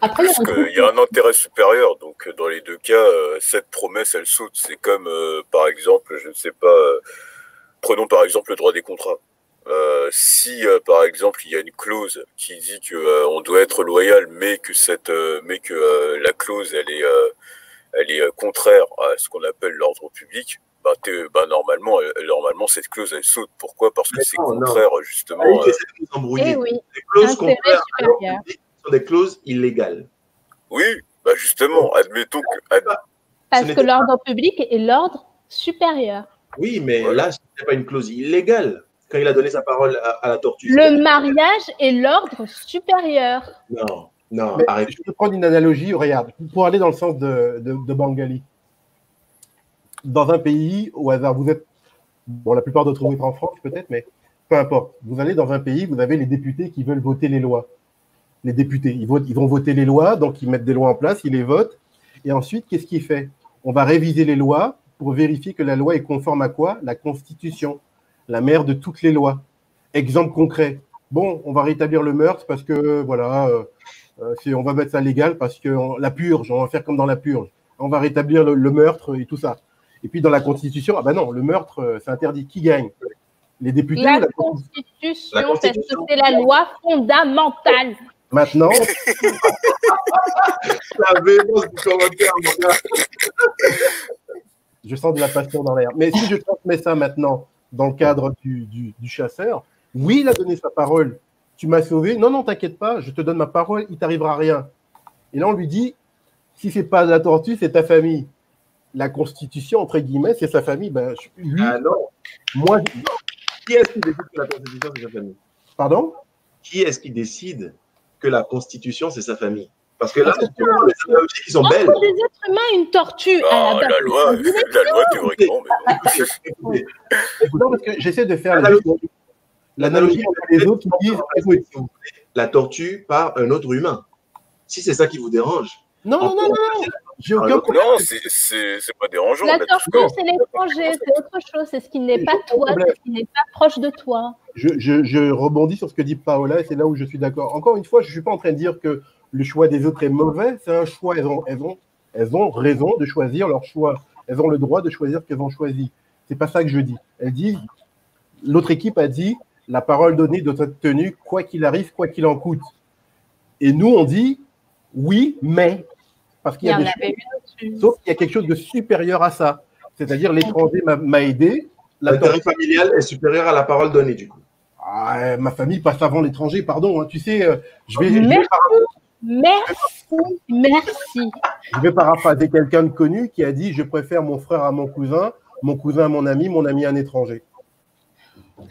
Après, Parce qu'il truc. y a un intérêt supérieur. Donc, euh, dans les deux cas, euh, cette promesse, elle saute. C'est comme, euh, par exemple, je ne sais pas, prenons par exemple le droit des contrats. Euh, si, euh, par exemple, il y a une clause qui dit que euh, on doit être loyal, mais que cette, euh, mais que euh, la clause, elle est, euh, elle est euh, contraire à ce qu'on appelle l'ordre public, bah, bah, normalement, elle- normalement, cette clause, elle saute. Pourquoi? Parce que c'est non, non. contraire, justement. Euh, de nous embrouiller. Eh oui, clauses intérêt des clauses illégales. Oui, bah justement, admettons que, ad- Parce Ce que l'ordre public est l'ordre supérieur. Oui, mais Voilà. là, ce n'est pas une clause illégale quand il a donné sa parole à, à la tortue. Le mariage est l'ordre supérieur. Non, non, Mais arrête. je peux prendre une analogie, regarde, pour aller dans le sens de, de, de Bengali. Dans un pays, au hasard, vous êtes, bon, la plupart d'entre vous êtes en France peut-être, mais peu importe. Vous allez dans un pays, vous avez les députés qui veulent voter les lois. Les députés, ils, votent, ils vont voter les lois, donc ils mettent des lois en place, ils les votent. Et ensuite, qu'est-ce qu'il fait? On va réviser les lois pour vérifier que la loi est conforme à quoi? La Constitution, la mère de toutes les lois. Exemple concret. Bon, on va rétablir le meurtre parce que, voilà, euh, euh, c'est- on va mettre ça légal parce que on- la purge, on va faire comme dans la purge. On va rétablir le, le meurtre et tout ça. Et puis dans la Constitution, ah ben non, le meurtre, euh, c'est interdit. Qui gagne? Les députés La ou la Constitution, La parce que Constitution. c'est la loi fondamentale. Maintenant, La véhémence du commentaire, mon gars. je sens de la passion dans l'air. Mais si je transmets ça maintenant dans le cadre du, du- du chasseur, oui, il a donné sa parole. Tu m'as sauvé. Non, non, t'inquiète pas, je te donne ma parole, il t'arrivera rien. Et là, on lui dit, si c'est pas la tortue, c'est ta famille. La Constitution, entre guillemets, c'est sa famille. Ben, je- lui, Ah non. moi, je- Qui est-ce qui décide que la Constitution, c'est sa famille? Pardon? Qui est-ce qui décide? Que la Constitution, c'est sa famille Parce que là, c'est les analogies qui sont belles. Entre des êtres humains, une tortue. à Ah, la la loi, c'est une la loi théoriquement, mais Non, parce que j'essaie de faire L'analogie- entre les autres qui disent la tortue par un autre humain. Si c'est ça qui vous dérange. Non, non, non, non, j'ai aucun Alors, problème. Non, c'est- c'est c'est pas dérangeant. La ça. c'est l'étranger, c'est autre chose. C'est ce qui n'est pas aucun toi, c'est ce qui n'est pas proche de toi. Je, je- je rebondis sur ce que dit Paola et c'est là où je suis d'accord. Encore une fois, je ne suis pas en train de dire que le choix des autres est mauvais, c'est un choix. Elles ont, elles, ont, elles ont raison de choisir leur choix. Elles ont le droit de choisir ce qu'elles ont choisi. C'est pas ça que je dis. Elles disent, l'autre équipe a dit, la parole donnée doit être tenue quoi qu'il arrive, quoi qu'il en coûte. Et nous, on dit, oui, mais. Parce qu'il Il y y a en des avait choses- une au-dessus. Sauf qu'il y a quelque chose de supérieur à ça. C'est-à-dire l'étranger m'a- m'a aidé. La L'intérêt familial est supérieur à la parole donnée, du coup. Ah, ma famille passe avant l'étranger, pardon. hein. Tu sais, euh, je, vais, je, vais Merci, merci, merci. je vais paraphraser quelqu'un de connu qui a dit Je préfère mon frère à mon cousin, mon cousin à mon ami, mon ami à un étranger.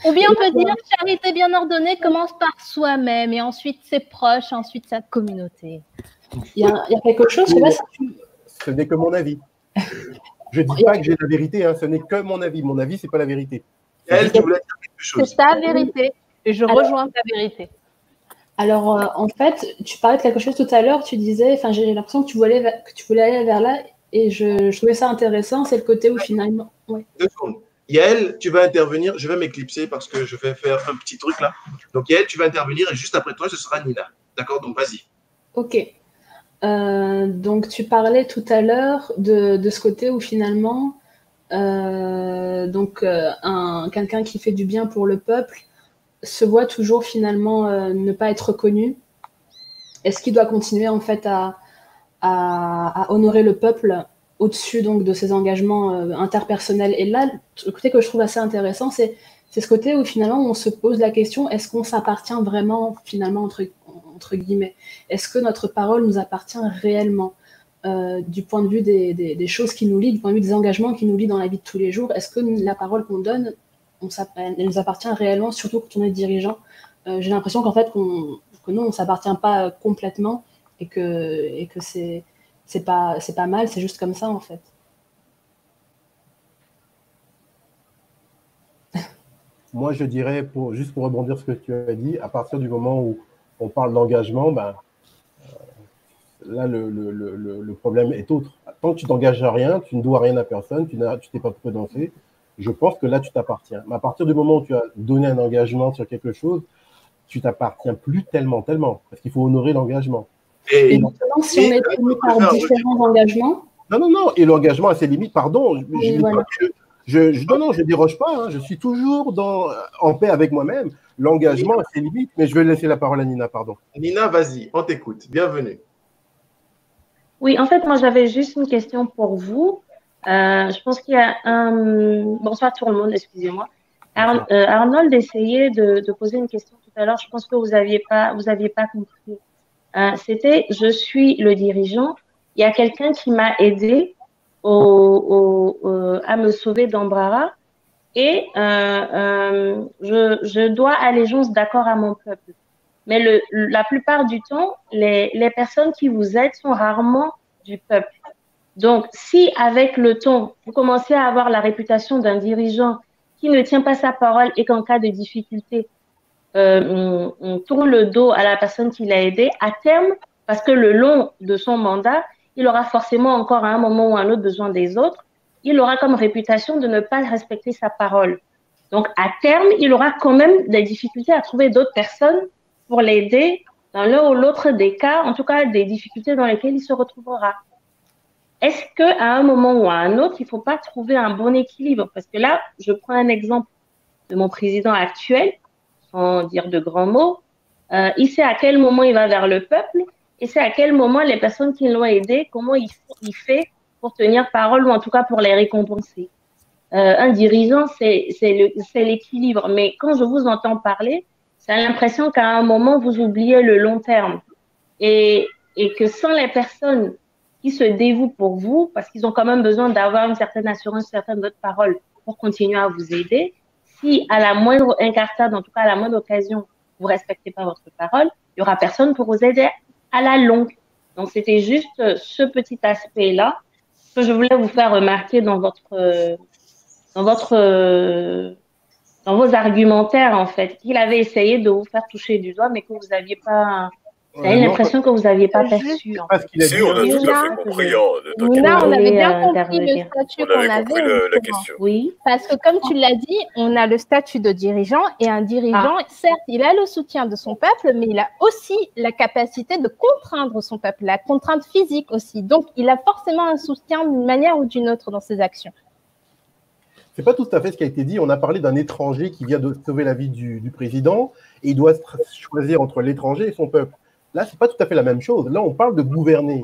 Ou bien on peut dire charité bien ordonnée commence par soi-même et ensuite ses proches, ensuite sa communauté. Il y a, il y a quelque chose, je sais pas Ce n'est que mon avis. Je dis pas que j'ai la vérité, hein, ce n'est que mon avis. Mon avis, c'est pas la vérité. Elle, tu voulais dire quelque C'est chose. ta vérité. Et je Alors- rejoins ta vérité. Alors, euh, en fait, tu parlais de quelque chose tout à l'heure, tu disais, enfin, j'ai l'impression que tu voulais, que tu voulais aller vers là, et je, je trouvais ça intéressant, c'est le côté où finalement. Ouais. Deux secondes. Yael, tu vas intervenir. Je vais m'éclipser parce que je vais faire un petit truc là. Donc, Yael, tu vas intervenir et juste après toi, ce sera Nina. D'accord? Donc, vas-y. Ok. Euh, donc, tu parlais tout à l'heure de, de ce côté où finalement, euh, donc, euh, un, quelqu'un qui fait du bien pour le peuple se voit toujours finalement ne pas être reconnu. Est-ce qu'il doit continuer en fait à, à honorer le peuple? Au-dessus donc de ses engagements euh, interpersonnels. Et là, le côté que je trouve assez intéressant, c'est c'est ce côté où finalement on se pose la question est-ce qu'on s'appartient vraiment finalement entre, entre guillemets? Est-ce que notre parole nous appartient réellement? Euh, du point de vue des, des, choses qui nous lient, du point de vue des engagements qui nous lient dans la vie de tous les jours Est-ce que la parole qu'on donne, on elle nous appartient réellement, surtout quand on est dirigeant? Euh, J'ai l'impression qu'en fait qu'on que non, on s'appartient pas complètement et que, et que c'est c'est pas, mal, c'est juste comme ça en fait. Moi, je dirais, pour, juste pour rebondir sur ce que tu as dit, à partir du moment où on parle d'engagement, ben, euh, là, le, problème est autre. Tant que tu t'engages à rien, tu ne dois rien à personne, tu tu t'es pas prononcé, je pense que là, tu t'appartiens. Mais à partir du moment où tu as donné un engagement sur quelque chose, tu t'appartiens plus tellement, tellement, parce qu'il faut honorer l'engagement. Et, Et justement, si on est tenu par différents engagements, Non, non, non, et l'engagement a ses limites, pardon. Je, voilà. non, non, je déroge pas, hein, je suis toujours dans, en paix avec moi-même. L'engagement a ses limites, mais je vais laisser la parole à Nina, pardon. Nina, vas-y, on t'écoute. Bienvenue. Oui, en fait, moi, j'avais juste une question pour vous. Euh, je pense qu'il y a un... Bonsoir tout le monde, excusez-moi. Ar- euh, Arnold essayait de, de poser une question tout à l'heure. Je pense que vous n'aviez pas, vous aviez pas compris. Euh, C'était, je suis le dirigeant. Il y a quelqu'un qui m'a aidé à me sauver d'Embrara et euh, euh, je, je dois allégeance d'accord à mon peuple. Mais la plupart du temps, les, personnes qui vous aident sont rarement du peuple. Donc, si avec le temps, vous commencez à avoir la réputation d'un dirigeant qui ne tient pas sa parole et qu'en cas de difficulté, on, on tourne le dos à la personne qui l'a aidé, à terme, parce que le long de son mandat, il aura forcément encore à un moment ou à un autre besoin des autres, il aura comme réputation de ne pas respecter sa parole. Donc, à terme, il aura quand même des difficultés à trouver d'autres personnes pour l'aider dans l'un ou l'autre des cas, en tout cas des difficultés dans lesquelles il se retrouvera. Est-ce qu'à un moment ou à un autre, il ne faut pas trouver un bon équilibre? Parce que là, je prends un exemple de mon président actuel, sans dire de grands mots. Euh, il sait à quel moment il va vers le peuple et c'est à quel moment les personnes qui l'ont aidé, comment il, fait pour tenir parole ou en tout cas pour les récompenser. Euh, un dirigeant, c'est l'équilibre. Mais quand je vous entends parler, j'ai l'impression qu'à un moment, vous oubliez le long terme. Et, que sans les personnes qui se dévouent pour vous, parce qu'ils ont quand même besoin d'avoir une certaine assurance, une certaine autre parole pour continuer à vous aider, si à la moindre incartade, en tout cas à la moindre occasion, vous respectez pas votre parole, il y aura personne pour vous aider à la longue. Donc c'était juste euh, ce petit aspect-là que je voulais vous faire remarquer dans votre euh, dans votre euh, dans vos argumentaires en fait, qu'il avait essayé de vous faire toucher du doigt, mais que vous n'aviez pas. J'avais non, l'impression que vous n'aviez pas perçu. en Si, dit, on a tout à fait compris. hein, on avait bien euh, compris le statut On qu'on avait avait. compris le- la justement. question. Oui. Parce que comme tu l'as dit, on a le statut de dirigeant et un dirigeant, certes, il a le soutien de son peuple, mais il a aussi la capacité de contraindre son peuple, la contrainte physique aussi. Donc, il a forcément un soutien d'une manière ou d'une autre dans ses actions. C'est pas tout à fait ce qui a été dit. On a parlé d'un étranger qui vient de sauver la vie du, du président et il doit choisir entre l'étranger et son peuple. Là, c'est pas tout à fait la même chose. Là, on parle de gouverner.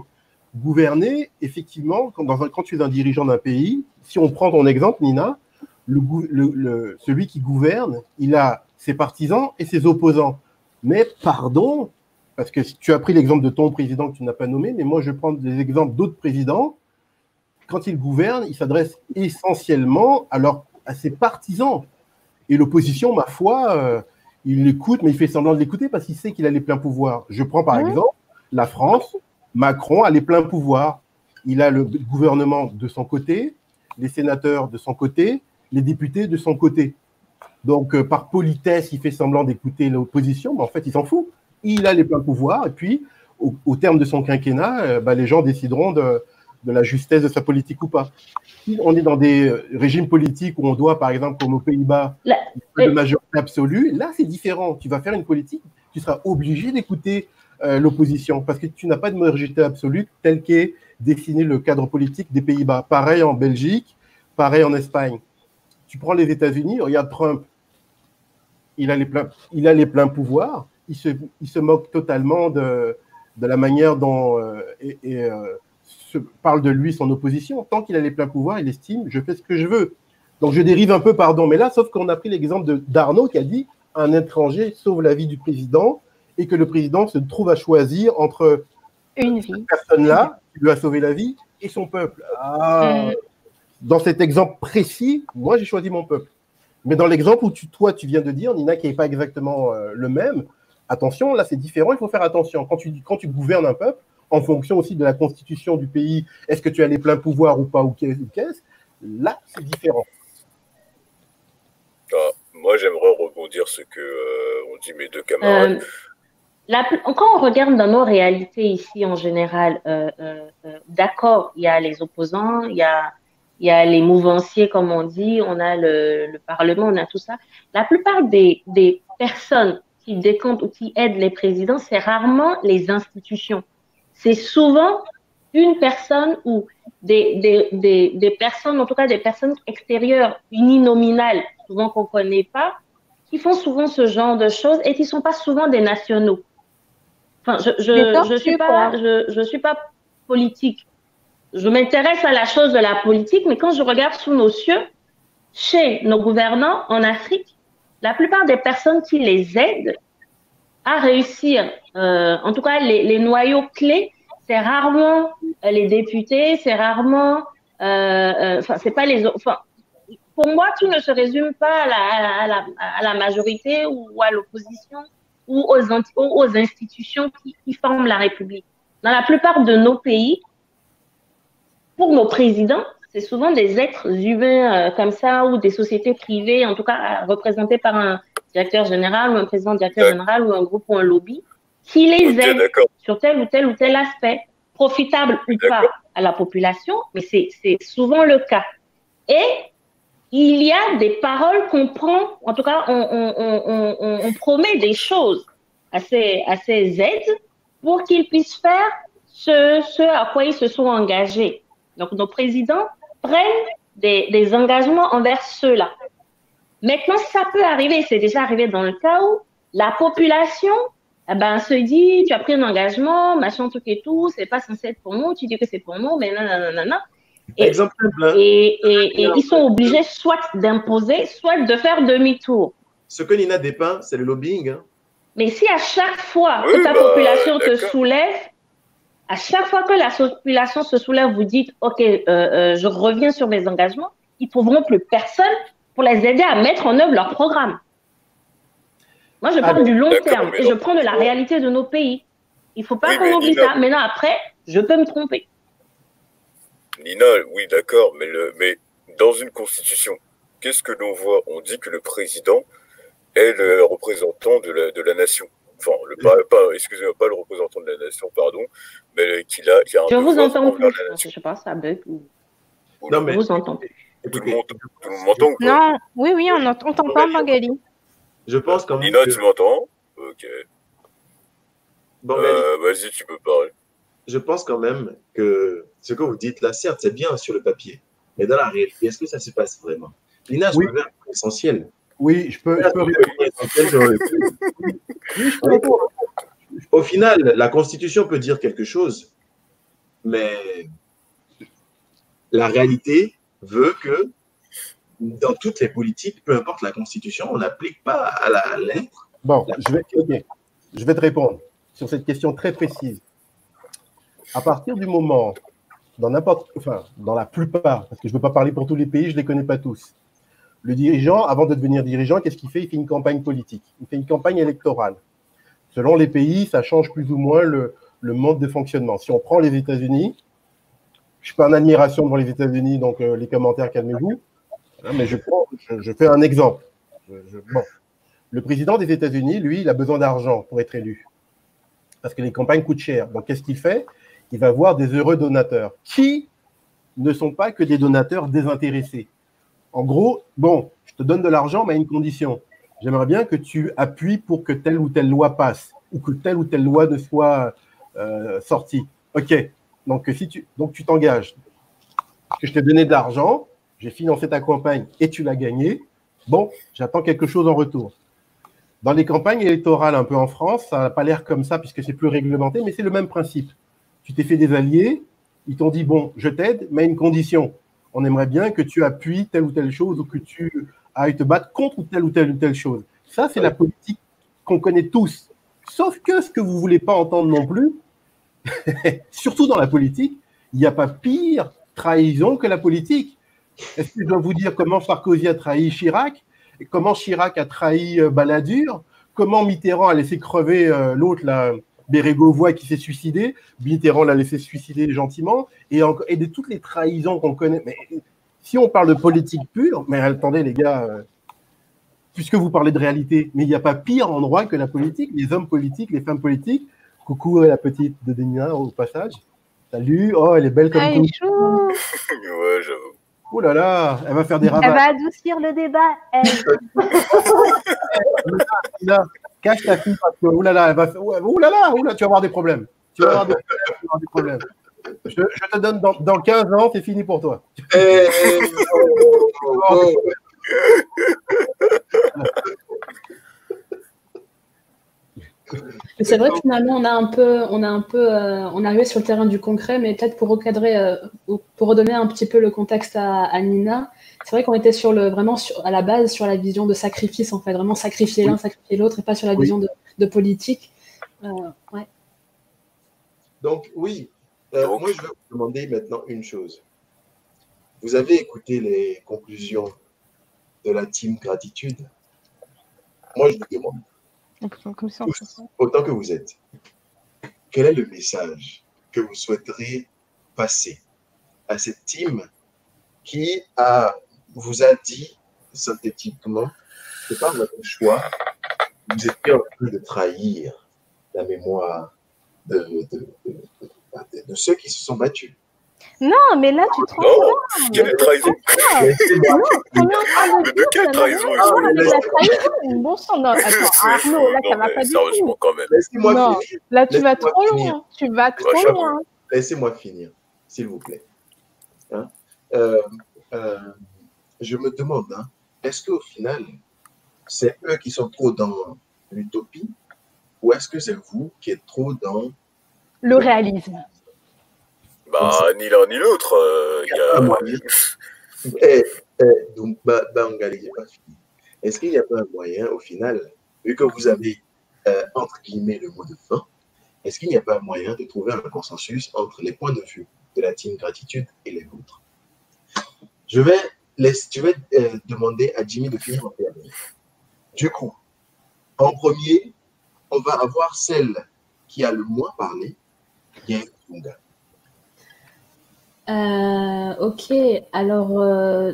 Gouverner, effectivement, quand, dans un- tu es un dirigeant d'un pays, si on prend ton exemple, Nina, celui qui gouverne, il a ses partisans et ses opposants. Mais pardon, parce que tu as pris l'exemple de ton président que tu n'as pas nommé, mais moi je prends des exemples d'autres présidents quand il gouverne, il s'adresse essentiellement à, à ses partisans. Et l'opposition, ma foi, euh, il l'écoute, mais il fait semblant de l'écouter parce qu'il sait qu'il a les pleins pouvoirs. Je prends par exemple la France. Macron a les pleins pouvoirs. Il a le gouvernement de son côté les sénateurs de son côté, les députés de son côté. Donc, euh, par politesse, il fait semblant d'écouter l'opposition, mais en fait, il s'en fout. Il a les pleins pouvoirs, et puis, au, au terme de son quinquennat, euh, bah, les gens décideront de, de la justesse de sa politique ou pas. Si on est dans des régimes politiques où on doit, par exemple, comme aux Pays-Bas, de majorité absolue, là, c'est différent. Tu vas faire une politique, tu seras obligé d'écouter euh, l'opposition parce que tu n'as pas de majorité absolue tel qu'est dessiné le cadre politique des Pays-Bas. Pareil en Belgique, pareil en Espagne. Tu prends les États-Unis, regarde Trump. Il a les pleins, il a les pleins pouvoirs. Il se, il se moque totalement de, de la manière dont euh, et, et, euh, se parle de lui son opposition. Tant qu'il a les pleins pouvoirs, il estime je fais ce que je veux. Donc je dérive un peu, pardon, mais là, sauf qu'on a pris l'exemple de- d'Arnaud qui a dit un étranger sauve la vie du président et que le président se trouve à choisir entre Une cette personne-là qui lui a sauvé la vie et son peuple. Ah, Mm. Dans cet exemple précis, moi j'ai choisi mon peuple. Mais dans l'exemple où tu, toi tu viens de dire, Nina, qui n'est pas exactement euh, le même, attention, là c'est différent, il faut faire attention. Quand tu, quand tu gouvernes un peuple, en fonction aussi de la constitution du pays, est-ce que tu as les pleins pouvoirs ou pas, ou qu'est- ou qu'est-ce, là c'est différent. Ah, moi, j'aimerais rebondir ce que euh, ont dit mes deux camarades. Euh, la quand on regarde dans nos réalités ici en général, euh, euh, euh, d'accord, il y a les opposants, il y a, il y a les mouvanciers, comme on dit, on a le, le Parlement, on a tout ça. La plupart des, des personnes qui décomptent ou qui aident les présidents, c'est rarement les institutions. C'est souvent une personne ou des, des, des, des personnes, en tout cas des personnes extérieures, uninominales, souvent qu'on connaît pas, qui font souvent ce genre de choses et qui sont pas souvent des nationaux. Enfin, je Des je, je suis pas je, je suis pas politique. Je m'intéresse à la chose de la politique, mais quand je regarde sous nos cieux, chez nos gouvernants en Afrique, la plupart des personnes qui les aident à réussir, euh, en tout cas les, les noyaux clés, c'est rarement euh, les députés, c'est rarement, euh, enfin c'est pas les, enfin pour moi, tout ne se résume pas à la, à la, à la majorité ou à l'opposition ou aux, institutions qui, qui forment la République. Dans la plupart de nos pays, pour nos présidents, c'est souvent des êtres humains euh, comme ça ou des sociétés privées, en tout cas représentées par un directeur général ou un président directeur général ou un groupe ou un lobby, qui les Ok, aident d'accord. sur tel ou tel ou tel aspect, profitable ou pas à la population, mais c'est souvent le cas. Et il y a des paroles qu'on prend, en tout cas, on, on, on, on- promet des choses à ces, à ces aides pour qu'ils puissent faire ce, ce à quoi ils se sont engagés. Donc, nos présidents prennent des, des engagements envers ceux-là. Maintenant, ça peut arriver, c'est déjà arrivé dans le cas où la population ben, se dit, tu as pris un engagement, machin, truc et tout, c'est pas censé être pour nous, tu dis que c'est pour nous, mais non, non, non, non. Et, Exemple hein. et, et, et ils sont obligés soit d'imposer, soit de faire demi-tour. Ce que Nina dépeint, c'est le lobbying. hein. Mais si à chaque fois Oui, que ta bah, population te soulève, à chaque fois que la population se soulève, vous dites, OK, euh, euh, je reviens sur mes engagements, ils trouveront plus personne pour les aider à mettre en œuvre leur programme. Moi, je parle Ah, du long terme et je prends de la réalité de nos pays. Il faut pas Oui, qu'on oublie ça. Maintenant, après, je peux me tromper. Nina, oui, d'accord, mais, le, mais dans une constitution, qu'est-ce que l'on voit? On dit que le président est le représentant de la, de la nation. Enfin, le, pas, pas, excusez-moi, pas le représentant de la nation, pardon, mais qu'il a, qu'il a un Je vous entends plus. Je sais pas, ça bug. ou- Non, Je mais vous entends plus. Tout le monde, tout le monde m'entend ou pas? Non, oui, oui, on, ent- on t'entend, Magali. Je pense quand même Nina, que... tu m'entends Ok. Bon, mais Euh, Vas-y, tu peux parler. je pense quand même que ce que vous dites là, certes, c'est bien sur le papier, mais dans la réalité, est-ce que ça se passe vraiment? Lina, je Oui. reviens à l'essentiel. Oui, je peux, je peux L'essentiel, je reviens. Au final, la Constitution peut dire quelque chose, mais la réalité veut que dans toutes les politiques, peu importe la Constitution, on n'applique pas à la lettre. Bon, je vais, te répondre sur cette question très précise. À partir du moment, dans n'importe, enfin, la plupart, parce que je ne veux pas parler pour tous les pays, je ne les connais pas tous. Le dirigeant, avant de devenir dirigeant, qu'est-ce qu'il fait? Il fait une campagne politique. Il fait une campagne électorale. Selon les pays, ça change plus ou moins le, mode de fonctionnement. Si on prend les États-Unis, je suis pas en admiration pour les États-Unis, donc euh, les commentaires, calmez-vous. Mais je, fais un exemple. Le président des États-Unis, lui, il a besoin d'argent pour être élu. Parce que les campagnes coûtent cher. Donc, qu'est-ce qu'il fait? Il va voir des heureux donateurs qui ne sont pas que des donateurs désintéressés? En gros, bon, je te donne de l'argent, mais à une condition. J'aimerais bien que tu appuies pour que telle ou telle loi passe ou que telle ou telle loi ne soit euh, sortie. OK. Donc, si tu donc tu t'engages. Que je t'ai donné de l'argent, j'ai financé ta campagne et tu l'as gagné. Bon, j'attends quelque chose en retour. Dans les campagnes électorales un peu en France, ça n'a pas l'air comme ça puisque c'est plus réglementé, mais c'est le même principe. Tu t'es fait des alliés, ils t'ont dit, bon, je t'aide, mais à une condition. On aimerait bien que tu appuies telle ou telle chose ou que tu ailles te battre contre telle ou telle ou telle chose. Ça, c'est la politique qu'on connaît tous. Sauf que ce que vous voulez pas entendre non plus, surtout dans la politique, il n'y a pas pire trahison que la politique. Est-ce que je dois vous dire comment Sarkozy a trahi Chirac et comment Chirac a trahi euh, Balladur? Comment Mitterrand a laissé crever euh, l'autre, là, Bérégovoy, qui s'est suicidé? Mitterrand l'a laissé suicider gentiment et, en- et de toutes les trahisons qu'on connaît. Mais si on parle de politique pure, mais attendez les gars, euh, puisque vous parlez de réalité, mais il n'y a pas pire endroit que la politique, les hommes politiques, les femmes politiques. Coucou à la petite de Denia au passage. Salut, oh elle est belle comme tout. chou. ouais, j'avoue. Oh là là, elle va faire des Elle ravages. va adoucir le débat. elle. Là, cache ta fille parce que oh là là, elle va faire- oh là là, oh là, tu vas avoir des problèmes. Tu vas avoir des, tu vas avoir des problèmes. Je, je te donne dans, dans 15 ans, c'est fini pour toi. Eh, oh, oh, Mais C'est vrai que finalement, on a un peu, on a un peu, euh, on est arrivé sur le terrain du concret, mais peut-être pour recadrer, euh, ou pour redonner un petit peu le contexte à, à Nina, c'est vrai qu'on était sur le, vraiment sur, à la base sur la vision de sacrifice, en fait, vraiment sacrifier l'un, sacrifier l'autre, et pas sur la Oui. vision de, de politique. Euh, ouais. Donc, oui, euh, moi, je vais vous demander maintenant une chose. Vous avez écouté les conclusions de la team gratitude? Moi, je vous demande, autant que vous êtes, quel est le message que vous souhaiteriez passer à cette team qui a, vous a dit synthétiquement que par votre choix, vous étiez en train de trahir la mémoire de, de- de- de- de ceux qui se sont battus. Non, mais là, tu te rends Non, compte. quelle trahison Laissez-moi Non, on est en train de dire que la trahison. Bon sang, non, attends, Arnaud, là, ça va pas du tout. quand même. Laissez-moi Non, finir. là, tu vas trop finir. loin. Tu vas trop j'avoue. loin. Laissez-moi finir, s'il vous plaît. Hein? Euh, euh, je me demande, hein, est-ce qu'au final, c'est eux qui sont trop dans l'utopie ou est-ce que c'est vous qui êtes trop dans... Le réalisme. Bah, ni l'un ni l'autre. euh. Est-ce qu'il n'y a pas un moyen, au final, vu que vous avez, euh, entre guillemets, le mot de fin, est-ce qu'il n'y a pas un moyen de trouver un consensus entre les points de vue de la team gratitude et les vôtres Je vais, je vais euh, demander à Jimmy de finir en dernier. Du coup, en premier, on va avoir celle qui a le moins parlé, Yael Funga. Euh, ok, alors euh,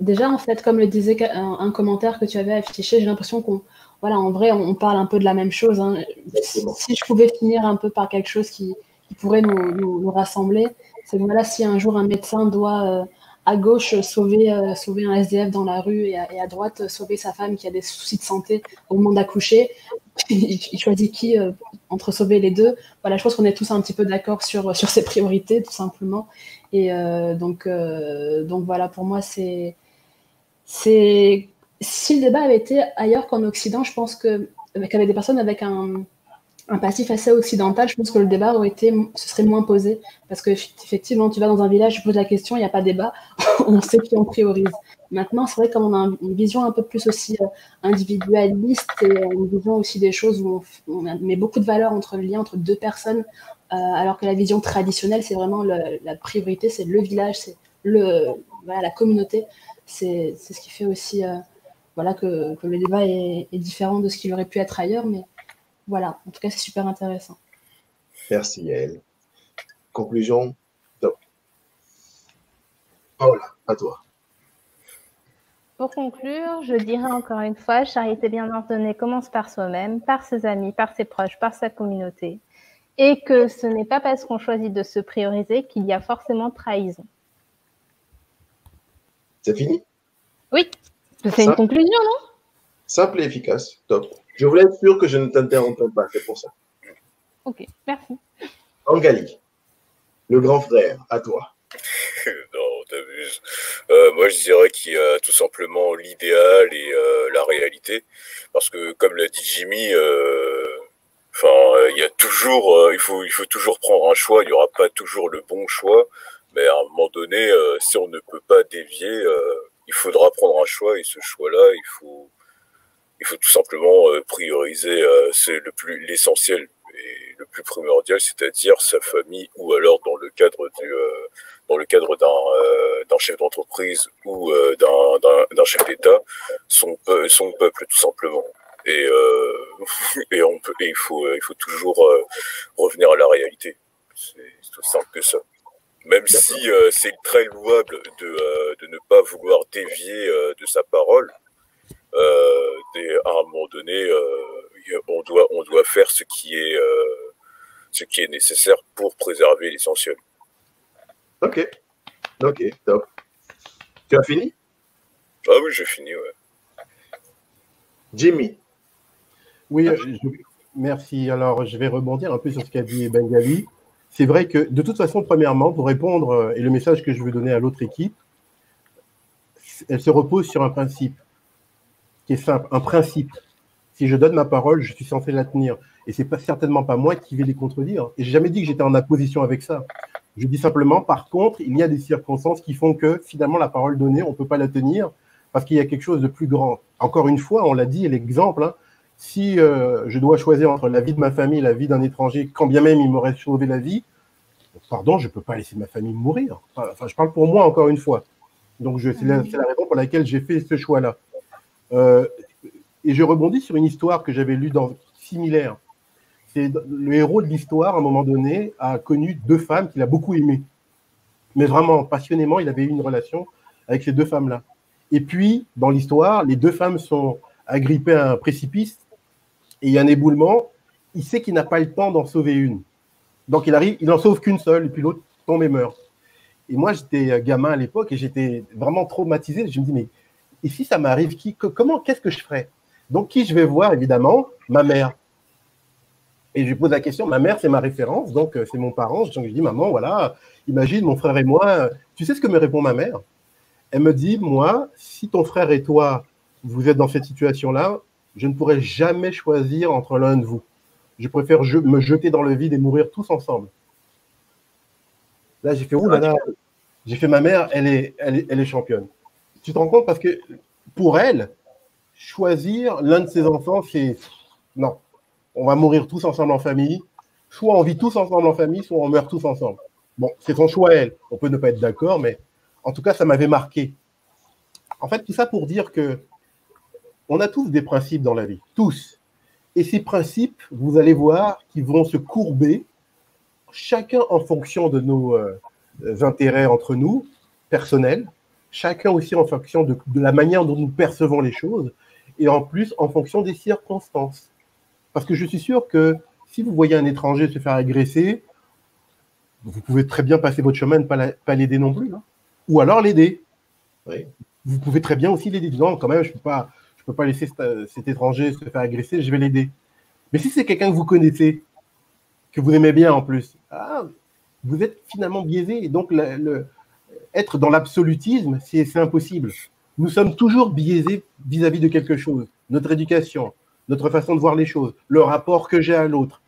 déjà en fait, comme le disait un, un commentaire que tu avais affiché, j'ai l'impression qu'on, voilà, en vrai, on, on parle un peu de la même chose. hein. Si, si je pouvais finir un peu par quelque chose qui, qui pourrait nous, nous- nous rassembler, c'est que voilà, si un jour un médecin doit euh, à gauche sauver, sauver un SDF dans la rue et à, et à droite sauver sa femme qui a des soucis de santé au moment d'accoucher, il, choisit qui euh, entre sauver les deux. Voilà, je pense qu'on est tous un petit peu d'accord sur, sur ses priorités, tout simplement. Et euh, donc, euh, donc voilà, pour moi, c'est Si le débat avait été ailleurs qu'en Occident, je pense que, avec, avec des personnes avec un, un passif assez occidental, je pense que le débat aurait été, ce serait moins posé. Parce que effectivement, tu vas dans un village, tu poses la question, il n'y a pas de débat, on sait qui on priorise. Maintenant, c'est vrai qu'on a un- une vision un peu plus aussi euh, individualiste et une vision aussi des choses où on, on met beaucoup de valeur entre le lien entre deux personnes, euh, alors que la vision traditionnelle, c'est vraiment la priorité, c'est le village, c'est le, voilà, la communauté. C'est ce qui fait aussi euh, voilà, que, que le débat est, est différent de ce qu'il aurait pu être ailleurs. Mais voilà, en tout cas, c'est super intéressant. Merci Yael. Conclusion, top. Paola, à toi. Pour conclure, je dirais encore une fois, charité bien ordonnée commence par soi-même, par ses amis, par ses proches, par sa communauté. Et que ce n'est pas parce qu'on choisit de se prioriser qu'il y a forcément trahison. C'est fini? Oui, c'est une conclusion, non? Simple et efficace. Top. Je voulais être sûr que je ne t'interromps pas, c'est pour ça. Ok, merci. Angali, le grand frère, à toi. non, t'abuses. Euh, moi, je dirais qu'il y a tout simplement l'idéal et euh, la réalité. Parce que, comme l'a dit Jimmy, euh, enfin, euh, il y a toujours, euh, il faut, il faut toujours prendre un choix. Il n'y aura pas toujours le bon choix. Mais à un moment donné, euh, si on ne peut pas dévier, euh, il faudra prendre un choix. Et ce choix-là, il faut, il faut tout simplement euh, prioriser. euh, c'est le plus, l'essentiel et le plus primordial, c'est-à-dire sa famille ou alors dans le cadre du, euh, dans le cadre d'un euh, chef d'entreprise ou euh, d'un- chef d'État, son, peu- son peuple tout simplement. Et, euh, et, on peut, et il, faut, il faut toujours euh, revenir à la réalité. C'est aussi simple que ça. Même si euh, c'est très louable de, euh, de ne pas vouloir dévier euh, de sa parole, des- à un moment donné, euh, on, doit, on doit faire ce qui est, euh, ce qui est nécessaire pour préserver l'essentiel. Ok. Ok, top. Tu as fini? Ah oui, j'ai fini, ouais. Jimmy. Oui, euh, je- merci. Alors, je vais rebondir un peu sur ce qu'a dit Bengali. C'est vrai que, de toute façon, premièrement, pour répondre, euh, et le message que je veux donner à l'autre équipe, elle se repose sur un principe qui est simple, un principe. Si je donne ma parole, je suis censé la tenir. Et c'est pas certainement pas moi qui vais les contredire. Et j'ai jamais dit que j'étais en opposition avec ça. Je dis simplement, par contre, il y a des circonstances qui font que finalement la parole donnée, on peut pas la tenir parce qu'il y a quelque chose de plus grand. Encore une fois, on l'a dit, l'exemple, hein, si euh, je dois choisir entre la vie de ma famille et la vie d'un étranger, quand bien même il m'aurait sauvé la vie, pardon, je ne peux pas laisser ma famille mourir. Enfin, je parle pour moi encore une fois. Donc, je- c'est la, c'est la raison pour laquelle j'ai fait ce choix-là. Euh, et je rebondis sur une histoire que j'avais lue dans similaire. C'est le héros de l'histoire, à un moment donné, a connu deux femmes qu'il a beaucoup aimées. Mais vraiment, passionnément, il avait eu une relation avec ces deux femmes-là. Et puis, dans l'histoire, les deux femmes sont agrippées à un précipice et il y a un éboulement. Il sait qu'il n'a pas le temps d'en sauver une. Donc, il arrive, il en sauve qu'une seule et puis l'autre tombe et meurt. Et moi, j'étais gamin à l'époque et j'étais vraiment traumatisé. Je me dis, mais et si ça m'arrive, qui, que- comment, qu'est-ce que je ferais? Donc, qui je vais voir, évidemment? Ma mère. Et je lui pose la question, ma mère, c'est ma référence, donc euh, c'est mon parent. Donc, je dis, maman, voilà, imagine mon frère et moi. euh, Tu sais ce que me répond ma mère? Elle me dit, moi, si ton frère et toi, vous êtes dans cette situation-là, je ne pourrais jamais choisir entre l'un de vous. Je préfère je- me jeter dans le vide et mourir tous ensemble. Là, j'ai fait, ouh là là, j'ai fait ma mère, elle est, elle, est, elle est championne. Tu te rends compte parce que pour elle, choisir l'un de ses enfants, c'est non, on va mourir tous ensemble en famille. Soit on vit tous ensemble en famille, soit on meurt tous ensemble. Bon, c'est son choix, elle. On peut ne pas être d'accord, mais en tout cas, ça m'avait marqué. En fait, tout ça pour dire que on a tous des principes dans la vie, tous. Et ces principes, vous allez voir, qu'ils vont se courber, chacun en fonction de nos euh, intérêts entre nous, personnels, chacun aussi en fonction de, la manière dont nous percevons les choses, et en plus en fonction des circonstances. Parce que je suis sûr que si vous voyez un étranger se faire agresser, vous pouvez très bien passer votre chemin et ne pas la- pas l'aider non plus. hein. Ou alors l'aider. Vous pouvez très bien aussi l'aider. Non, quand même, je ne peux, pas- laisser cet, cet étranger se faire agresser, je vais l'aider. Mais si c'est quelqu'un que vous connaissez, que vous aimez bien en plus, ah, vous êtes finalement biaisé. Et donc, le, être dans l'absolutisme, c'est impossible. Nous sommes toujours biaisés vis-à-vis de quelque chose. Notre éducation, notre façon de voir les choses, le rapport que j'ai à l'autre.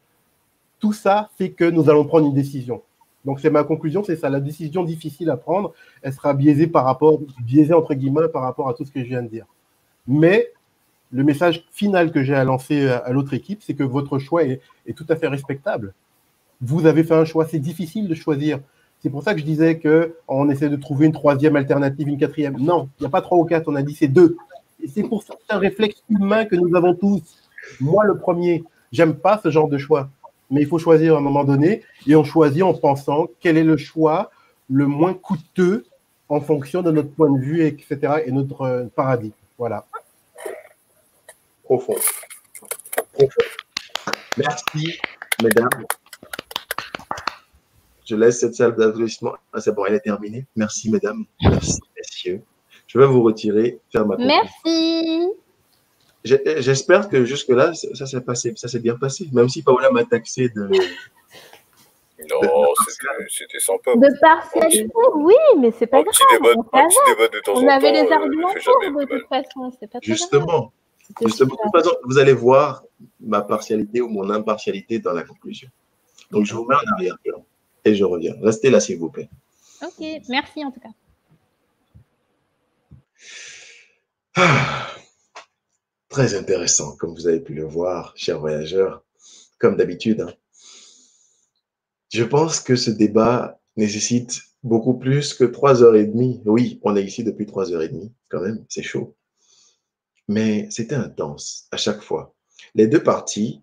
Tout ça fait que nous allons prendre une décision. Donc, c'est ma conclusion, c'est ça. La décision difficile à prendre, elle sera biaisée par rapport, biaisée entre guillemets par rapport à tout ce que je viens de dire. Mais le message final que j'ai à lancer à, l'autre équipe, c'est que votre choix est tout à fait respectable. Vous avez fait un choix, c'est difficile de choisir. C'est pour ça que je disais que on essaie de trouver une troisième alternative, une quatrième. Non, il n'y a pas trois ou quatre, on a dit c'est deux. C'est pour ça c'est un réflexe humain que nous avons tous. Moi, le premier, j'aime pas ce genre de choix. Mais il faut choisir à un moment donné, et on choisit en pensant quel est le choix le moins coûteux en fonction de notre point de vue, etc., et notre euh, paradis. Voilà. Profond. Profond. Merci, mesdames. Je laisse cette salle d'applaudissements. Ah, c'est bon, elle est terminée. Merci, mesdames. Merci, messieurs. Je vais vous retirer, faire ma. Merci. J'espère que jusque-là, ça ça s'est passé, ça s'est bien passé. Même si Paola m'a taxé de. Non, c'était- sympa. De partialité, oui, mais c'est pas grave. débat- on un petit savait. débat de temps On en avait les euh, arguments pour de toute façon. Pas très grave. Justement. Justement, de toute façon, vous allez voir ma partialité ou mon impartialité dans la conclusion. Donc, je vous mets en arrière-plan et je reviens. Restez là, s'il vous plaît. Ok, merci en tout cas. Très intéressant, comme vous avez pu le voir, chers voyageurs, comme d'habitude. hein. Je pense que ce débat nécessite beaucoup plus que trois heures et demie. Oui, on est ici depuis trois heures et demie, quand même, c'est chaud. Mais c'était intense à chaque fois. Les deux parties,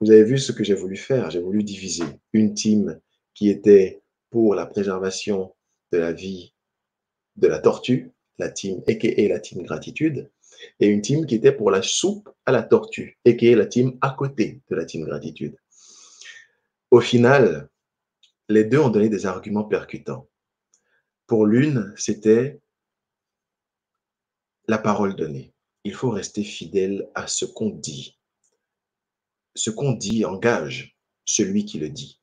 vous avez vu ce que j'ai voulu faire. J'ai voulu diviser une team qui était pour la préservation de la vie de la tortue, la team et la team gratitude, et une team qui était pour la soupe à la tortue, et la team à côté de la team gratitude. Au final, les deux ont donné des arguments percutants. Pour l'une, c'était la parole donnée. Il faut rester fidèle à ce qu'on dit. Ce qu'on dit engage celui qui le dit.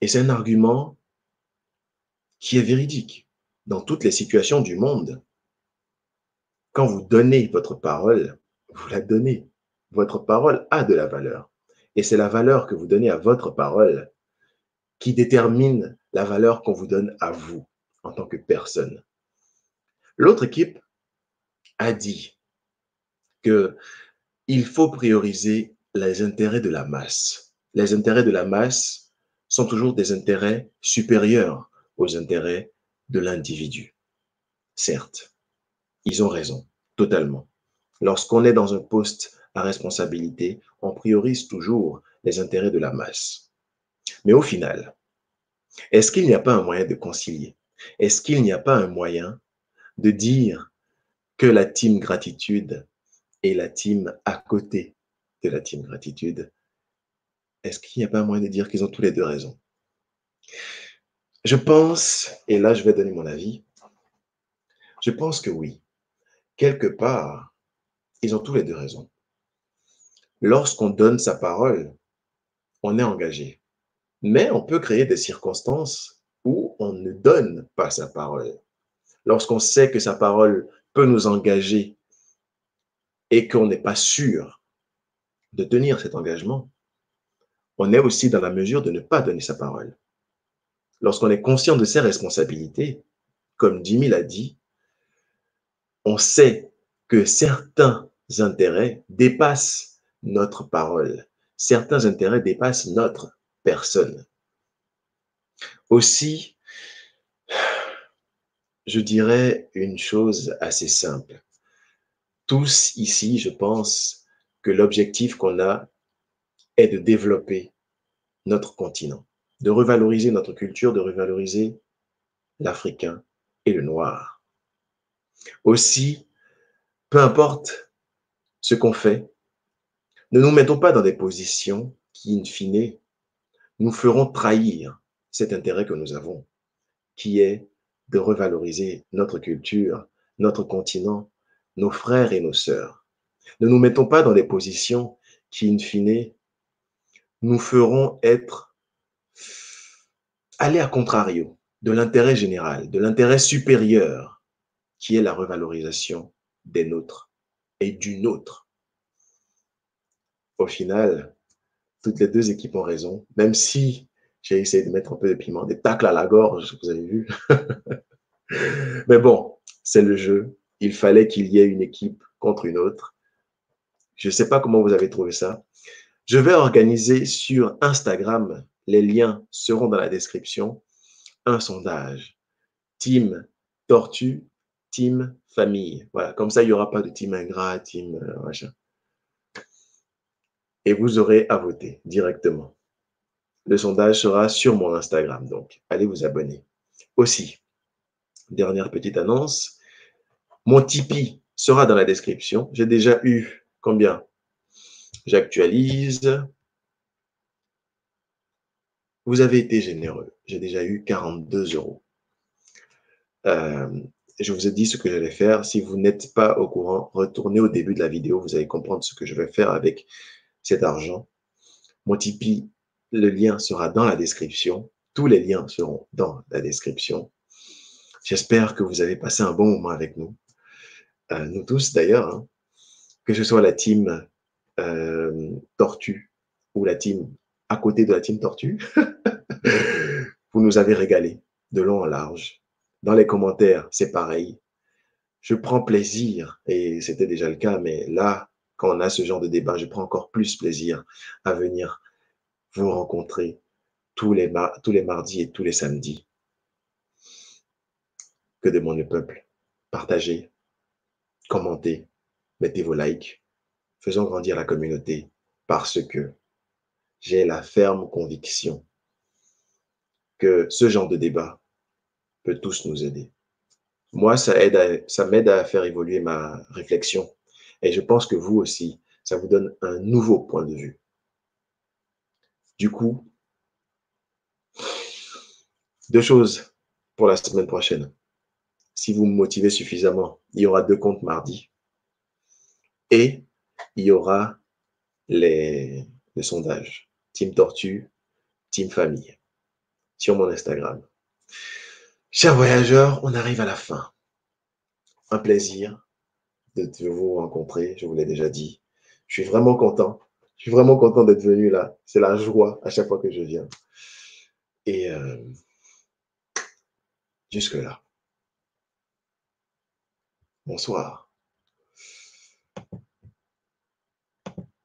Et c'est un argument qui est véridique dans toutes les situations du monde. Quand vous donnez votre parole, vous la donnez. Votre parole a de la valeur. Et c'est la valeur que vous donnez à votre parole qui détermine la valeur qu'on vous donne à vous en tant que personne. L'autre équipe a dit que il faut prioriser les intérêts de la masse. Les intérêts de la masse sont toujours des intérêts supérieurs aux intérêts de l'individu. Certes, ils ont raison, totalement. Lorsqu'on est dans un poste à responsabilité, on priorise toujours les intérêts de la masse. Mais au final, est-ce qu'il n'y a pas un moyen de concilier? Est-ce qu'il n'y a pas un moyen de dire que la team gratitude et la team à côté de la team gratitude, est-ce qu'il n'y a pas moyen de dire qu'ils ont tous les deux raison? Je pense, et là je vais donner mon avis, je pense que oui. Quelque part, ils ont tous les deux raison. Lorsqu'on donne sa parole, on est engagé. Mais on peut créer des circonstances où on ne donne pas sa parole. Lorsqu'on sait que sa parole peut nous engager et qu'on n'est pas sûr de tenir cet engagement, on est aussi dans la mesure de ne pas donner sa parole. Lorsqu'on est conscient de ses responsabilités, comme Jimmy l'a dit, on sait que certains intérêts dépassent notre parole. Certains intérêts dépassent notre personne. Aussi, je dirais une chose assez simple. Tous ici, je pense que l'objectif qu'on a est de développer notre continent, de revaloriser notre culture, de revaloriser l'Africain et le Noir. Aussi, peu importe ce qu'on fait, ne nous mettons pas dans des positions qui, in fine, nous feront trahir cet intérêt que nous avons, qui est de revaloriser notre culture, notre continent, nos frères et nos sœurs. Ne nous mettons pas dans des positions qui, in fine, nous feront être aller à contrario de l'intérêt général, de l'intérêt supérieur, qui est la revalorisation des nôtres et du nôtre. Au final, toutes les deux équipes ont raison, même si j'ai essayé de mettre un peu de piment, des tacles à la gorge, vous avez vu. Mais bon, c'est le jeu. Il fallait qu'il y ait une équipe contre une autre. Je ne sais pas comment vous avez trouvé ça. Je vais organiser sur Instagram, les liens seront dans la description, un sondage. Team Tortue, Team Famille. Voilà, comme ça, il n'y aura pas de team ingrat, team euh, machin. Et vous aurez à voter directement. Le sondage sera sur mon Instagram, donc allez vous abonner. Aussi, dernière petite annonce. Mon Tipeee sera dans la description. J'ai déjà eu combien? J'actualise. Vous avez été généreux. J'ai déjà eu 42 euros. Euh, je vous ai dit ce que j'allais faire. Si vous n'êtes pas au courant, retournez au début de la vidéo. Vous allez comprendre ce que je vais faire avec cet argent. Mon Tipeee, le lien sera dans la description. Tous les liens seront dans la description. J'espère que vous avez passé un bon moment avec nous. Euh, nous tous d'ailleurs, hein. que ce soit la team euh, Tortue ou la team à côté de la team Tortue, vous nous avez régalé de long en large. Dans les commentaires, c'est pareil. Je prends plaisir, et c'était déjà le cas, mais là, quand on a ce genre de débat, je prends encore plus plaisir à venir vous rencontrer tous les, tous les mardis et tous les samedis. Que demande le peuple Partagez, commentez, mettez vos likes, faisons grandir la communauté parce que j'ai la ferme conviction que ce genre de débat peut tous nous aider. Moi, ça aide m'aide à faire évoluer ma réflexion. Et je pense que vous aussi, ça vous donne un nouveau point de vue. Du coup, deux choses pour la semaine prochaine. Si vous me motivez suffisamment, il y aura deux comptes mardi. Et il y aura les, sondages. Team Tortue, Team Famille. Sur mon Instagram. Chers voyageurs, on arrive à la fin. Un plaisir de vous rencontrer, je vous l'ai déjà dit. Je suis vraiment content. Je suis vraiment content d'être venu là. C'est la joie à chaque fois que je viens. Et euh, Jusque-là. Bonsoir.